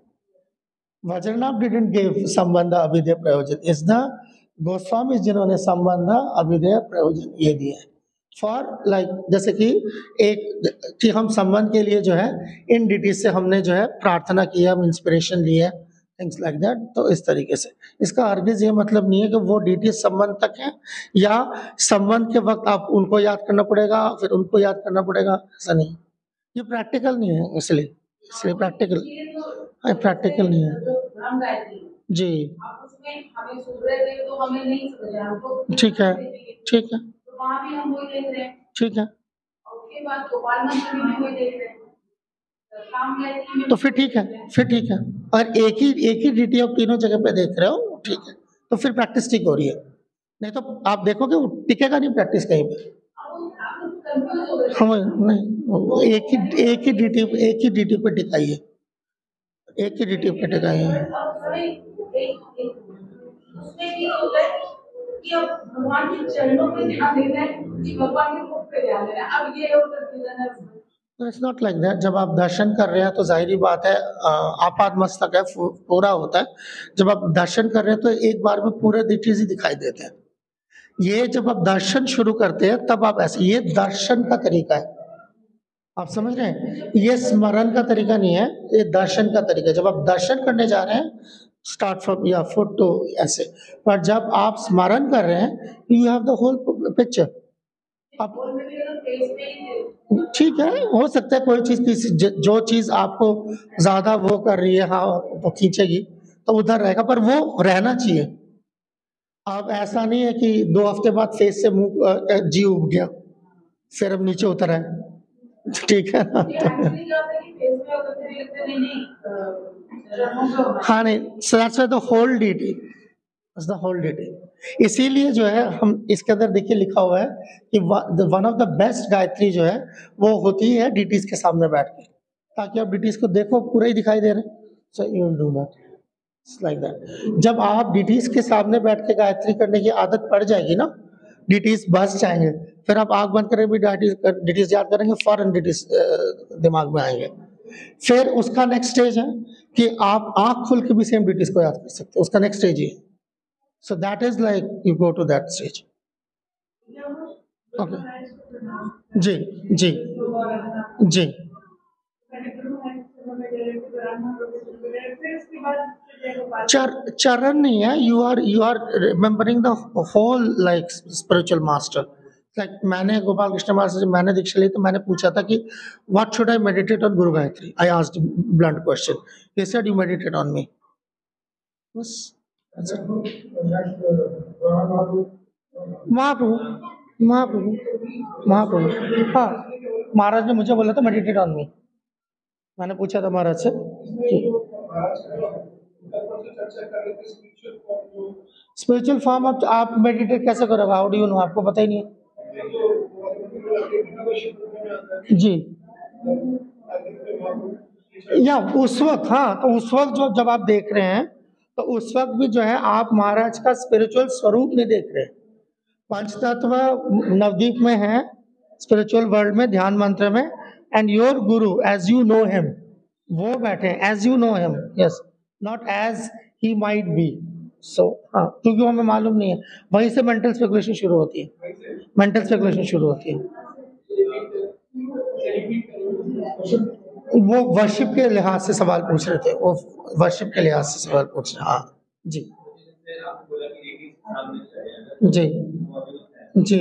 वज्रनाभ डिडेंट गिव संबंध अभिधेय प्रयोजन। इज़ द गोस्वामी जिन्होंने संबंध अभिधेय प्रयोजन ये दिए फॉर लाइक जैसे कि एक, कि हम संबंध के लिए जो है, इन डिटीज से हमने जो है प्रार्थना की है, हम इंस्पिरेशन ली है। थिंग्स लाइक दैट तो इस तरीके से। इसका हरगिज ये मतलब नहीं है कि वो डिटीज संबंध तक है या संबंध के वक्त आप उनको याद करना पड़ेगा फिर उनको याद करना पड़ेगा ऐसा नहीं। ये प्रैक्टिकल नहीं है इसलिए इसलिए प्रैक्टिकल हाँ प्रैक्टिकल नहीं है। जो। ठीक है ठीक है। तो वहाँ भी हम वही देख रहे हैं। ठीक है। तो में तो फिर ठीक है, फिर ठीक है। अगर एक ही एक ही डिटी आप तीनों जगह पे देख रहे हो, ठीक है। तो फिर प्रैक्टिस ठीक हो रही है। नहीं तो आप देखोगे वो टिकेगा नहीं प्रैक्टिस कहीं पे। कंफ्यूज हो, नहीं एक ही एक ही डीटी एक ही डीटी पे टिकाई है एक ही डी ये होता है कि अब भगवान के चरणों पे ध्यान देना है कि भगवान के मुख पे ध्यान देना है। अब ये और कंफ्यूजन है उसमें इट्स नॉट लाइक दैट जब आप दर्शन कर रहे हैं तो ज़ाहिर बात है आपात मस्तक है पूरा होता है। जब आप दर्शन कर रहे हैं तो एक बार में पूरे डिटेल्स ही दिखाई देते हैं। ये जब आप दर्शन शुरू करते हैं, तब आप ऐसे, ये दर्शन का तरीका है। आप समझ रहे हैं? ये स्मरण का तरीका नहीं है, ये दर्शन का तरीका जब आप दर्शन करने जा रहे हैं स्टार्ट फ्रॉम या फुट टू ऐसे। पर जब आप स्मरण कर रहे हैं you have the whole picture आप ठीक है हो सकता है कोई चीज़ किसी जो चीज़ आपको ज़्यादा वो कर रही है हाँ वो खींचेगी तो उधर रहेगा पर वो रहना चाहिए। अब ऐसा नहीं है कि दो हफ़्ते बाद फेस से मुँह जी उब गया फिर अब नीचे उतर है ठीक है ना? होता है नहीं नहीं चरणों पे होना नहीं so that's the whole deity the whole deity इसीलिए जो है, हम इसके अंदर देखिए लिखा हुआ है कि one of the best Gayatri जो है, वो होती है डीटीज के सामने बैठ के। ताकि आप डीटीज को देखो, पूरे ही दिखाई दे रहे so you do that like that जब आप डीटीज के सामने बैठ के गायत्री करने की आदत पड़ जाएगी ना डीटीज बस जाएँगे। फिर आप आग बंद करें भी डीटीज याद करेंगे, फॉरन डीटीज दिमाग में आएँगे। फिर उसका नेक्स्ट स्टेज है कि आप आँख खोल के भी सेम डीटीज को याद कर सकते हो। उसका नेक्स्ट स्टेज ही है। So that is like you go to that stage okay जी जी जी. चर, चरण नहीं है you are you are remembering the whole like spiritual master like मैंने गोपाल कृष्ण मास्टर से मैंने दीक्षा ली तो मैंने पूछा था कि what should I meditate on guru Gayatri I asked blunt question you meditate on me. बस. महाप्रभु। महाप्रभु। महाप्रभु। हाँ महाराज ने मुझे बोला था मेडिटेट ऑन मी मैंने पूछा था महाराज से। स्पिरिचुअल फॉर्म आप आप मेडिटेट कैसे करोगे? हाउ डू यू नो आपको पता ही नहीं जी। या उस वक्त हाँ तो उस वक्त जो, जब आप देख रहे हैं तो उस वक्त भी जो है, आप महाराज का स्पिरिचुअल स्वरूप नहीं देख रहे। पंच तत्व नवदीप में है स्पिरिचुअल वर्ल्ड में, ध्यान मंत्र में and your guru as you know him वो बैठे as you know him yes not as he might be so हाँ क्योंकि हमें मालूम नहीं है। वहीं से मेंटल स्पेकुलेशन शुरू होती है। मेंटल स्पेकुलेशन शुरू होती है। वो वर्शिप के लिहाज से सवाल पूछ रहे थे। वो वर्शिप के लिहाज से सवाल पूछ रहे हाँ। जी। जी। जी।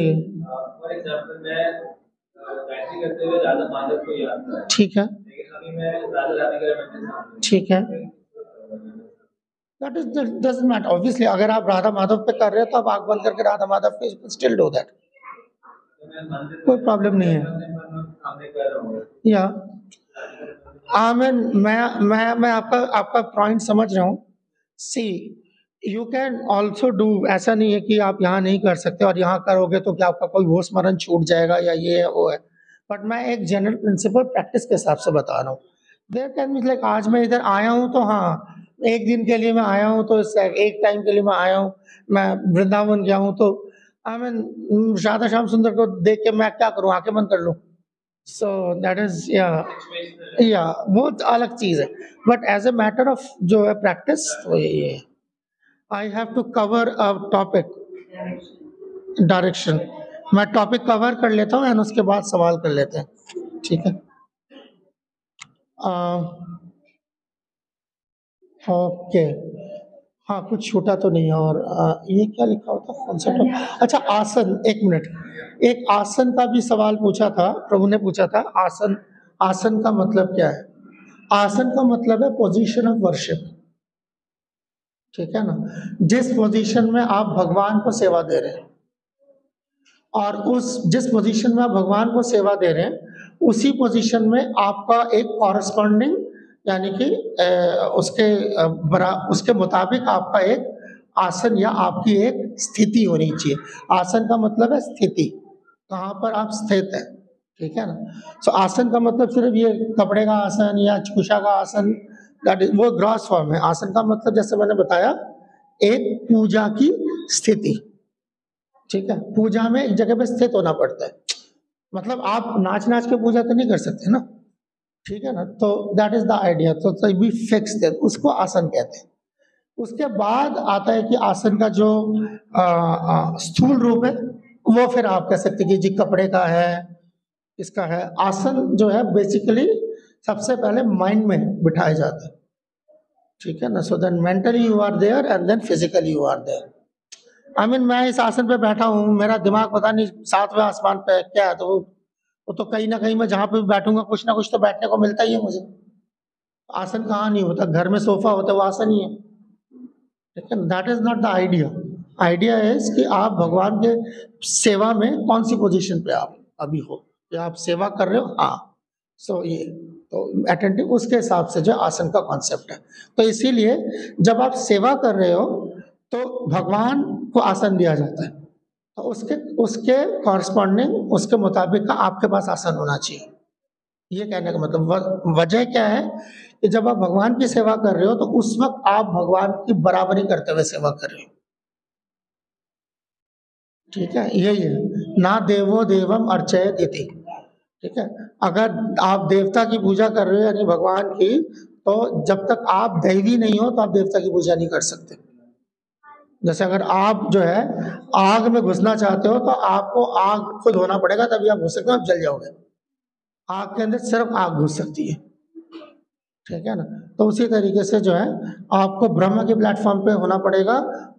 ठीक है। ठीक है। That is doesn't matter obviously अगर आप राधा माधव पे कर रहे हो तो आप आग बंद करके राधा माधव पे स्टिल डू दैट कोई प्रॉब्लम नहीं है। या कर रहा हूँ, मैं मैं मैं आपका आपका पॉइंट समझ रहा हूँ। See you can also do ऐसा नहीं है कि आप यहाँ नहीं कर सकते और यहाँ करोगे तो क्या आपका कोई वो स्मरण छूट जाएगा या ये वो है। बट मैं एक जनरल प्रिंसिपल प्रैक्टिस के हिसाब से बता रहा हूँ। देर कैन मीन लाइक आज मैं इधर आया हूँ तो हाँ एक दिन के लिए मैं आया हूँ तो एक टाइम के लिए मैं आया हूँ, मैं वृंदावन गया हूँ तो आई मीन राधा श्याम सुंदर को देख के मैं क्या करूँ, आँखें बंद कर लूँ। सो दैट इज़ या या वो अलग चीज़ है। But as a matter of जो है प्रैक्टिस तो यही है I have to cover a topic direction मैं टॉपिक कवर कर लेता हूँ एंड उसके बाद सवाल कर लेते हैं। ठीक है? ओके हाँ कुछ छूटा तो नहीं है और अ, ये क्या लिखा होता कौन सा अच्छा आसन एक मिनट। एक आसन का भी सवाल पूछा था प्रभु ने पूछा था आसन आसन का मतलब क्या है? आसन का मतलब है पोजीशन ऑफ़ वर्शिप ठीक है ना? जिस पोजीशन में आप भगवान को सेवा दे रहे हैं और उस जिस पोजीशन में आप भगवान को सेवा दे रहे हैं उसी पोजीशन में आपका एक कॉरस्पॉन्डिंग यानी कि उसके बरा, उसके मुताबिक आपका एक आसन या आपकी एक स्थिति होनी चाहिए। आसन का मतलब है स्थिति। कहाँ पर आप स्थित हैं, ठीक है ना? सो आसन का मतलब सिर्फ़ ये कपड़े का आसन या कुशा का आसन वो ग्रॉस फॉर्म है। आसन का मतलब जैसे मैंने बताया, एक पूजा की स्थिति, ठीक है? पूजा में एक जगह पे स्थित होना पड़ता है। मतलब आप नाच नाच के पूजा तो नहीं कर सकते ना? ठीक है ना? तो that is the idea to be fix उसको आसन कहते हैं। उसके बाद आता है कि आसन का जो स्थूल रूप है, वो फिर आप कह सकते कि जी कपड़े का है, इसका है। आसन जो है बेसिकली सबसे पहले माइंड में बिठाया जाता है। ठीक है ना? So then mentally you are there and then physically you are there I mean मैं इस आसन पे बैठा हूँ, मेरा दिमाग पता नहीं सातवें आसमान पे क्या है तो वो तो कहीं ना कहीं मैं जहाँ पे भी बैठूँगा कुछ ना कुछ तो बैठने को मिलता ही है मुझे। आसन कहाँ नहीं होता घर में सोफा होता है वो आसन ही है। है that is not the idea idea is कि आप भगवान के सेवा में कौन सी पोजीशन पे आप अभी हो? कि आप सेवा कर रहे हो? हाँ। सो so, ये तो अटेंटिव उसके हिसाब से जो आसन का कॉन्सेप्ट है। तो इसीलिए जब आप सेवा कर रहे हो तो भगवान को आसन दिया जाता है। तो उसके उसके कॉरस्पॉन्डिंग उसके मुताबिक का आपके पास आसन होना चाहिए। ये कहने का मतलब वजह क्या है कि जब आप भगवान की सेवा कर रहे हो तो उस वक्त आप भगवान की बराबरी करते हुए सेवा कर रहे हो। ठीक है? यही है ना देवो देवम अर्चय देती ठीक है? अगर आप देवता की पूजा कर रहे हो यानी भगवान की तो जब तक आप दैवी नहीं हो तो आप देवता की पूजा नहीं कर सकते। जैसे अगर आप जो है आग में घुसना चाहते हो तो आपको आग खुद होना पड़ेगा, तभी आप घुस सकते हो, आप जल जाओगे। आग के अंदर सिर्फ़ आग घुस सकती है। ठीक है ना? तो उसी तरीके से जो है आपको ब्रह्म के प्लेटफॉर्म पे होना पड़ेगा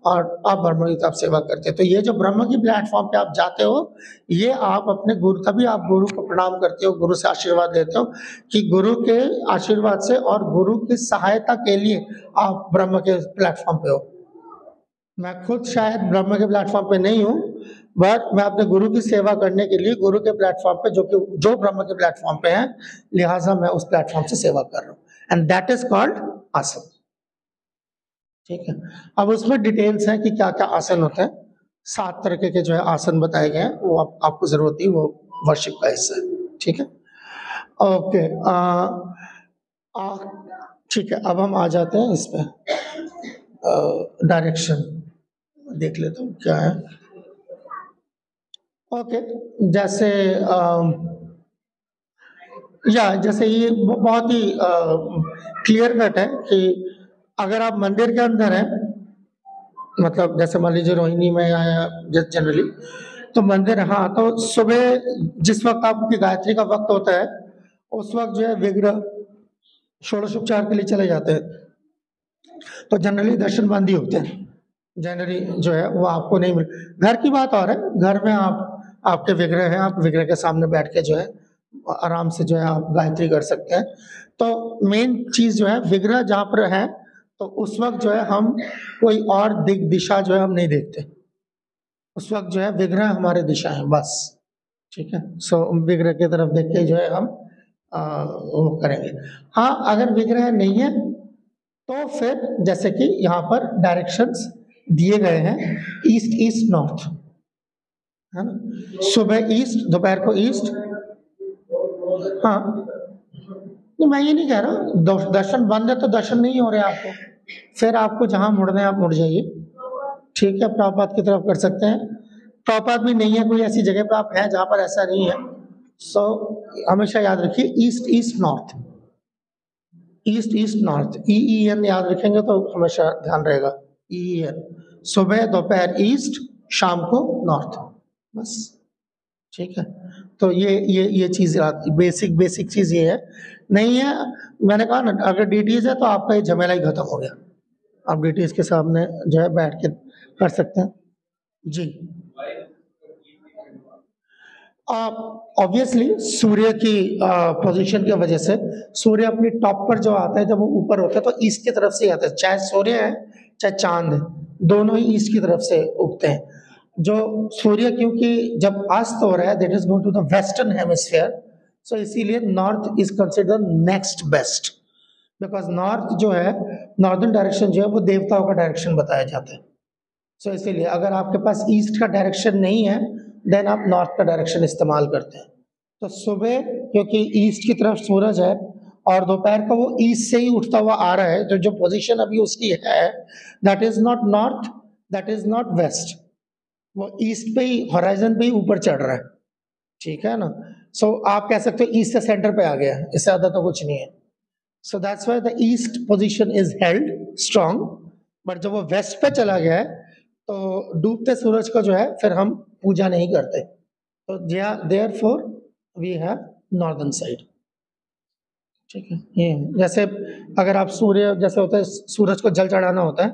और आप ब्रह्म की तरफ़ सेवा करते हैं। तो ये जो ब्रह्म की प्लेटफॉर्म पे आप जाते हो, ये आप अपने गुरु, तभी आप गुरु को प्रणाम करते हो, गुरु से आशीर्वाद लेते हो कि गुरु के आशीर्वाद से और गुरु की सहायता के लिए आप ब्रह्म के प्लेटफॉर्म पे हो। मैं खुद शायद ब्रह्म के प्लेटफॉर्म पे नहीं हूँ बट मैं अपने गुरु की सेवा करने के लिए गुरु के प्लेटफॉर्म पे जो कि जो ब्रह्म के प्लेटफॉर्म पे है लिहाजा मैं उस प्लेटफॉर्म से सेवा कर रहा हूँ। एंड दैट इज़ कॉल्ड आसन। ठीक है? अब उसमें डिटेल्स हैं कि क्या क्या आसन होते हैं। सात तरह के जो है आसन बताए गए हैं वो आप, आपको ज़रूरत है वो वर्शिप का हिस्सा है। ठीक है? ओके ठीक है अब हम आ जाते हैं इस पे डायरेक्शन देख लेता हूँ क्या है। ओके जैसे आ, या जैसे ये बहुत ही क्लियर कट है कि अगर आप मंदिर के अंदर हैं मतलब जैसे मान लीजिए रोहिणी में या जनरली तो मंदिर हाँ तो सुबह जिस वक्त आपकी गायत्री का वक्त होता है उस वक्त जो है विग्रह षोड़शोपचार के लिए चले जाते हैं। तो जनरली दर्शन बंद ही होते हैं। जनरली जो है वो आपको नहीं मिल घर की बात और है घर में आप आपके विग्रह हैं आप विग्रह के सामने बैठ के जो है आराम से जो है आप गायत्री कर सकते हैं। तो मेन चीज़ जो है विग्रह जहाँ पर है तो उस वक्त जो है हम कोई और दिग दिशा जो है हम नहीं देखते। उस वक्त जो है विग्रह हमारे दिशा है बस। ठीक है? सो विग्रह की तरफ़ देख के जो है हम आ, वो करेंगे। हाँ अगर विग्रह नहीं है तो फिर जैसे कि यहाँ पर डायरेक्शंस दिए गए हैं ईस्ट ईस्ट नॉर्थ। है ना? सुबह ईस्ट दोपहर को ईस्ट। हाँ। नहीं मैं ये नहीं कह रहा दर्शन बंद है तो दर्शन नहीं हो रहे आपको। फिर आपको जहाँ मुड़ना है आप मुड़ जाइए। ठीक है प्रपात की तरफ़ कर सकते हैं। प्रपात भी नहीं है कोई ऐसी जगह पर आप हैं जहाँ पर ऐसा नहीं है। सो so, हमेशा याद रखिए east east north. East east north. E E N याद रखेंगे तो हमेशा ध्यान रहेगा। ई ई सुबह दोपहर ईस्ट शाम को नॉर्थ बस, ठीक है? तो ये ये ये चीज़ बेसिक बेसिक चीज़ ये है। नहीं है, मैंने कहा ना, अगर डी है तो आपका ये झमेला ही खत्म हो गया। आप डी के सामने जो है बैठ के कर सकते हैं। जी। आप ऑब्वियसली सूर्य की पोजीशन की वजह से, सूर्य अपनी टॉप पर जो आता है जब वो ऊपर होता है तो ईस्ट की तरफ़ से आता है। चाहे सूर्य है चाहे चाँद दोनों ही ईस्ट की तरफ़ से उगते हैं। जो सूर्य क्योंकि जब अस्त हो रहा है that is going to the western hemisphere so इसीलिए north is consider next best because north जो है नॉर्दर्न डायरेक्शन जो है वो देवताओं का डायरेक्शन बताया जाता है। सो so, इसीलिए अगर आपके पास ईस्ट का डायरेक्शन नहीं है देन आप नॉर्थ का डायरेक्शन इस्तेमाल करते हैं। तो सुबह क्योंकि ईस्ट की तरफ़ सूरज है और दोपहर को वो ईस्ट से ही उठता हुआ आ रहा है तो जो पोजीशन अभी उसकी है that is not north that is not west वो ईस्ट पे ही हॉराइजन पे ही ऊपर चढ़ रहा है। ठीक है ना? सो so, आप कह सकते हो ईस्ट से सेंटर पे आ गया इससे ज़्यादा तो कुछ नहीं है। So that's why the east position is held strong but जब वो वेस्ट पे चला गया है तो डूबते सूरज का जो है फिर हम पूजा नहीं करते। तो therefore we have northern side ठीक है। ये जैसे अगर आप सूर्य, जैसे होता है, सूरज को जल चढ़ाना होता है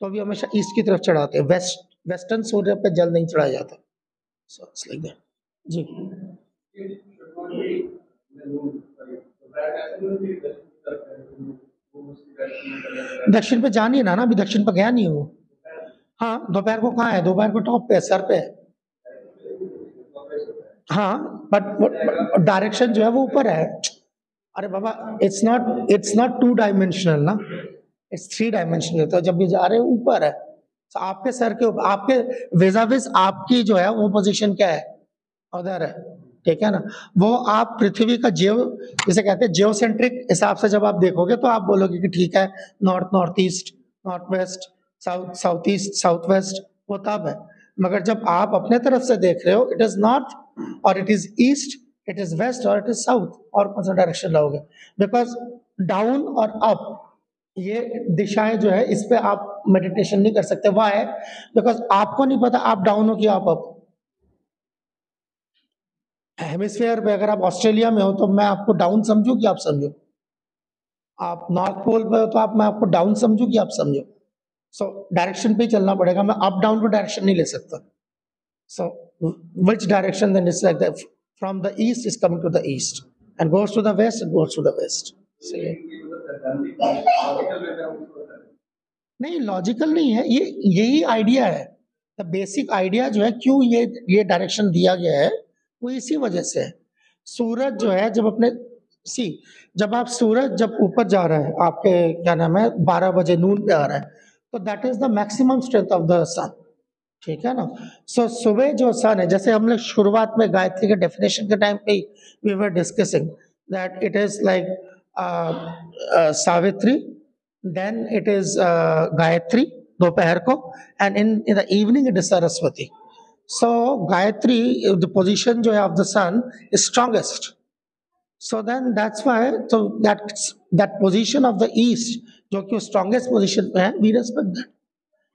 तो अभी हमेशा ईस्ट की तरफ़ चढ़ाते हैं। वेस्ट, वेस्टर्न सूर्य पे जल नहीं चढ़ाया जाता। सो इट्स लाइक दैट जी। दक्षिण पे जा नहीं ना ना, अभी दक्षिण पे गया नहीं वो हाँ दोपहर को कहाँ है? दोपहर को टॉप पे सर पे है। हाँ बट डायरेक्शन जो है वो ऊपर है। अरे बाबा it's not it's not two dimensional ना? इट्स थ्री डायमेंशनल तो जब भी जा रहे हैं, ऊपर है तो आपके सर के ऊपर, आपके वेजाविस आपकी जो है, वो पोजीशन क्या है? उधर है। ठीक है ना? वो आप पृथ्वी का जीव जिसे कहते हैं जियोसेंट्रिक हिसाब से जब आप देखोगे तो आप बोलोगे कि ठीक है north north east north west south south east south west वो तब है। मगर जब आप अपने तरफ़ से देख रहे हो इट इज़ नॉर्थ और it is east it is west और इट इज़ साउथ और कौन सा डायरेक्शन लाओगे? बिकॉज़ डाउन और अप ये दिशाएँ जो है, इस पर आप मेडिटेशन नहीं कर सकते। वाह बिकॉज़ आपको नहीं पता आप डाउन हो कि आप अप हेमिस्फेयर पे अगर आप ऑस्ट्रेलिया में हो तो मैं आपको डाउन समझू कि आप समझो? आप नॉर्थ पोल पे हो तो आप, मैं आपको डाउन समझू कि आप समझो? सो डायरेक्शन पे ही चलना पड़ेगा। मैं अप डाउन को डायरेक्शन नहीं ले सकता। So which direction then it's like from the east is coming to the east. And goes to the west it goes to the west. See? नहीं लॉजिकल नहीं है. ये, यही आइडिया है. द बेसिक आइडिया जो है, क्यों ये ये डायरेक्शन दिया गया है, वो इसी वजह से है. सूरज जो है, जब अपने सी जब आप सूरज जब ऊपर जा रहा है, आपके, क्या नाम है, बारह बजे नून पे आ रहा है तो that is the maximum strength of the sun ठीक है ना? सो so, सुबह जो सन है जैसे हमने शुरुआत में गायत्री के डेफिनेशन के टाइम पे we were discussing that it is like Savitri then it is Gayatri दोपहर को and in in the evening it is Saraswati. So Gayatri the position जो है of the sun is strongest so then that's why so that that position of the east जो कि स्ट्रॉन्गेस्ट पोजीशन पे है वी रेस्पेक्ट दैट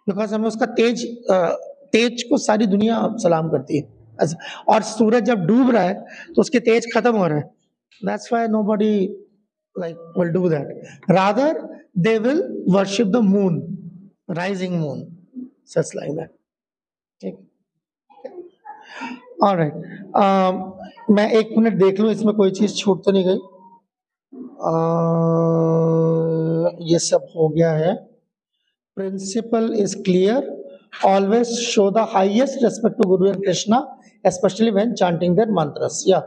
बिकॉज़ हमें उसका तेज uh, तेज को सारी दुनिया सलाम करती है। और सूरज जब डूब रहा है तो उसके तेज खत्म हो रहा है। That's why nobody like will do that rather they will worship the moon rising moon such like that ठीक। ऑलराइट मैं एक मिनट देख लूँ इसमें कोई चीज़ छूट तो नहीं गई। Uh, ये सब हो गया है। Principle is clear always show the highest respect to Guru and Krishna, especially when chanting their mantras. Yeah.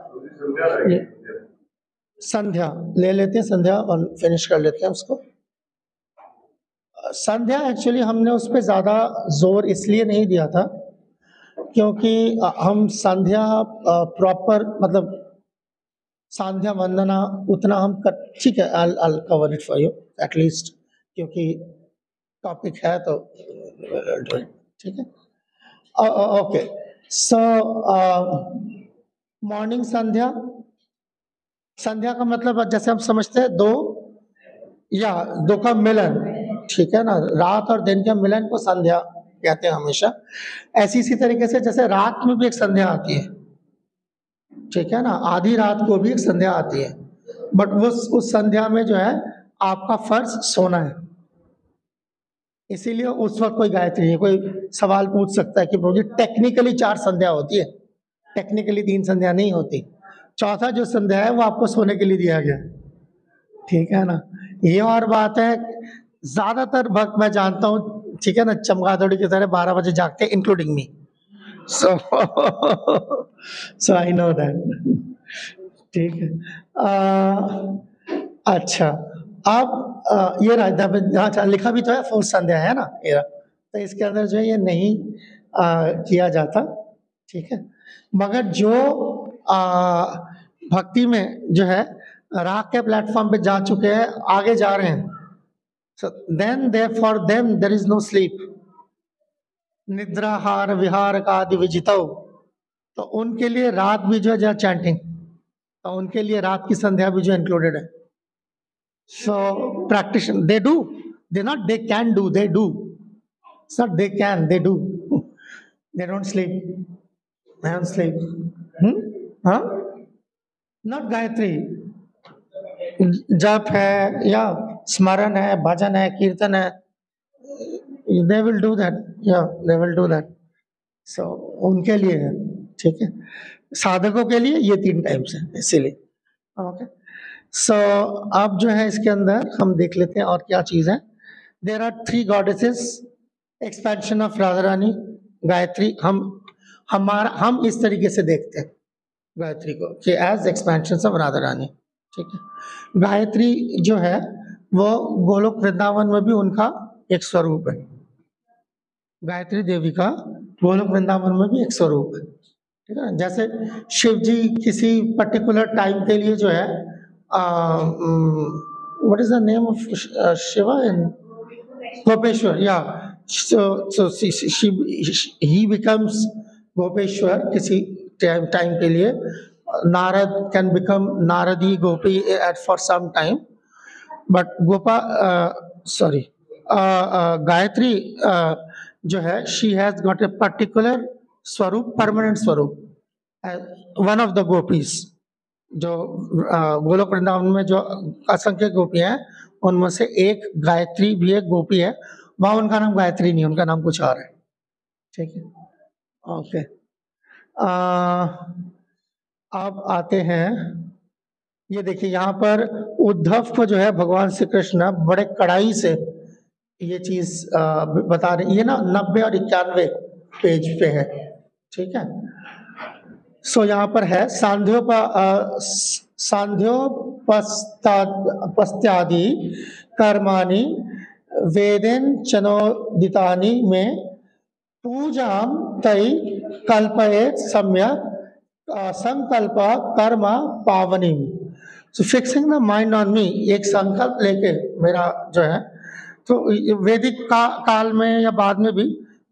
संध्या ले लेते हैं संध्या और फिनिश कर लेते हैं उसको संध्या एक्चुअली हमने उस पर ज़्यादा ज़ोर इसलिए नहीं दिया था क्योंकि हम संध्या प्रॉपर मतलब संध्या वंदना उतना हम कर ठीक है I I cover it for you at least क्योंकि टॉपिक है तो ठीक है? ओके। सो मॉर्निंग संध्या। संध्या का मतलब जैसे हम समझते हैं दो, या दो का मिलन, ठीक है ना? रात और दिन के मिलन को संध्या कहते हैं हमेशा। ऐसी इसी तरीके से जैसे रात में भी एक संध्या आती है, ठीक है ना? आधी रात को भी एक संध्या आती है। बट वो उस संध्या में जो है आपका फ़र्ज़ सोना है। इसीलिए उस वक्त कोई गायत्री नहीं कोई सवाल पूछ सकता है कि प्रभु टेक्निकली चार संध्या होती है। टेक्निकली तीन संध्या नहीं होती। चौथा जो संध्या है, वो आपको सोने के लिए दिया गया। ठीक है ना? ये और बात है, ज़्यादातर भक्त मैं जानता हूँ, ठीक है ना, चमगादड़ी की तरह बारह बजे जागते including me so so I know that ठीक है। अच्छा। अब ये अच्छा लिखा भी तो है फूल संध्या है ना ये तो इसके अंदर जो है ये नहीं आ, किया जाता ठीक है? मगर जो आ, भक्ति में जो है राग के प्लेटफॉर्म पे जा चुके हैं आगे जा रहे हैं then they for them there is no sleep निद्राहार विहार का आदि विजितो। तो उनके लिए रात भी जो है चैंटिंग तो उनके लिए रात की संध्या भी जो इंक्लूडेड है। So practice they do they not they can do they do sir they can they do they don't sleep they don't sleep हाँ नॉट गायत्री जप है या स्मरण है भजन है कीर्तन है दे विल डू दैट या they will do that so उनके लिए है ठीक है साधकों के लिए ये तीन टाइम्स है इसीलिए ओके सो so, अब जो है इसके अंदर हम देख लेते हैं और क्या चीज़ है। There are three goddesses expansion of Radha Rani Gayatri हम हमारा हम इस तरीके से देखते हैं गायत्री को कि as expansion of Radha Rani ठीक है? गायत्री जो है वो गोलोक वृंदावन में भी उनका एक स्वरूप है। गायत्री देवी का गोलोक वृंदावन में भी एक स्वरूप है। ठीक है जैसे शिव जी किसी पर्टिकुलर टाइम के लिए जो है what is the name of Shiva in Gopeshwar या सो ही बिकम्स गोपेश्वर किसी टाइम टाइम के लिए Narad can become Naradi gopi at for some time but gopa sorry Gayatri जो है she has got a particular स्वरूप परमानेंट स्वरूप वन ऑफ़ द गोपीज जो गोलोक वृंदावन में जो असंख्य गोपी हैं, उनमें से एक गायत्री भी एक गोपी है। वहाँ उनका नाम गायत्री नहीं उनका नाम कुछ और है। ठीक है? ओके। अब आते हैं। ये देखिए, यहाँ पर उद्धव को जो है, भगवान श्री कृष्ण बड़े कड़ाई से ये चीज़ बता रहे ये ना नब्बे और इक्यानवे पेज पे है। ठीक है? सो यहाँ पर है सांध्योप सांध्योपस्त्यादि कर्माणि वेदेन चनोदितानि में पूजा तय कल्पयेत सम्यक संकल्प कर्म पावनी so fixing the mind on me एक संकल्प लेके मेरा जो है तो वैदिक का, काल में या बाद में भी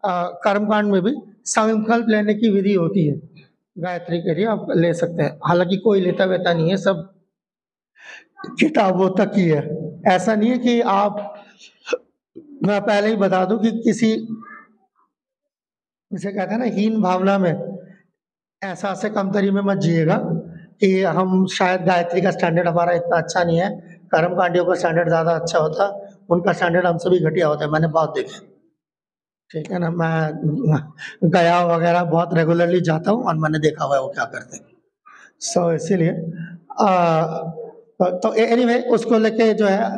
कर्मकांड में भी संकल्प लेने की विधि होती है। गायत्री के लिए आप ले सकते हैं। हालाँकि कोई लेता वेता नहीं है, सब किताबों तक ही है। ऐसा नहीं है कि आप, मैं पहले ही बता दूँ कि किसी जिसे कहते हैं ना, हीन भावना में ऐसा से कमतरी में मत जिएगा कि हम शायद गायत्री का स्टैंडर्ड हमारा इतना अच्छा नहीं है। कर्म कांडियों का स्टैंडर्ड ज़्यादा अच्छा होता, उनका स्टैंडर्ड हमसे भी घटिया होता है, मैंने बहुत देखे ठीक है ना? मैं गया वगैरह बहुत रेगुलरली जाता हूँ और मैंने देखा हुआ है वो क्या करते हैं। सो so, इसीलिए तो एनी anyway, उसको लेके जो है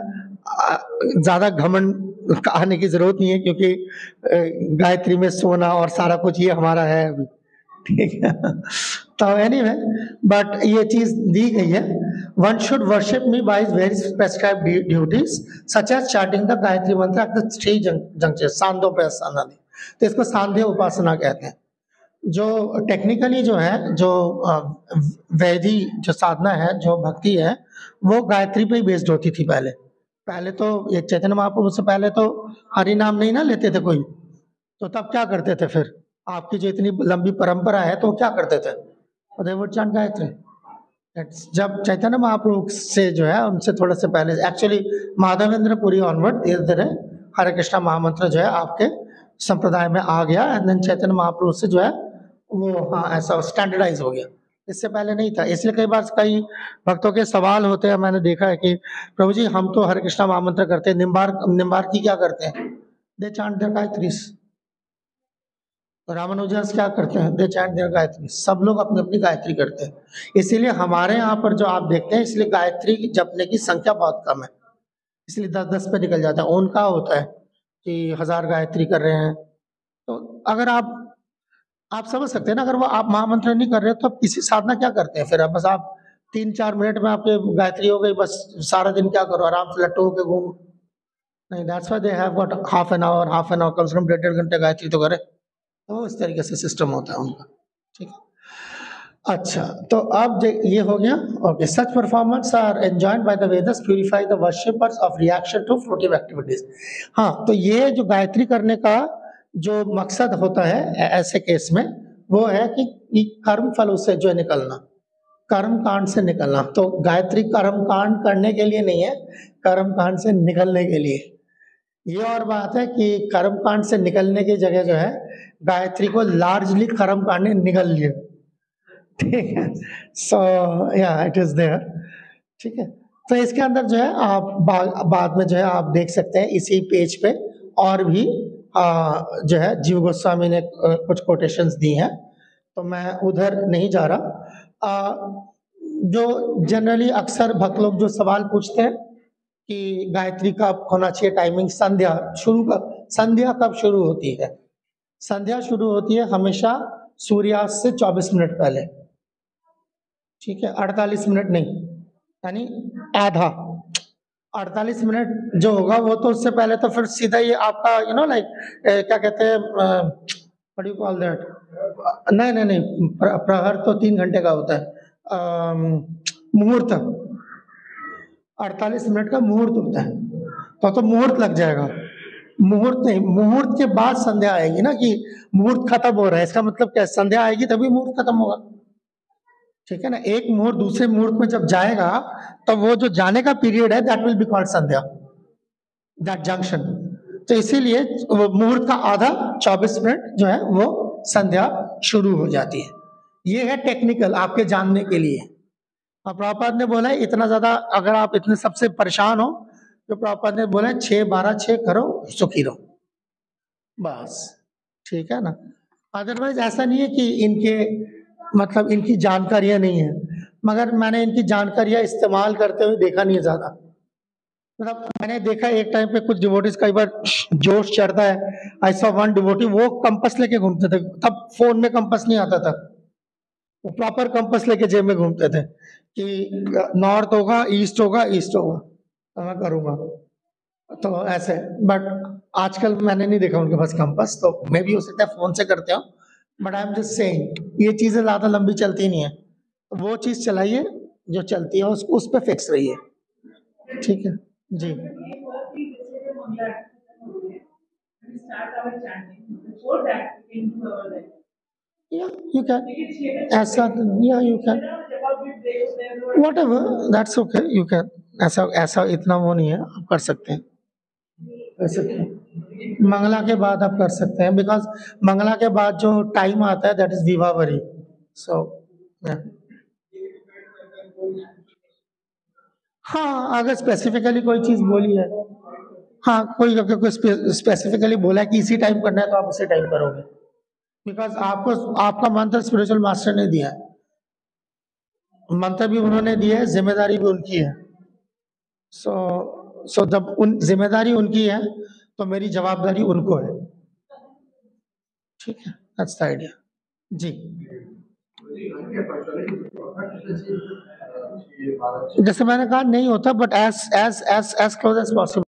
ज़्यादा घमंड आने की ज़रूरत नहीं है क्योंकि गायत्री में सोना और सारा कुछ ये हमारा है ठीक है? तो एनी वे बट ये चीज़ दी गई है। One should worship me by very specified duties such as chanting the Gayatri mantra at the three junction सांदो पे आदि तो इसको सांध्य उपासना कहते हैं। जो टेक्निकली जो है, जो वैधि जो साधना है, जो भक्ति है, वो गायत्री पे ही बेस्ड होती थी पहले। पहले तो ये चैतन्य महाप्रभु से पहले तो हरि नाम नहीं ना लेते थे कोई। तो तब क्या करते थे फिर? आपकी जो इतनी लंबी परंपरा है तो क्या करते थे? देवुड चाँद गायत्री जब चैतन्य महाप्रभु से जो है, उनसे थोड़े से पहले एक्चुअली माधवेंद्र पुरी ऑनवर्ड धीरे धीरे हरे कृष्णा महामंत्र जो है, आपके संप्रदाय में आ गया। एंड देन चैतन्य महाप्रभु से जो है, वो हाँ ऐसा स्टैंडर्डाइज हो गया। इससे पहले नहीं था। इसलिए कई बार कई भक्तों के सवाल होते हैं। मैंने देखा है कि प्रभु जी, हम तो हरे कृष्णा महामंत्र करते हैं। निम्बार निम्बार की क्या करते हैं? दे चांट गायत्री रामानुजन्स क्या करते हैं? They chant their Gayatri. सब लोग अपनी अपनी गायत्री करते हैं। इसीलिए हमारे यहाँ पर जो आप देखते हैं, इसलिए गायत्री जपने की संख्या बहुत कम है। इसलिए दस दस पे निकल जाता है। उनका होता है कि हज़ार गायत्री कर रहे हैं। तो अगर आप आप समझ सकते हैं ना, अगर वो आप महामंत्र नहीं कर रहे तो आप किसी साधना क्या करते हैं? फिर आप बस आप तीन, चार मिनट में आपके गायत्री हो गई, बस सारा दिन क्या करो? आराम से लट्टू होकर घूम। नहीं that's why they have got half an hour half an hour कम से कम डेढ़ डेढ़ घंटे गायत्री तो करे। तो इस तरीके से सिस्टम होता है उनका ठीक है? अच्छा तो अब ये हो गया okay such performance are enjoyed by the Vedas purify the worshippers of reaction to fruitive activities हाँ तो ये जो गायत्री करने का जो मकसद होता है ऐसे केस में वो है कि, कर्म फल उससे जो निकलना कर्म कांड से निकलना। तो गायत्री कर्म कांड करने के लिए नहीं है कर्म कांड से निकलने के लिए। ये और बात है कि कर्म कांड से निकलने की जगह जो है गायत्री को लार्जली कर्म कांड ने निकल लिया। ठीक है? सो या इट इज़ देयर ठीक है? तो इसके अंदर जो है आप बाद में जो है आप देख सकते हैं इसी पेज पे और भी आ, जो है जीव गोस्वामी ने कुछ कोटेशंस दी हैं। तो मैं उधर नहीं जा रहा। आ, जो जनरली अक्सर भक्त लोग जो सवाल पूछते हैं कि गायत्री का होना चाहिए टाइमिंग संध्या शुरू कब संध्या कब शुरू होती है? संध्या शुरू होती है हमेशा सूर्यास्त से 24 मिनट पहले। ठीक है 48 मिनट नहीं, यानी आधा। 48 मिनट जो होगा वो तो उससे पहले तो फिर सीधा ये आपका यू नो लाइक क्या कहते हैं यू कॉल दैट नहीं नहीं नहीं प्रहर तो तीन घंटे का होता है। मुहूर्त। 48 मिनट का मुहूर्त होता है। तो तो मुहूर्त लग जाएगा। मुहूर्त नहीं, मुहूर्त के बाद संध्या आएगी ना कि मुहूर्त खत्म हो रहा है। इसका मतलब क्या संध्या आएगी तभी मुहूर्त खत्म होगा। ठीक है ना? एक मुहूर्त दूसरे मुहूर्त में जब जाएगा तब वो जो जाने का पीरियड है that will be called sandhya. That junction तो इसीलिए मुहूर्त का आधा 24 मिनट जो है, वो संध्या शुरू हो जाती है। ये है टेक्निकल आपके जानने के लिए। और प्रॉपर ने बोला, इतना ज़्यादा अगर आप इतने सबसे परेशान हो तो प्रॉपर ने बोला छः बारह छः करो, सुखी रहो। बस, ठीक है ना? अदरवाइज़ ऐसा नहीं है कि इनके मतलब इनकी जानकारियाँ नहीं है। मगर मैंने इनकी जानकारियाँ इस्तेमाल करते हुए देखा नहीं है ज़्यादा। मतलब मैंने देखा एक टाइम पे कुछ डिवोटीज कई बार जोश चढ़ता है। आई सॉ वन डिवोटी वो कंपस लेके घूमते थे। तब फ़ोन में कंपस नहीं आता था। वो प्रॉपर कंपस लेके जेब में घूमते थे। कि नॉर्थ होगा ईस्ट होगा ईस्ट होगा। तो मैं करूँगा। तो ऐसे बट आजकल मैंने नहीं देखा उनके पास कंपस तो मे भी हो सकता है फ़ोन से करते हो। But I am just saying ये चीज़ें ज़्यादा लंबी चलती नहीं है। वो चीज़ चलाइए, जो चलती है, उस उस पर फिक्स रहिए। ठीक है? जी। Yeah, you can. ऐसा yeah, you can. Whatever, that's okay. You can. ऐसा ऐसा इतना वो नहीं है आप कर सकते हैं कर सकते हैं मंगला के बाद आप कर सकते हैं बिकॉज़ मंगला के बाद जो टाइम आता है दैट इज़ विवावरी सो हाँ अगर स्पेसिफिकली कोई चीज़ बोली है हाँ कोई अगर कोई स्पेसिफिकली बोला है कि इसी टाइम करना है तो आप उसी टाइम करोगे बिकॉज़ आपको आपका मंत्र स्पिरिचुअल मास्टर ने दिया है। मंत्र भी उन्होंने दिए है ज़िम्मेदारी भी उनकी है। सो so, सो so जब उन ज़िम्मेदारी उनकी है तो मेरी जवाबदारी उनको है। ठीक है दैट्स द आइडिया जी। जैसे मैंने कहा नहीं होता but as as as as close as possible